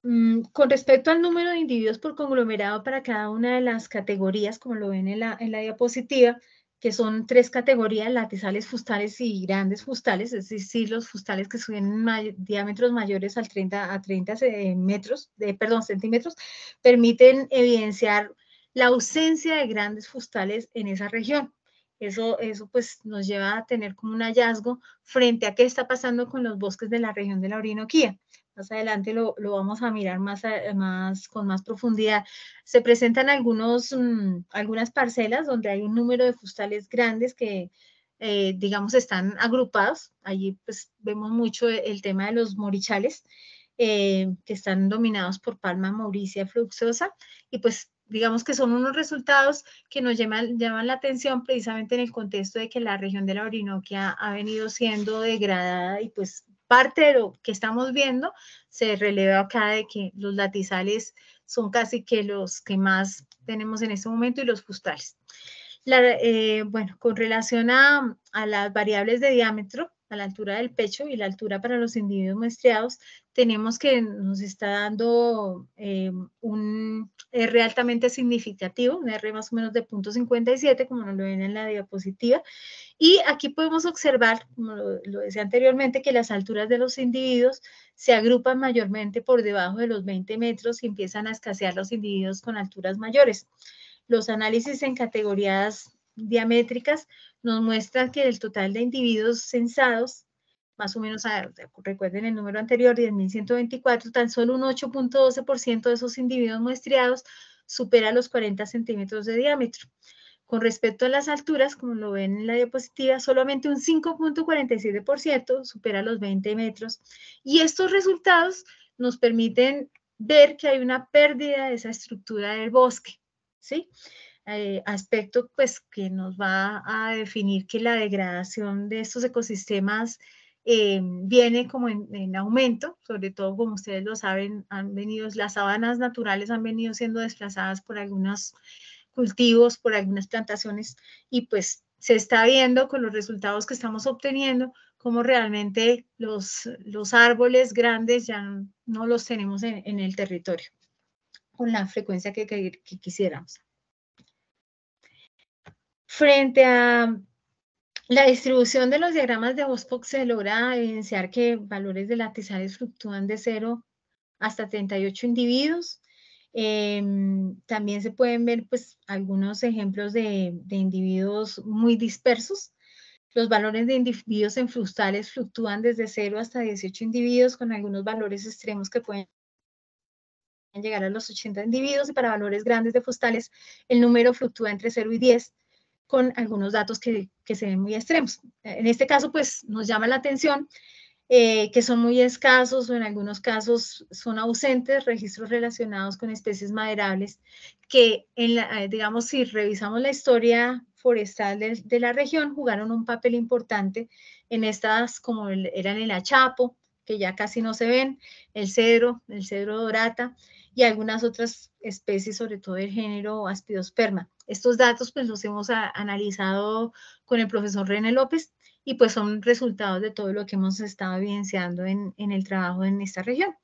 Speaker 2: Mm, con respecto al número de individuos por conglomerado para cada una de las categorías, como lo ven en la, en la diapositiva, que son tres categorías, latizales, fustales y grandes fustales, es decir, los fustales que suben diámetros mayores al 30, a 30 metros, de, perdón, centímetros, permiten evidenciar la ausencia de grandes fustales en esa región. Eso, eso pues nos lleva a tener como un hallazgo frente a qué está pasando con los bosques de la región de la Orinoquía. Más adelante lo, vamos a mirar más, más, con más profundidad. Se presentan algunos, mm, algunas parcelas donde hay un número de fustales grandes que, eh, digamos, están agrupados. Allí pues vemos mucho el tema de los morichales, eh, que están dominados por palma mauricia fluxosa. Y pues digamos que son unos resultados que nos llaman, llaman la atención precisamente en el contexto de que la región de la Orinoquia ha venido siendo degradada y pues parte de lo que estamos viendo se releva acá de que los latizales son casi que los que más tenemos en este momento y los fustales. Eh, bueno, con relación a, a, las variables de diámetro, a la altura del pecho y la altura para los individuos muestreados, tenemos que nos está dando eh, un R altamente significativo, un R más o menos de 0.57, como nos lo ven en la diapositiva. Y aquí podemos observar, como lo, decía anteriormente, que las alturas de los individuos se agrupan mayormente por debajo de los 20 metros y empiezan a escasear los individuos con alturas mayores. Los análisis en categorías diamétricas nos muestran que del total de individuos censados, más o menos, recuerden el número anterior, 10.124, tan solo un 8.12% de esos individuos muestreados supera los 40 centímetros de diámetro. Con respecto a las alturas, como lo ven en la diapositiva, solamente un 5.47% supera los 20 metros. Y estos resultados nos permiten ver que hay una pérdida de esa estructura del bosque, ¿sí? Eh, aspecto pues que nos va a definir que la degradación de estos ecosistemas eh, viene como en, aumento, sobre todo como ustedes lo saben, han venido, las sabanas naturales han venido siendo desplazadas por algunos cultivos, por algunas plantaciones y pues se está viendo con los resultados que estamos obteniendo cómo realmente los, los árboles grandes ya no, los tenemos en, el territorio con la frecuencia que, que quisiéramos. Frente a la distribución de los diagramas de Bospock se logra evidenciar que valores de latizales fluctúan de 0 hasta 38 individuos. Em, también se pueden ver pues, algunos ejemplos de, individuos muy dispersos. Los valores de individuos en frustales fluctúan desde 0 hasta 18 individuos con algunos valores extremos que pueden llegar a los 80 individuos y para valores grandes de frustales el número fluctúa entre 0 y 10 con algunos datos que, se ven muy extremos. En este caso, pues nos llama la atención eh, que son muy escasos o en algunos casos son ausentes registros relacionados con especies maderables que, en la, eh, digamos, si revisamos la historia forestal de, la región, jugaron un papel importante en estas, como eran el achapo, que ya casi no se ven, el cedro, el cedro dorata, y algunas otras especies, sobre todo del género Aspidosperma. Estos datos pues los hemos analizado con el profesor René López y pues son resultados de todo lo que hemos estado evidenciando en, el trabajo en esta región.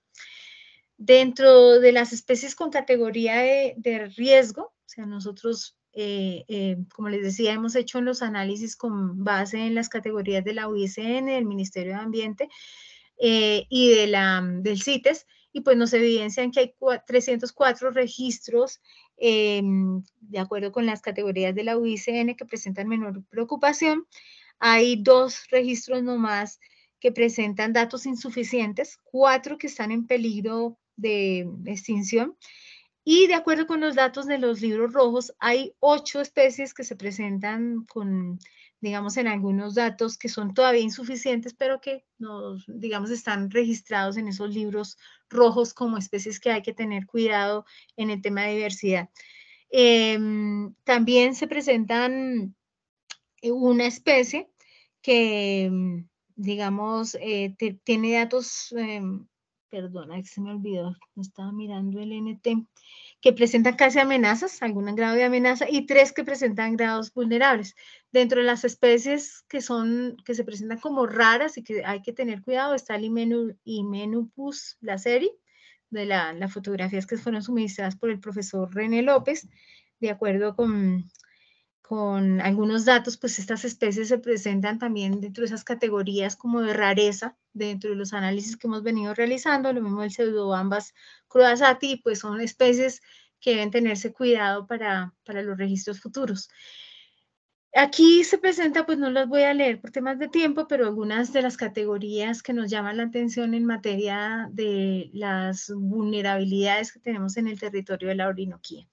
Speaker 2: Dentro de las especies con categoría de, riesgo, o sea, nosotros, eh, eh, como les decía, hemos hecho los análisis con base en las categorías de la UISN, del Ministerio de Ambiente eh, y de la, del CITES, y pues nos evidencian que hay 304 registros em, de acuerdo con las categorías de la UICN que presentan menor preocupación. Hay dos registros nomás que presentan datos insuficientes, cuatro que están en peligro de extinción. Y de acuerdo con los datos de los libros rojos, hay ocho especies que se presentan con digamos, en algunos datos que son todavía insuficientes, pero que nos, digamos, están registrados en esos libros rojos como especies que hay que tener cuidado en el tema de diversidad. Em, también se presentan eh, una especie que, em, digamos, eh, tiene datos, em, perdona, se me olvidó, estaba mirando el NT, que presentan casi amenazas, algún grado de amenaza, y tres que presentan grados vulnerables. Dentro de las especies que, son, que se presentan como raras y que hay que tener cuidado, está el Imenupus serie de la, las fotografías que fueron suministradas por el profesor René López, de acuerdo con, con algunos datos, pues estas especies se presentan también dentro de esas categorías como de rareza, dentro de los análisis que hemos venido realizando, lo mismo el pseudobambas crudasati, pues son especies que deben tenerse cuidado para, para los registros futuros. Aquí se presenta, pues no las voy a leer por temas de tiempo, pero algunas de las categorías que nos llaman la atención en materia de las vulnerabilidades que tenemos en el territorio de la Orinoquía.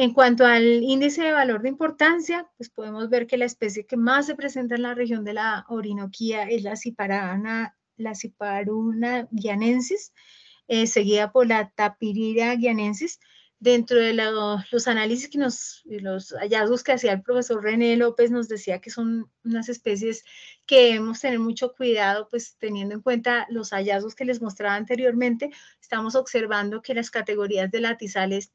Speaker 2: En cuanto al índice de valor de importancia, pues podemos ver que la especie que más se presenta en la región de la Orinoquía es la Ciparana, la Ciparuna guianensis, eh, seguida por la Tapirira guianensis, dentro de los análisis que nos, los hallazgos que hacía el profesor René López, nos decía que son unas especies que debemos tener mucho cuidado, pues teniendo en cuenta los hallazgos que les mostraba anteriormente, estamos observando que las categorías de latizales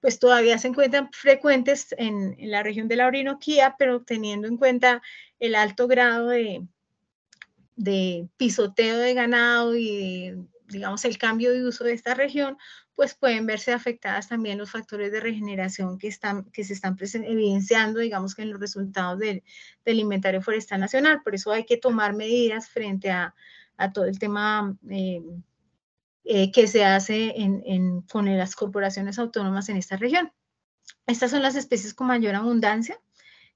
Speaker 2: pues todavía se encuentran frecuentes en, la región de la Orinoquía, pero teniendo en cuenta el alto grado de, de pisoteo de ganado y digamos, el cambio de uso de esta región, pues pueden verse afectadas también los factores de regeneración que, están, que se están evidenciando, digamos, que en los resultados del, inventario forestal nacional. Por eso hay que tomar medidas frente a, todo el tema eh, eh, que se hace con las corporaciones autónomas en esta región. Estas son las especies con mayor abundancia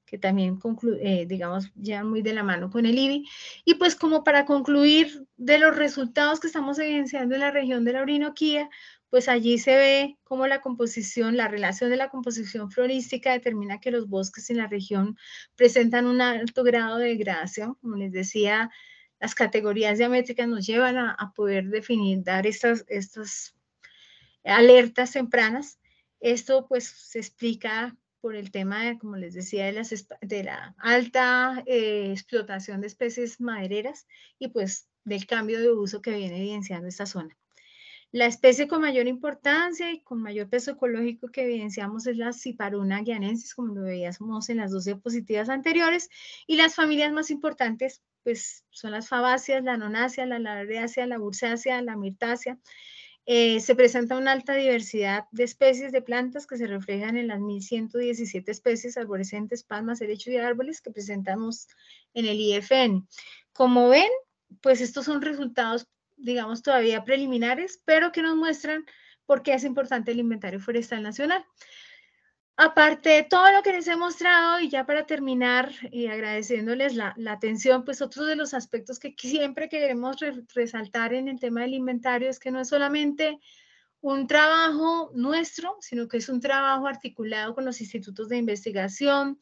Speaker 2: que también, eh, digamos, llevan muy de la mano con el IBI. Y pues como para concluir de los resultados que estamos evidenciando en la región de la Orinoquía, pues allí se ve cómo la composición, la relación de la composición florística determina que los bosques en la región presentan un alto grado de degradación. Como les decía, las categorías diamétricas nos llevan a, poder definir, dar estas, estas alertas tempranas. Esto pues se explica por el tema, como les decía, de, las, de la alta eh, explotación de especies madereras y pues del cambio de uso que viene evidenciando esta zona. La especie con mayor importancia y con mayor peso ecológico que evidenciamos es la Ciparuna guianensis, como lo veíamos en las dos diapositivas anteriores, y las familias más importantes pues son las fabáceas, la nonácea, la laureácea, la bursácea, la mirtácea. Eh, se presenta una alta diversidad de especies de plantas que se reflejan en las 1117 especies arborescentes, palmas, helechos y árboles que presentamos en el IFN. Como ven, pues estos son resultados digamos, todavía preliminares, pero que nos muestran por qué es importante el inventario forestal nacional. Aparte de todo lo que les he mostrado, y ya para terminar, y agradeciéndoles la, atención, pues otro de los aspectos que siempre queremos resaltar en el tema del inventario es que no es solamente un trabajo nuestro, sino que es un trabajo articulado con los institutos de investigación,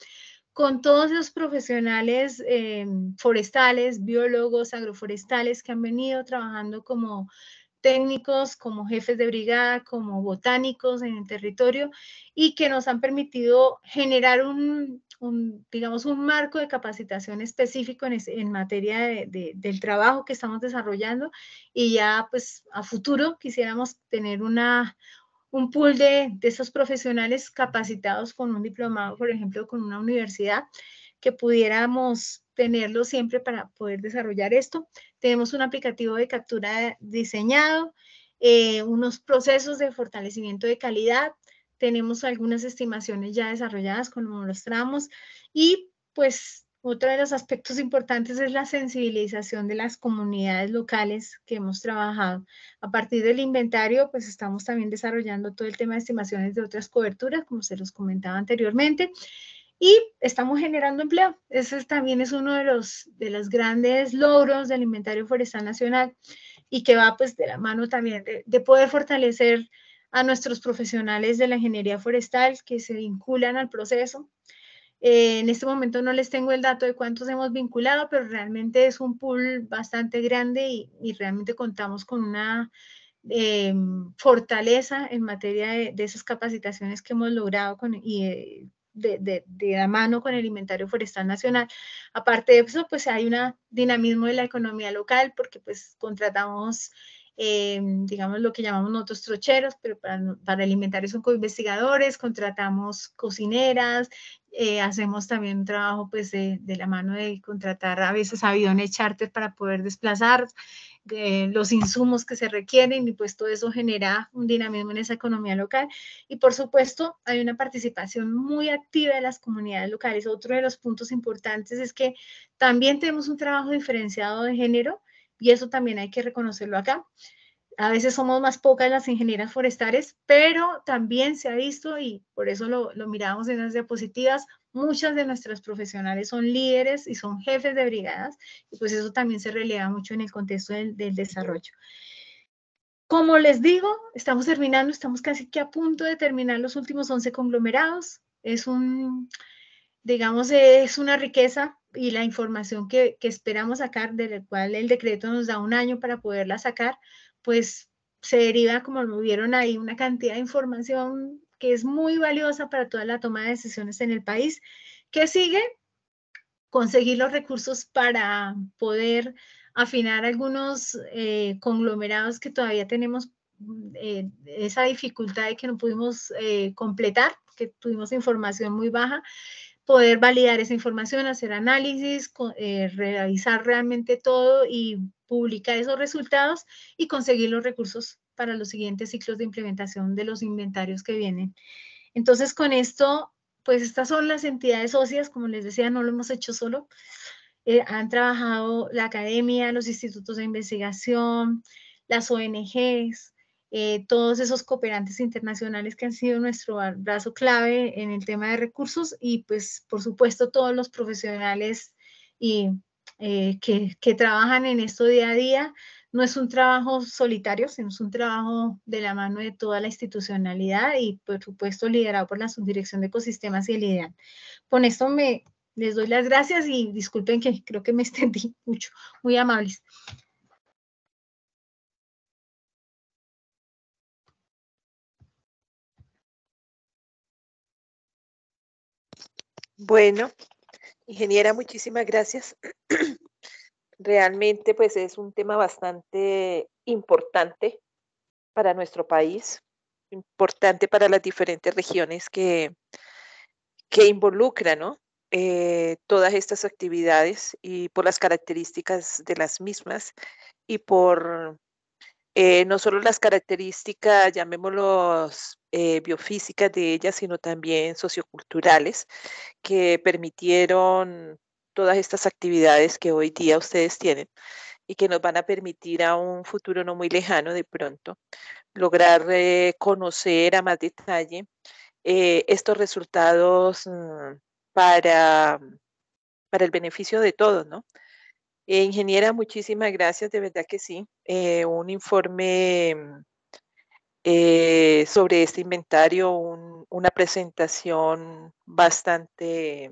Speaker 2: con todos los profesionales eh, forestales, biólogos, agroforestales que han venido trabajando como técnicos, como jefes de brigada, como botánicos en el territorio y que nos han permitido generar un, digamos, un marco de capacitación específico en, materia del trabajo que estamos desarrollando y ya pues a futuro quisiéramos tener una, un pool de, esos profesionales capacitados con un diplomado, por ejemplo, con una universidad, que pudiéramos tenerlo siempre para poder desarrollar esto. Tenemos un aplicativo de captura diseñado, eh, unos procesos de fortalecimiento de calidad, tenemos algunas estimaciones ya desarrolladas, como mostramos, y pues otro de los aspectos importantes es la sensibilización de las comunidades locales que hemos trabajado. A partir del inventario, pues estamos también desarrollando todo el tema de estimaciones de otras coberturas, como se los comentaba anteriormente, y estamos generando empleo. Ese también es uno de los, de los grandes logros del inventario forestal nacional y que va pues de la mano también de, de poder fortalecer a nuestros profesionales de la ingeniería forestal que se vinculan al proceso eh, en este momento no les tengo el dato de cuántos hemos vinculado, pero realmente es un pool bastante grande y, realmente contamos con una eh, fortaleza en materia de, esas capacitaciones que hemos logrado con, y eh, de, de, de, la mano con el inventario forestal nacional. Aparte de eso, pues hay un dinamismo de la economía local porque pues contratamos digamos, lo que llamamos nosotros trocheros, pero para, para el inventario son co-investigadores, contratamos cocineras, eh, hacemos también un trabajo pues de, de, la mano de contratar a veces aviones charter para poder desplazar eh, los insumos que se requieren y pues todo eso genera un dinamismo en esa economía local. Y por supuesto hay una participación muy activa de las comunidades locales. Otro de los puntos importantes es que también tenemos un trabajo diferenciado de género y eso también hay que reconocerlo acá. A veces somos más pocas las ingenieras forestales, pero también se ha visto, y por eso lo, lo miramos en las diapositivas, muchas de nuestras profesionales son líderes y son jefes de brigadas, y pues eso también se releva mucho en el contexto del, desarrollo. Como les digo, estamos terminando, estamos casi que a punto de terminar los últimos 11 conglomerados. Es un, digamos, es una riqueza y la información que, que esperamos sacar, del cual el decreto nos da un año para poderla sacar, pues se deriva, como lo vieron ahí, una cantidad de información que es muy valiosa para toda la toma de decisiones en el país. ¿Qué sigue? Conseguir los recursos para poder afinar algunos eh, conglomerados que todavía tenemos eh, esa dificultad de que no pudimos eh, completar, que tuvimos información muy baja, poder validar esa información, hacer análisis, revisar realmente todo y publicar esos resultados y conseguir los recursos para los siguientes ciclos de implementación de los inventarios que vienen. Entonces, con esto, pues estas son las entidades socias, como les decía, no lo hemos hecho solo. Eh, han trabajado la academia, los institutos de investigación, las ONGs, eh, todos esos cooperantes internacionales que han sido nuestro brazo clave en el tema de recursos y pues por supuesto todos los profesionales y eh, que, trabajan en esto día a día, no es un trabajo solitario, sino es un trabajo de la mano de toda la institucionalidad y, por supuesto, liderado por la Subdirección de Ecosistemas y el IDEAN. Con esto me les doy las gracias y disculpen que creo que me extendí mucho. Muy amables.
Speaker 1: Bueno, ingeniera, muchísimas gracias. Realmente, pues es un tema bastante importante para nuestro país, importante para las diferentes regiones que, que involucra, ¿no? Eh, todas estas actividades y por las características de las mismas y por eh, no solo las características, llamémoslos eh, biofísicas de ellas, sino también socioculturales que permitieron todas estas actividades que hoy día ustedes tienen y que nos van a permitir a un futuro no muy lejano de pronto lograr eh, conocer a más detalle estos resultados mm, para, para el beneficio de todos, ¿no? Eh, ingeniera, muchísimas gracias, de verdad que sí. Eh, un informe eh, sobre este inventario, una presentación bastante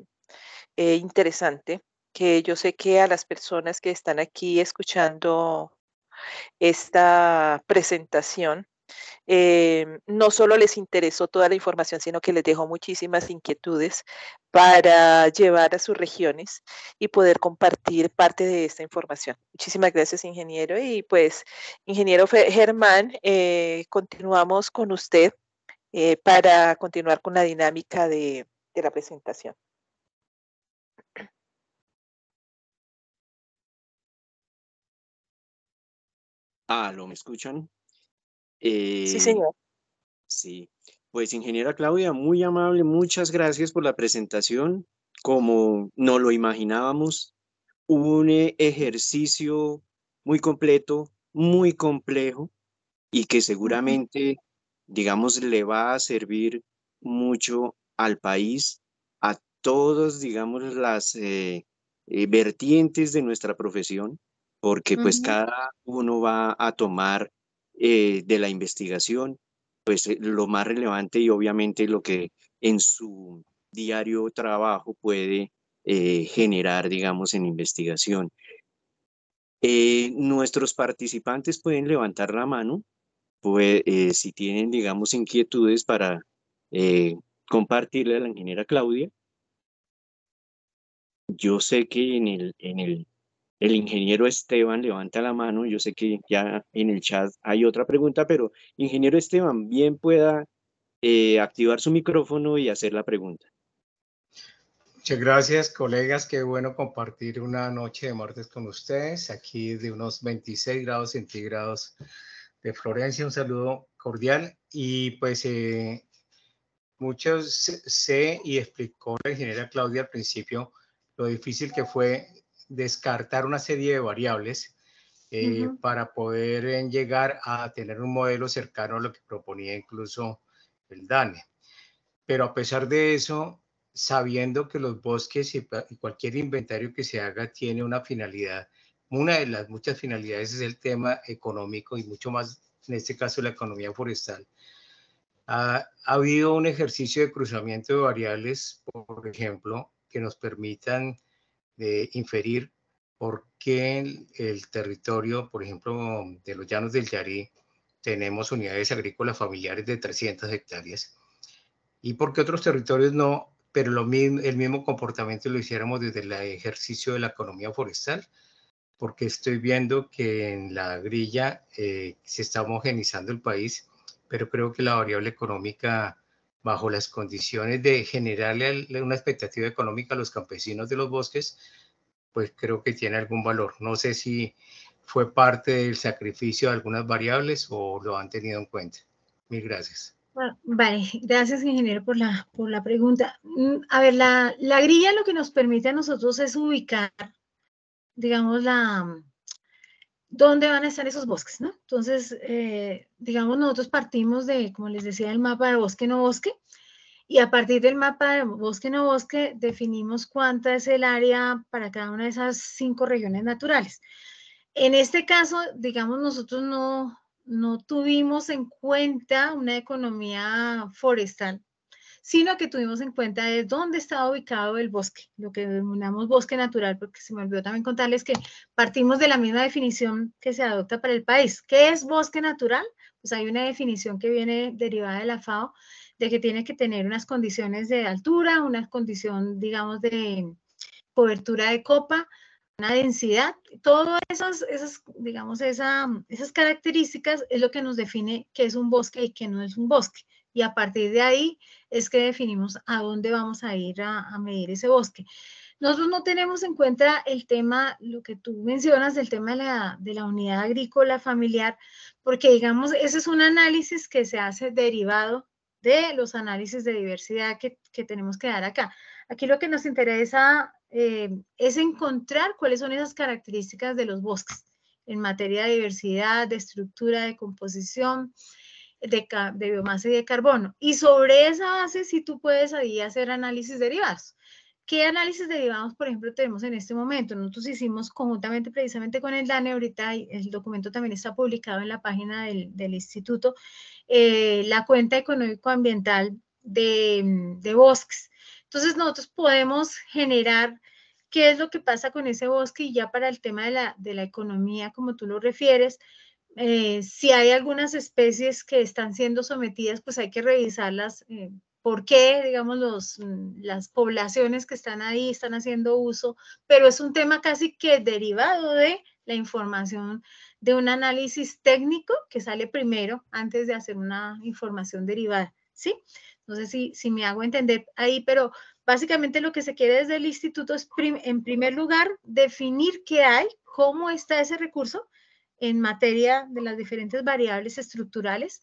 Speaker 1: interesante, que yo sé que a las personas que están aquí escuchando esta presentación, eh, no solo les interesó toda la información, sino que les dejó muchísimas inquietudes para llevar a sus regiones y poder compartir parte de esta información. Muchísimas gracias, ingeniero. Y pues, ingeniero Germán, eh, continuamos con usted eh, para continuar con la dinámica de la presentación.
Speaker 3: Ah, ¿lo me escuchan?
Speaker 1: sí, eh, señor.
Speaker 3: Sí, pues ingeniera Claudia, muy amable, muchas gracias por la presentación. Como no lo imaginábamos, un eh, ejercicio muy completo, muy complejo y que seguramente, digamos, le va a servir mucho al país, a todos, digamos, las eh, vertientes de nuestra profesión, porque pues cada uno va a tomar eh, de la investigación, pues eh, lo más relevante y obviamente lo que en su diario trabajo puede eh, generar, digamos, en investigación. nuestros participantes pueden levantar la mano, pues, si tienen, digamos, inquietudes para compartirle a la ingeniera Claudia. Yo sé que en el, en el el ingeniero Esteban levanta la mano. Yo sé que ya en el chat hay otra pregunta, pero ingeniero Esteban, bien pueda eh, activar su micrófono y hacer la pregunta.
Speaker 4: Muchas gracias, colegas. Qué bueno compartir una noche de martes con ustedes. Aquí de unos 26 grados centígrados de Florencia. Un saludo cordial. Y pues eh, muchos sé y explicó la ingeniera Claudia al principio lo difícil que fue descartar una serie de variables eh, para poder eh, llegar a tener un modelo cercano a lo que proponía incluso el DANE. Pero a pesar de eso, sabiendo que los bosques y, cualquier inventario que se haga tiene una finalidad, una de las muchas finalidades es el tema económico y mucho más, en este caso, la economía forestal. Ha, ha habido un ejercicio de cruzamiento de variables, por ejemplo, que nos permitan de inferir por qué el, territorio, por ejemplo, de los llanos del Yarí, tenemos unidades agrícolas familiares de 300 hectáreas y por qué otros territorios no, pero lo mismo, el mismo comportamiento lo hiciéramos desde el ejercicio de la economía forestal, porque estoy viendo que en la grilla eh, se está homogenizando el país, pero creo que la variable económica bajo las condiciones de generarle una expectativa económica a los campesinos de los bosques, pues creo que tiene algún valor. No sé si fue parte del sacrificio de algunas variables o lo han tenido en cuenta. Mil gracias.
Speaker 2: vale, gracias ingeniero por la, por la pregunta. Mm, a ver, la, la grilla lo que nos permite a nosotros es ubicar, digamos, la, dónde van a estar esos bosques, ¿no? Entonces, eh, digamos, nosotros partimos de, como les decía, el mapa de bosque no bosque, y a partir del mapa de bosque no bosque definimos cuánta es el área para cada una de esas cinco regiones naturales. En este caso, digamos, nosotros no, no tuvimos en cuenta una economía forestal, sino que tuvimos en cuenta de dónde estaba ubicado el bosque, lo que denominamos bosque natural, porque se me olvidó también contarles que partimos de la misma definición que se adopta para el país. ¿Qué es bosque natural? Pues hay una definición que viene derivada de la FAO, de que tiene que tener unas condiciones de altura, una condición, digamos, de cobertura de copa, una densidad, todas esas, esas digamos, esa, esas características es lo que nos define qué es un bosque y qué no es un bosque. Y a partir de ahí es que definimos a dónde vamos a ir a, medir ese bosque. Nosotros no tenemos en cuenta el tema, lo que tú mencionas, el tema de la, de la unidad agrícola familiar, porque digamos, ese es un análisis que se hace derivado de los análisis de diversidad que, que tenemos que dar acá. Aquí lo que nos interesa eh, es encontrar cuáles son esas características de los bosques en materia de diversidad, de estructura, de composición, de, biomasa y de carbono. Y sobre esa base sí tú puedes ahí hacer análisis derivados. ¿Qué análisis derivados, por ejemplo, tenemos en este momento? Nosotros hicimos conjuntamente precisamente con el DANE, ahorita el documento también está publicado en la página del, instituto, eh, la cuenta económico-ambiental de, de bosques. Entonces nosotros podemos generar qué es lo que pasa con ese bosque y ya para el tema de la, de la economía, como tú lo refieres, eh, si hay algunas especies que están siendo sometidas, pues hay que revisarlas. Eh, ¿Por qué, digamos, los, mm, las poblaciones que están ahí están haciendo uso? Pero es un tema casi que derivado de la información de un análisis técnico que sale primero antes de hacer una información derivada, ¿sí? No sé si, si me hago entender ahí, pero básicamente lo que se quiere desde el instituto es, en primer lugar, definir qué hay, cómo está ese recurso en materia de las diferentes variables estructurales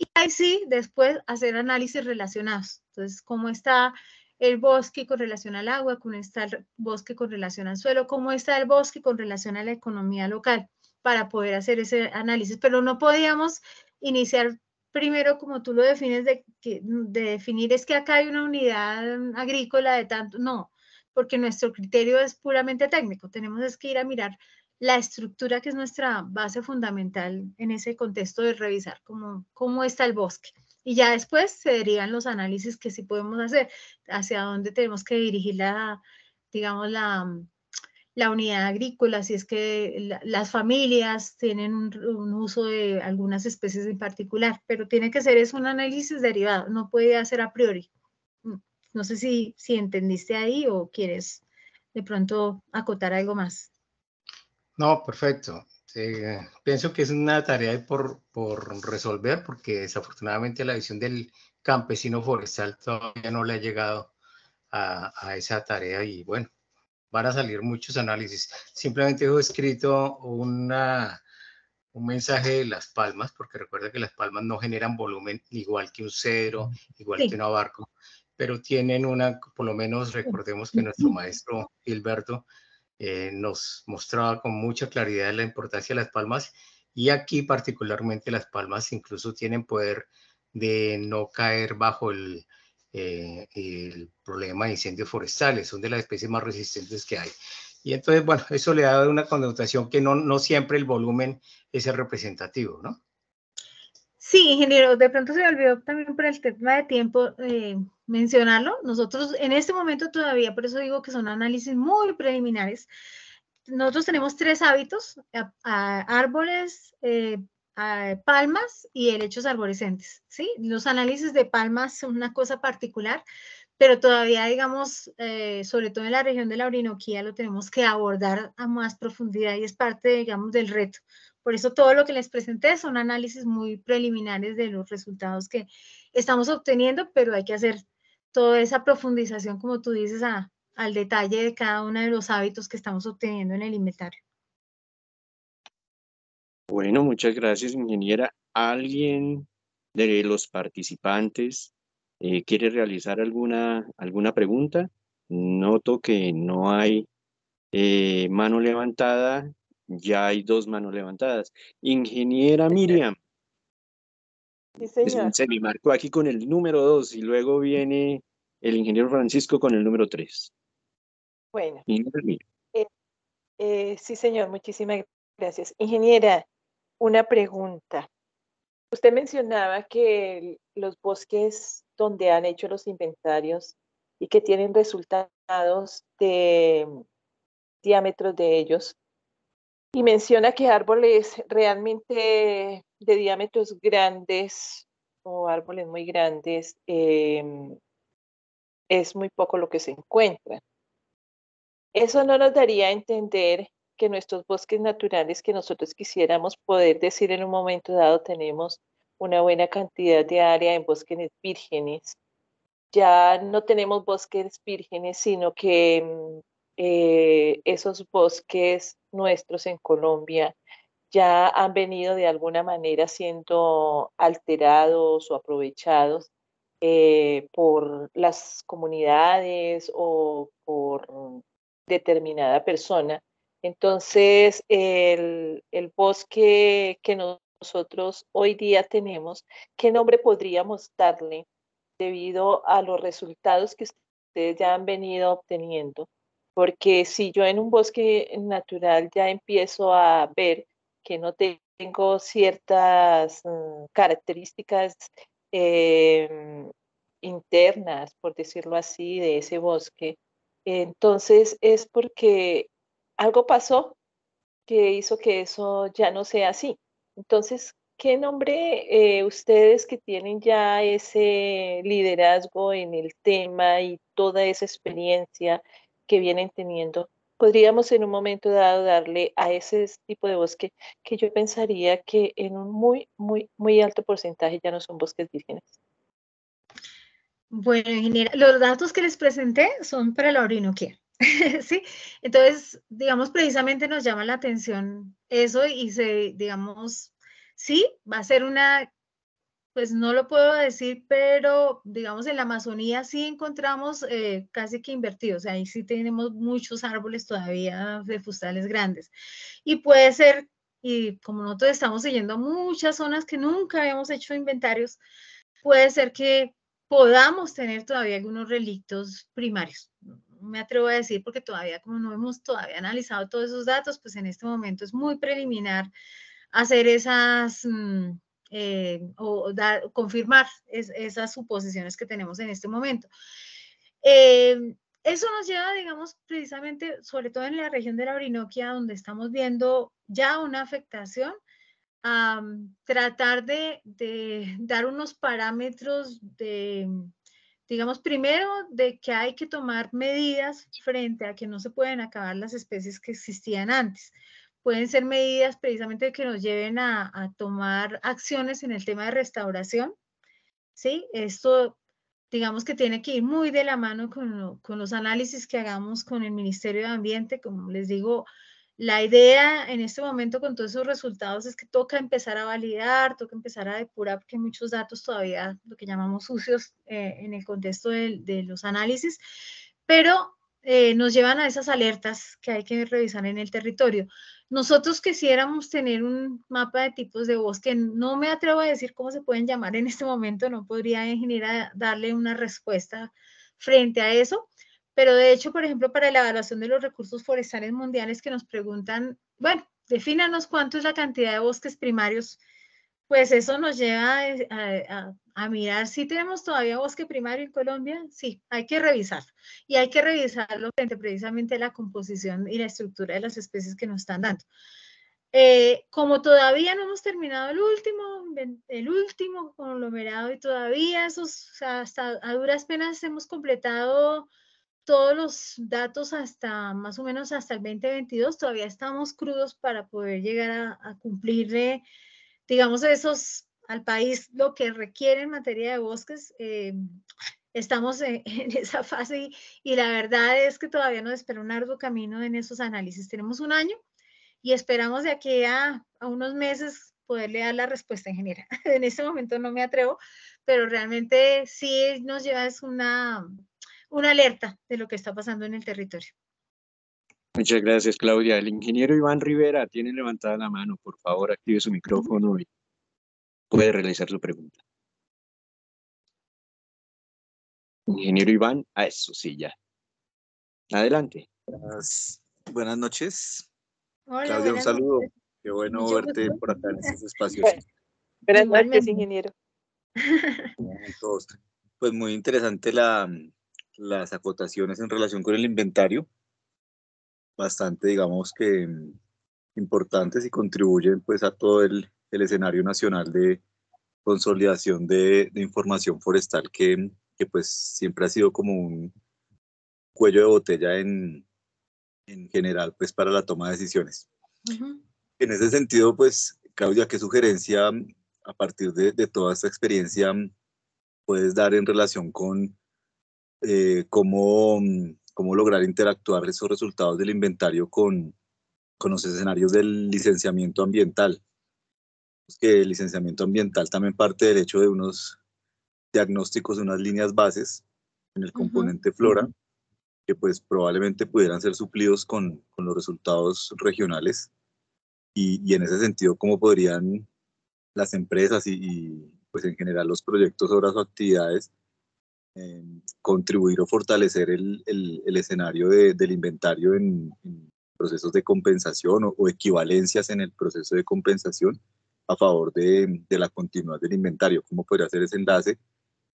Speaker 2: y ahí sí, después hacer análisis relacionados. Entonces, cómo está el bosque con relación al agua, cómo está el bosque con relación al suelo, cómo está el bosque con relación a la economía local para poder hacer ese análisis. Pero no podíamos iniciar primero, como tú lo defines, de, de definir es que acá hay una unidad agrícola de tanto, no, porque nuestro criterio es puramente técnico. Tenemos que ir a mirar la estructura que es nuestra base fundamental en ese contexto de revisar cómo, cómo está el bosque. Y ya después se derivan los análisis que sí podemos hacer, hacia dónde tenemos que dirigir la, digamos, la, la unidad agrícola, si es que las familias tienen un, uso de algunas especies en particular, pero tiene que ser es un análisis derivado, no puede hacer a priori. Mm, no sé si, si entendiste ahí o quieres de pronto acotar algo más.
Speaker 4: No, perfecto. pienso que es una tarea por, por resolver porque desafortunadamente la visión del campesino forestal todavía no le ha llegado a, a esa tarea y bueno, van a salir muchos análisis. Simplemente he escrito una, un mensaje de las palmas, porque recuerda que las palmas no generan volumen igual que un cedro, igual que un abarco, pero tienen una, por lo menos recordemos que nuestro maestro Gilberto eh, nos mostraba con mucha claridad la importancia de las palmas y aquí particularmente las palmas incluso tienen poder de no caer bajo el, eh, el problema de incendios forestales, son de las especies más resistentes que hay. Y entonces, bueno, eso le da una connotación que no, no siempre el volumen es el representativo, ¿no?
Speaker 2: Sí, ingeniero, de pronto se me olvidó también por el tema de tiempo eh, mencionarlo. Nosotros en este momento todavía, por eso digo que son análisis muy preliminares. Nosotros tenemos tres hábitos, árboles, eh, palmas y helechos arborescentes, ¿sí? Los análisis de palmas son una cosa particular, pero todavía, digamos, eh, sobre todo en la región de la Orinoquía, lo tenemos que abordar a más profundidad y es parte, digamos, del reto. Por eso todo lo que les presenté son análisis muy preliminares de los resultados que estamos obteniendo, pero hay que hacer toda esa profundización, como tú dices, al detalle de cada uno de los hábitos que estamos obteniendo en el inventario.
Speaker 3: Bueno, muchas gracias, ingeniera. ¿Alguien de los participantes eh, quiere realizar alguna, alguna pregunta? Noto que no hay eh, mano levantada, ya hay dos manos levantadas. Ingeniera Miriam.
Speaker 1: Sí, señor.
Speaker 3: Se me marcó aquí con el número dos y luego viene el ingeniero Francisco con el número tres.
Speaker 1: Bueno. Eh, sí, señor, muchísimas Gracias. Ingeniera, una pregunta. Usted mencionaba que los bosques donde han hecho los inventarios y que tienen resultados de diámetros de ellos, y menciona que árboles realmente de diámetros grandes o árboles muy grandes em, es muy poco lo que se encuentra. Eso no nos daría a entender que nuestros bosques naturales que nosotros quisiéramos poder decir en un momento dado tenemos una buena cantidad de área en bosques vírgenes. Ya no tenemos bosques vírgenes, sino que em, eh, esos bosques nuestros en Colombia ya han venido de alguna manera siendo alterados o aprovechados eh, por las comunidades o por determinada persona. Entonces, el, el bosque que nosotros hoy día tenemos, ¿qué nombre podríamos darle debido a los resultados que ustedes ya han venido obteniendo? Porque si yo en un bosque natural ya empiezo a ver que no tengo ciertas mm, características em, internas, por decirlo así, de ese bosque, entonces es porque algo pasó que hizo que eso ya no sea así. Entonces, ¿qué nombre eh, ustedes que tienen ya ese liderazgo en el tema y toda esa experiencia que vienen teniendo, podríamos en un momento dado darle a ese tipo de bosque que yo pensaría que en un muy, muy, muy alto porcentaje ya no son bosques vírgenes.
Speaker 2: Bueno, ingeniera, los datos que les presenté son para la Orinoquia, ¿sí? Entonces, digamos, precisamente nos llama la atención eso y se, digamos, sí, va a ser una pues no lo puedo decir, pero digamos en la Amazonía sí encontramos eh, casi que invertidos, ahí sí tenemos muchos árboles todavía de fustales grandes. Y puede ser, y como nosotros estamos siguiendo muchas zonas que nunca habíamos hecho inventarios, puede ser que podamos tener todavía algunos relictos primarios. Me atrevo a decir porque todavía como no hemos todavía analizado todos esos datos, pues en este momento es muy preliminar hacer esas... Mm, eh, o dar, confirmar esas suposiciones que tenemos en este momento. Eh, eso nos lleva, digamos, precisamente, sobre todo en la región de la Orinoquia, donde estamos viendo ya una afectación, a tratar de, de, dar unos parámetros de, digamos, primero, de que hay que tomar medidas frente a que no se pueden acabar las especies que existían antes pueden ser medidas precisamente que nos lleven a, tomar acciones en el tema de restauración. ¿sí? Esto, digamos que tiene que ir muy de la mano con, con, los análisis que hagamos con el Ministerio de Ambiente. Como les digo, la idea en este momento con todos esos resultados es que toca empezar a validar, toca empezar a depurar, porque hay muchos datos todavía, lo que llamamos sucios eh, en el contexto de, de los análisis, pero eh, nos llevan a esas alertas que hay que revisar en el territorio. Nosotros quisiéramos tener un mapa de tipos de bosque, no me atrevo a decir cómo se pueden llamar en este momento, no podría ingeniera darle una respuesta frente a eso, pero de hecho, por ejemplo, para la evaluación de los recursos forestales mundiales que nos preguntan, bueno, defínanos cuánto es la cantidad de bosques primarios pues eso nos lleva a, mirar si tenemos todavía bosque primario en Colombia. Sí, hay que revisarlo. Y hay que revisarlo frente precisamente a la composición y la estructura de las especies que nos están dando. Eh, como todavía no hemos terminado el último, el último conglomerado y todavía hasta a duras penas hemos completado todos los datos hasta más o menos hasta el 2022, todavía estamos crudos para poder llegar a, a cumplirle digamos, esos al país lo que requiere en materia de bosques. Eh, estamos en, esa fase y, la verdad es que todavía nos espera un arduo camino en esos análisis. Tenemos un año y esperamos de aquí a, a unos meses poderle dar la respuesta en general. en este momento no me atrevo, pero realmente sí nos lleva es una, una alerta de lo que está pasando en el territorio.
Speaker 3: Muchas gracias, Claudia. El ingeniero Iván Rivera tiene levantada la mano. Por favor, active su micrófono y puede realizar su pregunta. Ingeniero Iván, a eso sí, ya. Adelante.
Speaker 5: Buenas, noches. Hola, Claudia, un saludo. Qué bueno verte por acá en estos espacios.
Speaker 1: Buenas noches, ingeniero.
Speaker 5: Pues muy interesante la, las acotaciones en relación con el inventario. Bastante, digamos que importantes y contribuyen pues a todo el, el escenario nacional de consolidación de, de información forestal que, que, pues siempre ha sido como un cuello de botella en, en general pues para la toma de decisiones. En ese sentido pues Claudia, ¿qué sugerencia a partir de, de toda esta experiencia puedes dar en relación con eh, cómo, cómo lograr interactuar esos resultados del inventario con, con los escenarios del licenciamiento ambiental. Pues que el licenciamiento ambiental también parte del hecho de unos diagnósticos, unas líneas bases en el componente flora, que pues probablemente pudieran ser suplidos con, con los resultados regionales. Y, y, en ese sentido, ¿cómo podrían las empresas y, y, pues en general los proyectos, obras o actividades eh, contribuir o fortalecer el, el, el escenario de, del inventario en, en, procesos de compensación o, o, equivalencias en el proceso de compensación a favor de, de la continuidad del inventario, cómo podría hacer ese enlace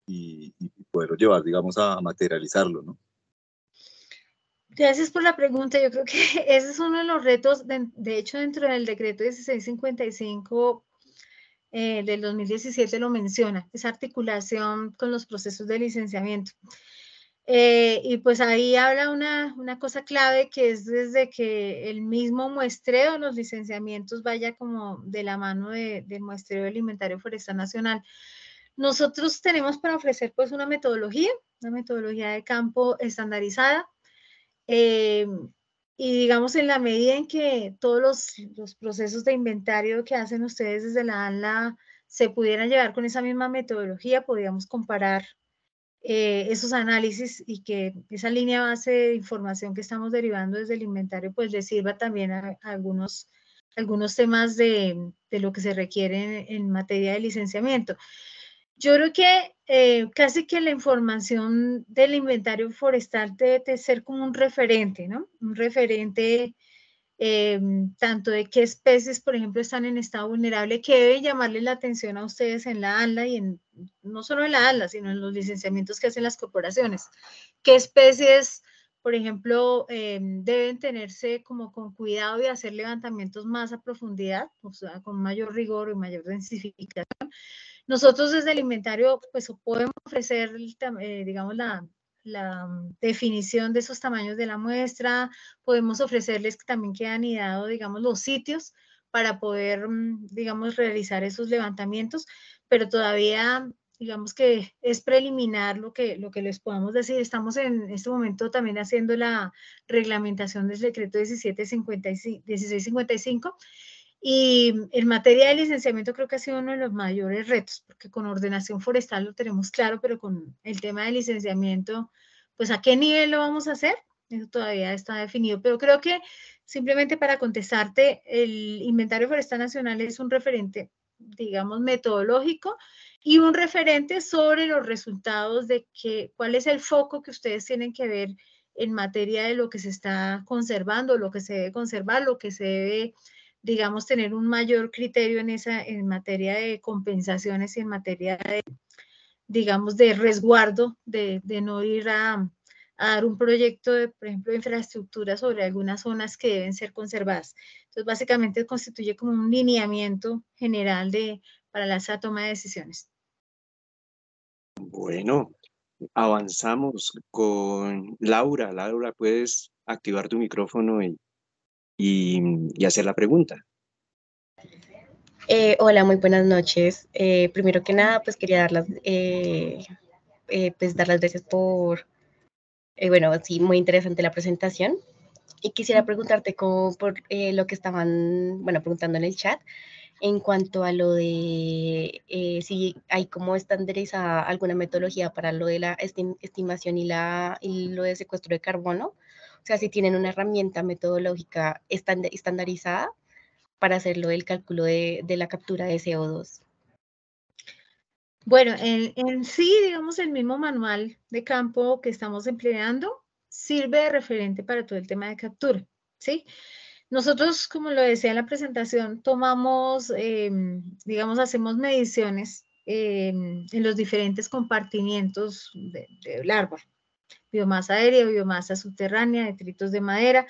Speaker 5: y, y poderlo llevar, digamos, a, materializarlo, ¿no?
Speaker 2: Gracias por la pregunta. Yo creo que ese es uno de los retos, de, de hecho, dentro del decreto 1655 eh, del 2017 lo menciona, esa articulación con los procesos de licenciamiento. Eh, y pues ahí habla una, una, cosa clave que es desde que el mismo muestreo los licenciamientos vaya como de la mano de, del muestreo del inventario forestal nacional. Nosotros tenemos para ofrecer pues una metodología, una metodología de campo estandarizada. Eh, y digamos en la medida en que todos los, los, procesos de inventario que hacen ustedes desde la ANLA se pudieran llevar con esa misma metodología, podríamos comparar eh, esos análisis y que esa línea base de información que estamos derivando desde el inventario pues les sirva también a, algunos, algunos temas de, de, lo que se requiere en, en materia de licenciamiento. Yo creo que eh, casi que la información del inventario forestal debe de ser como un referente, ¿no? Un referente eh, tanto de qué especies, por ejemplo, están en estado vulnerable, que debe llamarle la atención a ustedes en la ANLA y en, no solo en la ANLA, sino en los licenciamientos que hacen las corporaciones. ¿Qué especies, por ejemplo, eh, deben tenerse como con cuidado y hacer levantamientos más a profundidad, con mayor rigor y mayor densificación? Nosotros desde el inventario, pues podemos ofrecer, eh, digamos, la, la, definición de esos tamaños de la muestra, podemos ofrecerles que también que han anidado, digamos, los sitios para poder, mm, digamos, realizar esos levantamientos, pero todavía, digamos que es preliminar lo que, lo que les podamos decir. Estamos en este momento también haciendo la reglamentación del decreto 1755, 1655 y en materia de licenciamiento creo que ha sido uno de los mayores retos, porque con ordenación forestal lo tenemos claro, pero con el tema de licenciamiento, pues a qué nivel lo vamos a hacer, eso todavía está definido. Pero creo que simplemente para contestarte, el inventario forestal nacional es un referente, digamos, metodológico y un referente sobre los resultados de que, cuál es el foco que ustedes tienen que ver en materia de lo que se está conservando, lo que se debe conservar, lo que se debe digamos, tener un mayor criterio en esa, en materia de compensaciones y en materia de, digamos, de resguardo, de, de no ir a, a, dar un proyecto de, por ejemplo, infraestructura sobre algunas zonas que deben ser conservadas. Entonces, básicamente constituye como un lineamiento general de, para la toma de decisiones.
Speaker 3: Bueno, avanzamos con Laura. Laura, puedes activar tu micrófono y y, y hacer la pregunta.
Speaker 6: Eh, hola, muy buenas noches. Eh, primero que nada, pues quería dar las, eh, eh pues dar las gracias por, eh, bueno, sí, muy interesante la presentación. Y quisiera preguntarte cómo, por eh, lo que estaban, bueno, preguntando en el chat, en cuanto a lo de si hay como estandarizada alguna metodología para lo de la estim estimación y, la, y lo de secuestro de carbono, o sea, si tienen una herramienta metodológica estandarizada para hacerlo del cálculo de, de la captura de CO2.
Speaker 2: Bueno, en, sí, digamos, el mismo manual de campo que estamos empleando sirve de referente para todo el tema de captura, ¿sí? nosotros, como lo decía en la presentación, tomamos, em, digamos, hacemos mediciones em, en los diferentes compartimientos de, árbol, biomasa aérea, biomasa subterránea, detritos de madera,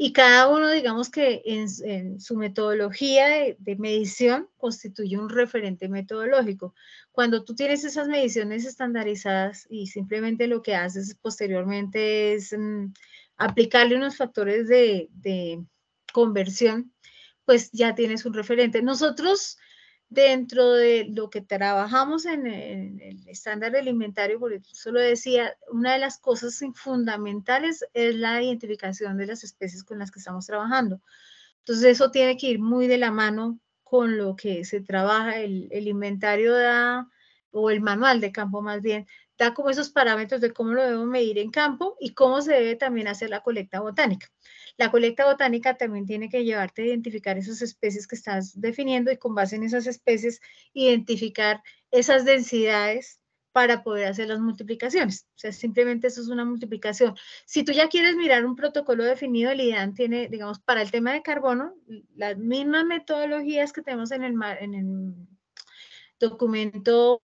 Speaker 2: y cada uno, digamos que en, su metodología de, medición constituye un referente metodológico. Cuando tú tienes esas mediciones estandarizadas y simplemente lo que haces posteriormente es mm, aplicarle unos factores de, de conversión, pues ya tienes un referente. Nosotros dentro de lo que trabajamos en, el estándar alimentario, por eso lo decía, una de las cosas fundamentales es la identificación de las especies con las que estamos trabajando. Entonces, eso tiene que ir muy de la mano con lo que se trabaja. El, el inventario da, o el manual de campo más bien, da como esos parámetros de cómo lo debemos medir en campo y cómo se debe también hacer la colecta botánica. La colecta botánica también tiene que llevarte a identificar esas especies que estás definiendo y con base en esas especies identificar esas densidades para poder hacer las multiplicaciones. O sea, simplemente eso es una multiplicación. Si tú ya quieres mirar un protocolo definido, el IDAN tiene, digamos, para el tema de carbono, las mismas metodologías que tenemos en el, en el documento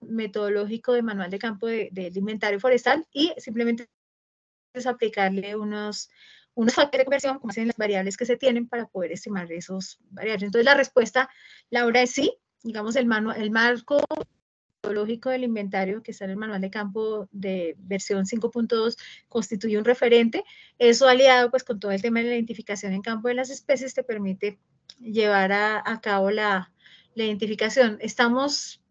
Speaker 2: metodológico de manual de campo de, de inventario forestal y simplemente es aplicarle unos, unos factores de conversión, como hacen las variables que se tienen para poder estimar esos variables. Entonces, la respuesta, Laura, es sí. Digamos, el, el marco lógico del inventario que está en el manual de campo de versión 5.2 constituye un referente. Eso aliado pues con todo el tema de la identificación en campo de las especies te permite llevar a, a cabo la, la identificación. Estamos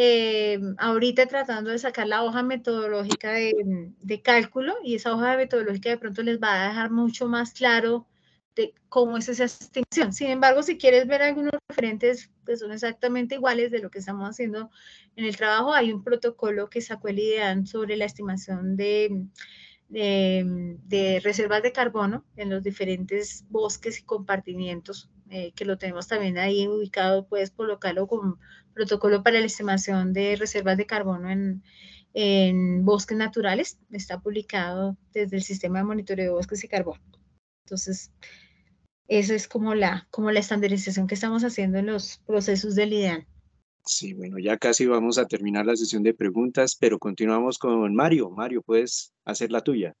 Speaker 2: eh, ahorita tratando de sacar la hoja metodológica de, cálculo y esa hoja metodológica de pronto les va a dejar mucho más claro de cómo es esa estimación. Sin embargo, si quieres ver algunos referentes que son exactamente iguales de lo que estamos haciendo en el trabajo, hay un protocolo que sacó el IDEAN sobre la estimación de, de, reservas de carbono en los diferentes bosques y compartimientos, eh, que lo tenemos también ahí ubicado, puedes colocarlo como protocolo para la estimación de reservas de carbono en, en bosques naturales. Está publicado desde el sistema de monitoreo de bosques y carbono. Entonces, esa es como la, como la estandarización que estamos haciendo en los procesos del IDEAN.
Speaker 3: Sí, bueno, ya casi vamos a terminar la sesión de preguntas, pero continuamos con Mario. Mario, puedes hacer la tuya.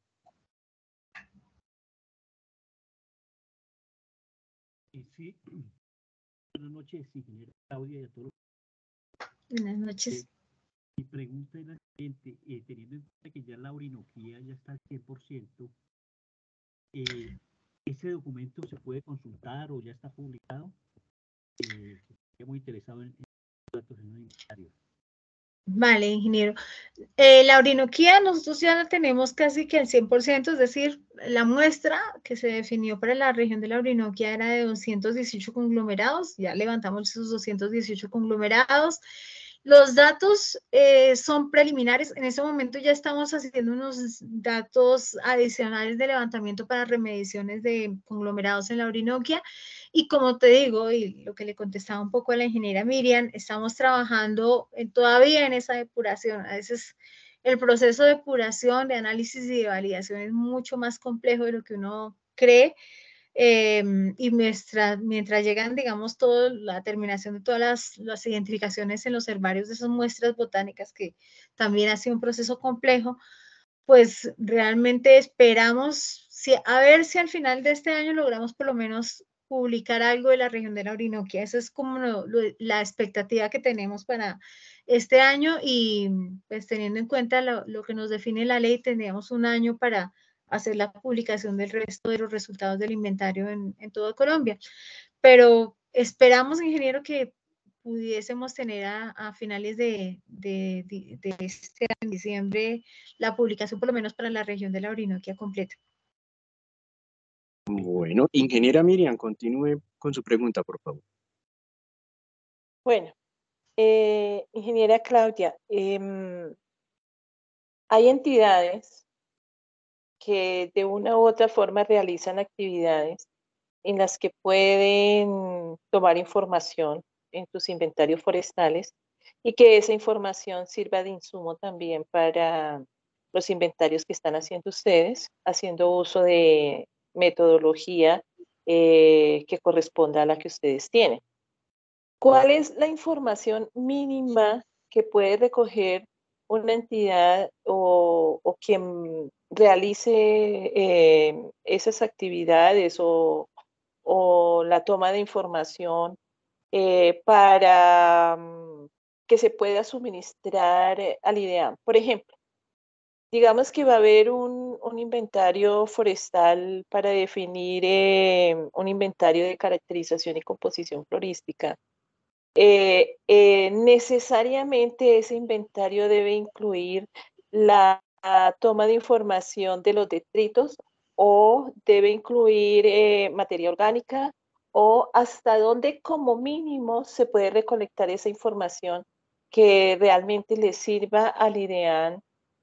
Speaker 7: Sí, buenas noches, ingeniero Claudia y a todos
Speaker 2: Buenas noches.
Speaker 7: mi pregunta es la siguiente, eh, teniendo en cuenta que ya la orinoquía ya está al 100%, eh, ¿ese documento se puede consultar o ya está publicado? Eh, estoy muy interesado en, en datos inventarios.
Speaker 2: Vale, ingeniero. Eh, la orinoquía nosotros ya la tenemos casi que al 100%, es decir, la muestra que se definió para la región de la Orinoquia era de 218 conglomerados, ya levantamos esos 218 conglomerados. Los datos eh, son preliminares. En este momento ya estamos haciendo unos datos adicionales de levantamiento para remediciones de conglomerados en la Orinoquia. Y como te digo, y lo que le contestaba un poco a la ingeniera Miriam, estamos trabajando todavía en esa depuración. A veces el proceso de depuración, de análisis y de validación es mucho más complejo de lo que uno cree Em, y mientras, mientras llegan, digamos, toda la terminación de todas las, las, identificaciones en los herbarios de esas muestras botánicas, que también ha sido un proceso complejo, pues realmente esperamos si, a ver si al final de este año logramos por lo menos publicar algo de la región de la Orinoquia. Esa es como la expectativa que tenemos para este año y pues teniendo en cuenta lo, que nos define la ley, tendríamos un año para hacer la publicación del resto de los resultados del inventario en, en toda Colombia. Pero esperamos, ingeniero, que pudiésemos tener a, finales de, de, este año, diciembre, la publicación por lo menos para la región de la Orinoquia completa.
Speaker 3: Bueno, ingeniera Miriam, continúe con su pregunta, por favor.
Speaker 1: Bueno, eh, ingeniera Claudia, eh, hay entidades que de una u otra forma realizan actividades en las que pueden tomar información en tus inventarios forestales y que esa información sirva de insumo también para los inventarios que están haciendo ustedes, haciendo uso de metodología eh, que corresponda a la que ustedes tienen. ¿Cuál es la información mínima que puede recoger una entidad o, quien realice eh, esas actividades o, la toma de información eh, para mm, que se pueda suministrar al IDEAM? Por ejemplo, digamos que va a haber un, inventario forestal para definir eh, un inventario de caracterización y composición florística. Eh, eh, necesariamente ese inventario debe incluir la, toma de información de los detritos o debe incluir materia orgánica o hasta dónde como mínimo se puede recolectar esa información que realmente le sirva al IDEAN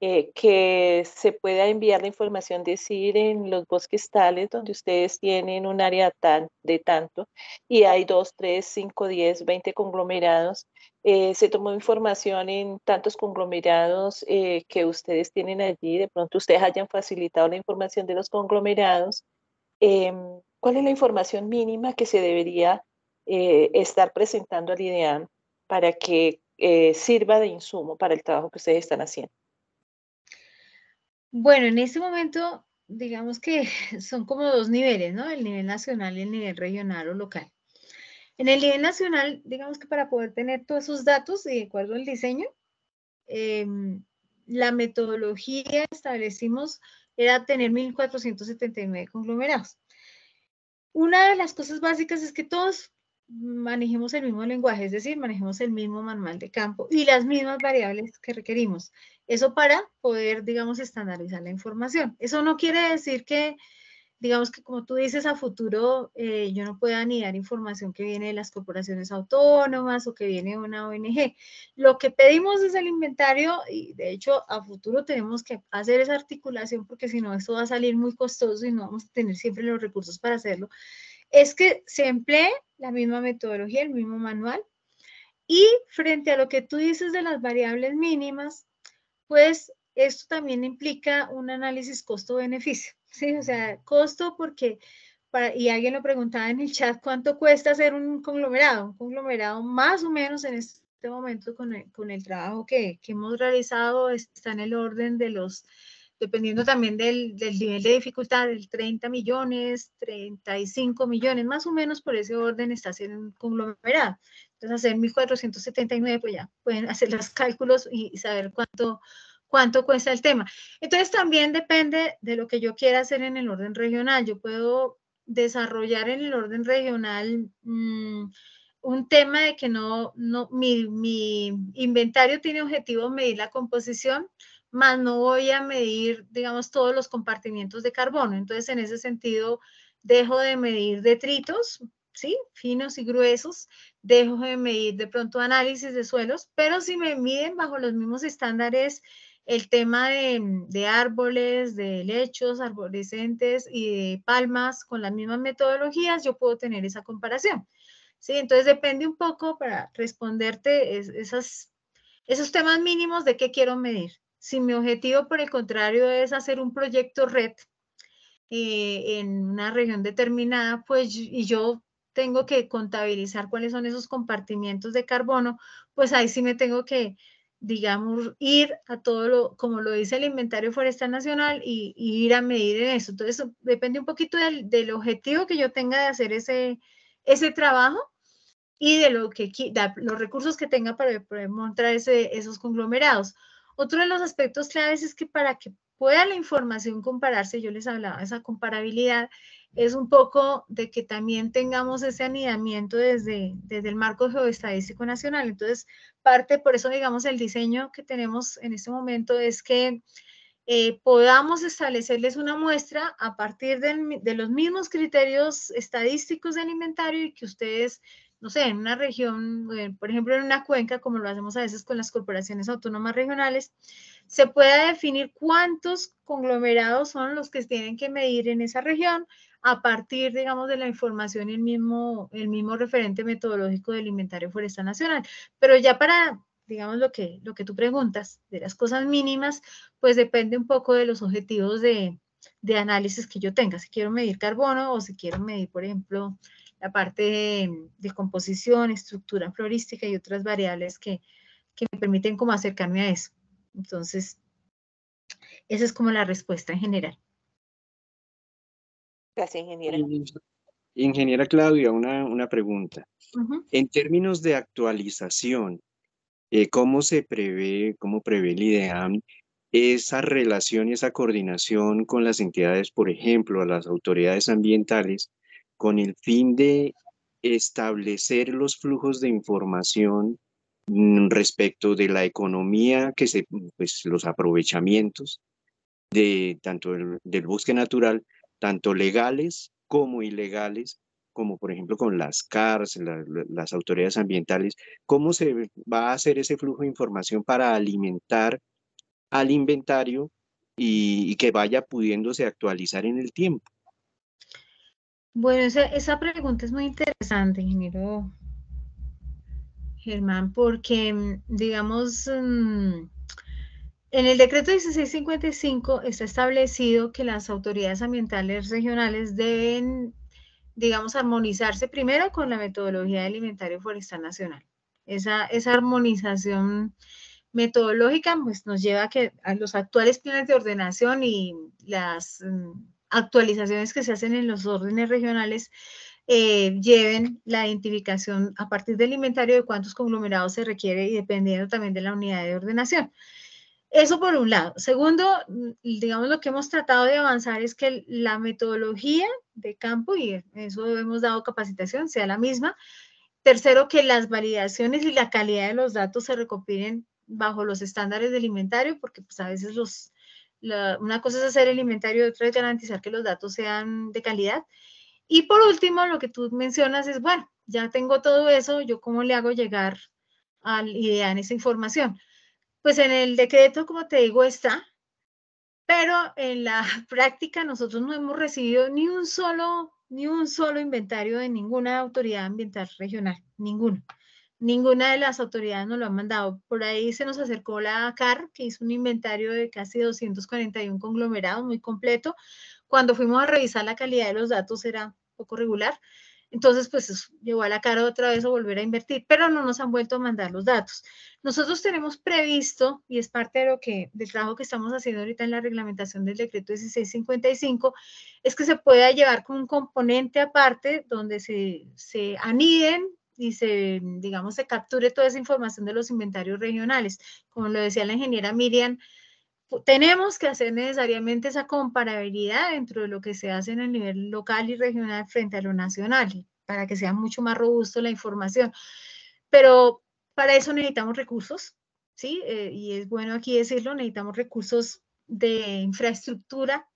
Speaker 1: eh, que se pueda enviar la información, decir en los bosques tales donde ustedes tienen un área tan, de tanto y hay dos, tres, cinco, diez, veinte conglomerados. Eh, se tomó información en tantos conglomerados eh, que ustedes tienen allí, de pronto ustedes hayan facilitado la información de los conglomerados. Em, ¿Cuál es la información mínima que se debería estar presentando al IDEAM para que sirva de insumo para el trabajo que ustedes están haciendo?
Speaker 2: Bueno, en este momento, digamos que son como dos niveles, ¿no? El nivel nacional y el nivel regional o local. En el nivel nacional, digamos que para poder tener todos esos datos y de acuerdo al diseño, em, la metodología establecimos era tener 1479 conglomerados. Una de las cosas básicas es que todos manejemos el mismo lenguaje, es decir, manejemos el mismo manual de campo y las mismas variables que requerimos. Eso para poder, digamos, estandarizar la información. Eso no quiere decir que, digamos que como tú dices, a futuro eh, yo no pueda ni dar información que viene de las corporaciones autónomas o que viene de una ONG. Lo que pedimos es el inventario y de hecho a futuro tenemos que hacer esa articulación porque si no esto va a salir muy costoso y no vamos a tener siempre los recursos para hacerlo es que se emplee la misma metodología, el mismo manual. Y frente a lo que tú dices de las variables mínimas, pues esto también implica un análisis costo-beneficio. ¿sí? O sea, costo porque, y alguien lo preguntaba en el chat, ¿cuánto cuesta hacer un conglomerado? Un conglomerado más o menos en este momento con el, con el trabajo que, que hemos realizado está en el orden de los dependiendo también del, nivel de dificultad, del 30 millones, 35 millones, más o menos por ese orden está haciendo un conglomerado. Entonces, hacer 1.479, pues ya pueden hacer los cálculos y saber cuánto, cuánto cuesta el tema. Entonces, también depende de lo que yo quiera hacer en el orden regional. Yo puedo desarrollar en el orden regional mm, un tema de que no, no mi, mi inventario tiene objetivo medir la composición, más no voy a medir, digamos, todos los compartimientos de carbono. Entonces, en ese sentido, dejo de medir detritos, ¿sí? Finos y gruesos, dejo de medir de pronto análisis de suelos, pero si me miden bajo los mismos estándares el tema de, árboles, de lechos arborescentes y de palmas con las mismas metodologías, yo puedo tener esa comparación. ¿sí? Entonces depende un poco para responderte esas, esos temas mínimos de qué quiero medir. Si mi objetivo, por el contrario, es hacer un proyecto red eh, en una región determinada, pues y yo tengo que contabilizar cuáles son esos compartimientos de carbono, pues ahí sí me tengo que, digamos, ir a todo lo, como lo dice el Inventario Forestal Nacional, y, ir a medir en eso. Entonces, depende un poquito del, objetivo que yo tenga de hacer ese, ese trabajo y de lo que, los recursos que tenga para poder montar esos conglomerados. Otro de los aspectos claves es que para que pueda la información compararse, yo les hablaba esa comparabilidad, es un poco de que también tengamos ese anidamiento desde, desde el marco geoestadístico nacional. Entonces, parte, por eso digamos, el diseño que tenemos en este momento es que eh, podamos establecerles una muestra a partir de, de los mismos criterios estadísticos del inventario y que ustedes no sé, en una región, eh, por ejemplo, en una cuenca, como lo hacemos a veces con las corporaciones autónomas regionales, se puede definir cuántos conglomerados son los que tienen que medir en esa región a partir, digamos, de la información y el mismo, el mismo referente metodológico del inventario forestal nacional. Pero ya para digamos lo que, lo que tú preguntas, de las cosas mínimas, pues depende un poco de los objetivos de, de análisis que yo tenga, si quiero medir carbono o si quiero medir, por ejemplo, la parte de, composición, estructura florística y otras variables que, que me permiten como acercarme a eso. Entonces, esa es como la respuesta en general.
Speaker 1: Gracias, ingeniera.
Speaker 3: Ingeniera Claudia, una, una pregunta. En términos de actualización, eh, ¿cómo se prevé, cómo prevé el IDEAM esa relación y esa coordinación con las entidades, por ejemplo, las autoridades ambientales, con el fin de establecer los flujos de información mm, respecto de la economía, que se, pues los aprovechamientos de tanto del bosque natural, tanto legales como ilegales, como por ejemplo con las CARS, las autoridades ambientales, cómo se va a hacer ese flujo de información para alimentar al inventario y, que vaya pudiéndose actualizar en el tiempo.
Speaker 2: Bueno, esa, pregunta es muy interesante, ingeniero Germán, porque, mm, digamos, mm, en el decreto 1655 está establecido que las autoridades ambientales regionales deben, digamos, armonizarse primero con la metodología alimentario forestal nacional. Esa, esa armonización metodológica pues, nos lleva a que a los actuales planes de ordenación y las mm, actualizaciones que se hacen en los órdenes regionales eh, lleven la identificación a partir del inventario de cuántos conglomerados se requiere y dependiendo también de la unidad de ordenación. Eso por un lado. Segundo, mm, digamos lo que hemos tratado de avanzar es que la metodología de campo, y eso hemos dado capacitación, sea la misma. Tercero, que las validaciones y la calidad de los datos se recopilen bajo los estándares del inventario, porque pues a veces los, una cosa es hacer el inventario otra es garantizar que los datos sean de calidad. Y por último, lo que tú mencionas es, bueno, ya tengo todo eso, ¿yo cómo le hago llegar al IDEAN esa información? Pues en el decreto, como te digo, está, pero en la práctica nosotros no hemos recibido ni un solo, ni un solo inventario de ninguna autoridad ambiental regional, ninguno ninguna de las autoridades nos lo han mandado. Por ahí se nos acercó la CAR, que hizo un inventario de casi 241 conglomerados, muy completo. Cuando fuimos a revisar la calidad de los datos era poco regular. Entonces, pues llegó a la cara otra vez a volver a invertir, pero no nos han vuelto a mandar los datos. Nosotros tenemos previsto, y es parte de lo que, del trabajo que estamos haciendo ahorita en la reglamentación del decreto 1655, es que se pueda llevar con un componente aparte donde se, se aniden y se, digamos, se capture toda esa información de los inventarios regionales. Como lo decía la ingeniera Miriam, tenemos que hacer necesariamente esa comparabilidad dentro de lo que se hace en el nivel local y regional frente a lo nacional, para que sea mucho más robusto la información. Pero para eso necesitamos recursos, ¿sí? Eh, y es bueno aquí decirlo, necesitamos recursos de infraestructura,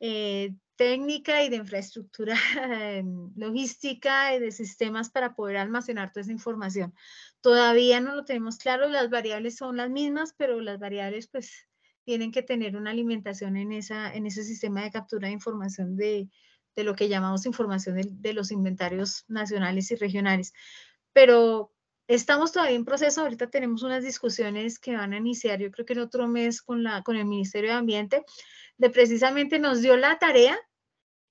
Speaker 2: eh, técnica y de infraestructura logística y de sistemas para poder almacenar toda esa información. Todavía no lo tenemos claro, las variables son las mismas, pero las variables pues tienen que tener una alimentación en, esa, en ese sistema de captura de información de, de lo que llamamos información de, de, los inventarios nacionales y regionales. Pero estamos todavía en proceso, ahorita tenemos unas discusiones que van a iniciar, yo creo que en otro mes con, la, con el Ministerio de Ambiente, de precisamente nos dio la tarea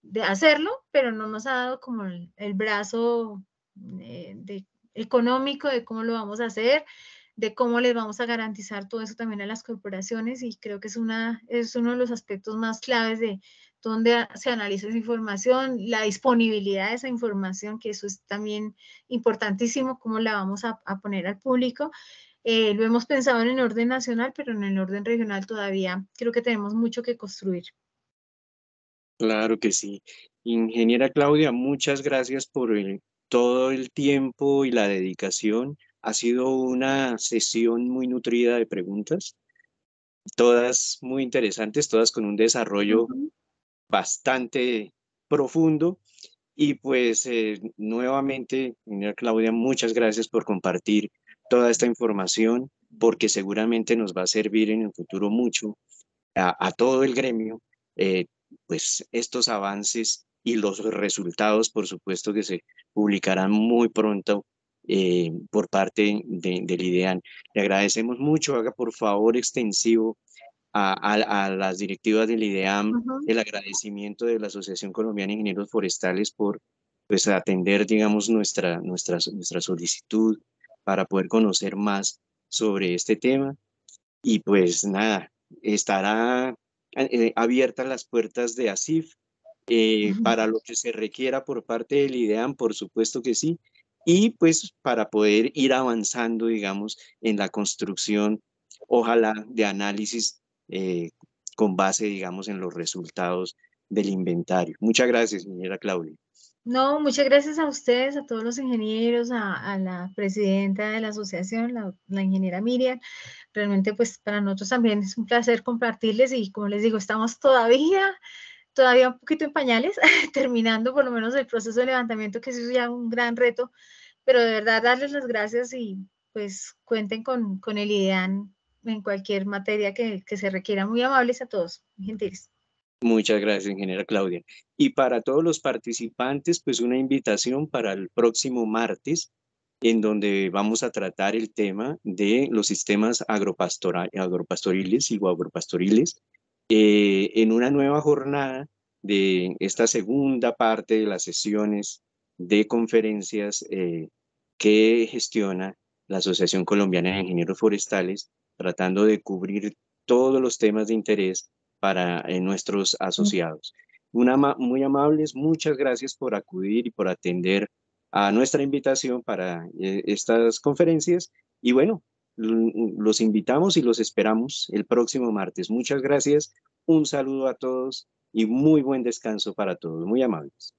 Speaker 2: de hacerlo, pero no nos ha dado como el, brazo eh, de, económico de cómo lo vamos a hacer, de cómo les vamos a garantizar todo eso también a las corporaciones. Y creo que es, una, es uno de los aspectos más claves de dónde se analiza esa información, la disponibilidad de esa información, que eso es también importantísimo, cómo la vamos a, a poner al público eh, lo hemos pensado en el orden nacional, pero en el orden regional todavía creo que tenemos mucho que construir.
Speaker 3: Claro que sí. Ingeniera Claudia, muchas gracias por todo el tiempo y la dedicación. Ha sido una sesión muy nutrida de preguntas, todas muy interesantes, todas con un desarrollo bastante profundo. Y pues eh, nuevamente, ingeniera Claudia, muchas gracias por compartir toda esta información porque seguramente nos va a servir en el futuro mucho a, todo el gremio, eh, pues estos avances y los resultados, por supuesto, que se publicarán muy pronto eh, por parte del IDEAN. Le agradecemos mucho, haga por favor extensivo a, las directivas del IDEAM el agradecimiento de la Asociación Colombiana de Ingenieros Forestales por pues, atender, digamos, nuestra, nuestra, nuestra solicitud para poder conocer más sobre este tema. Y pues nada, estará eh, abiertas las puertas de ASIF eh, para lo que se requiera por parte del IDEAM, por supuesto que sí, y pues para poder ir avanzando, digamos, en la construcción, ojalá, de análisis eh, con base, digamos, en los resultados del inventario. Muchas gracias, señora Claudia.
Speaker 2: No, muchas gracias a ustedes, a todos los ingenieros, a, la presidenta de la asociación, la, ingeniera Miriam. Realmente, pues para nosotros también es un placer compartirles y como les digo, estamos todavía, todavía un poquito en pañales, terminando por lo menos el proceso de levantamiento, que es ya un gran reto, pero de verdad darles las gracias y pues cuenten con, con el IDEAN en cualquier materia que, que se requiera. Muy amables a todos, gentiles.
Speaker 3: Muchas gracias, ingeniera Claudia. Y para todos los participantes, pues una invitación para el próximo martes, en donde vamos a tratar el tema de los sistemas agropastoriles y agropastoriles eh, en una nueva jornada de esta segunda parte de las sesiones de conferencias eh, que gestiona la Asociación Colombiana de Ingenieros Forestales, tratando de cubrir todos los temas de interés para eh, nuestros asociados. Una, muy amables, muchas gracias por acudir y por atender a nuestra invitación para eh, estas conferencias. Y bueno, los invitamos y los esperamos el próximo martes. Muchas gracias, un saludo a todos y muy buen descanso para todos. Muy amables.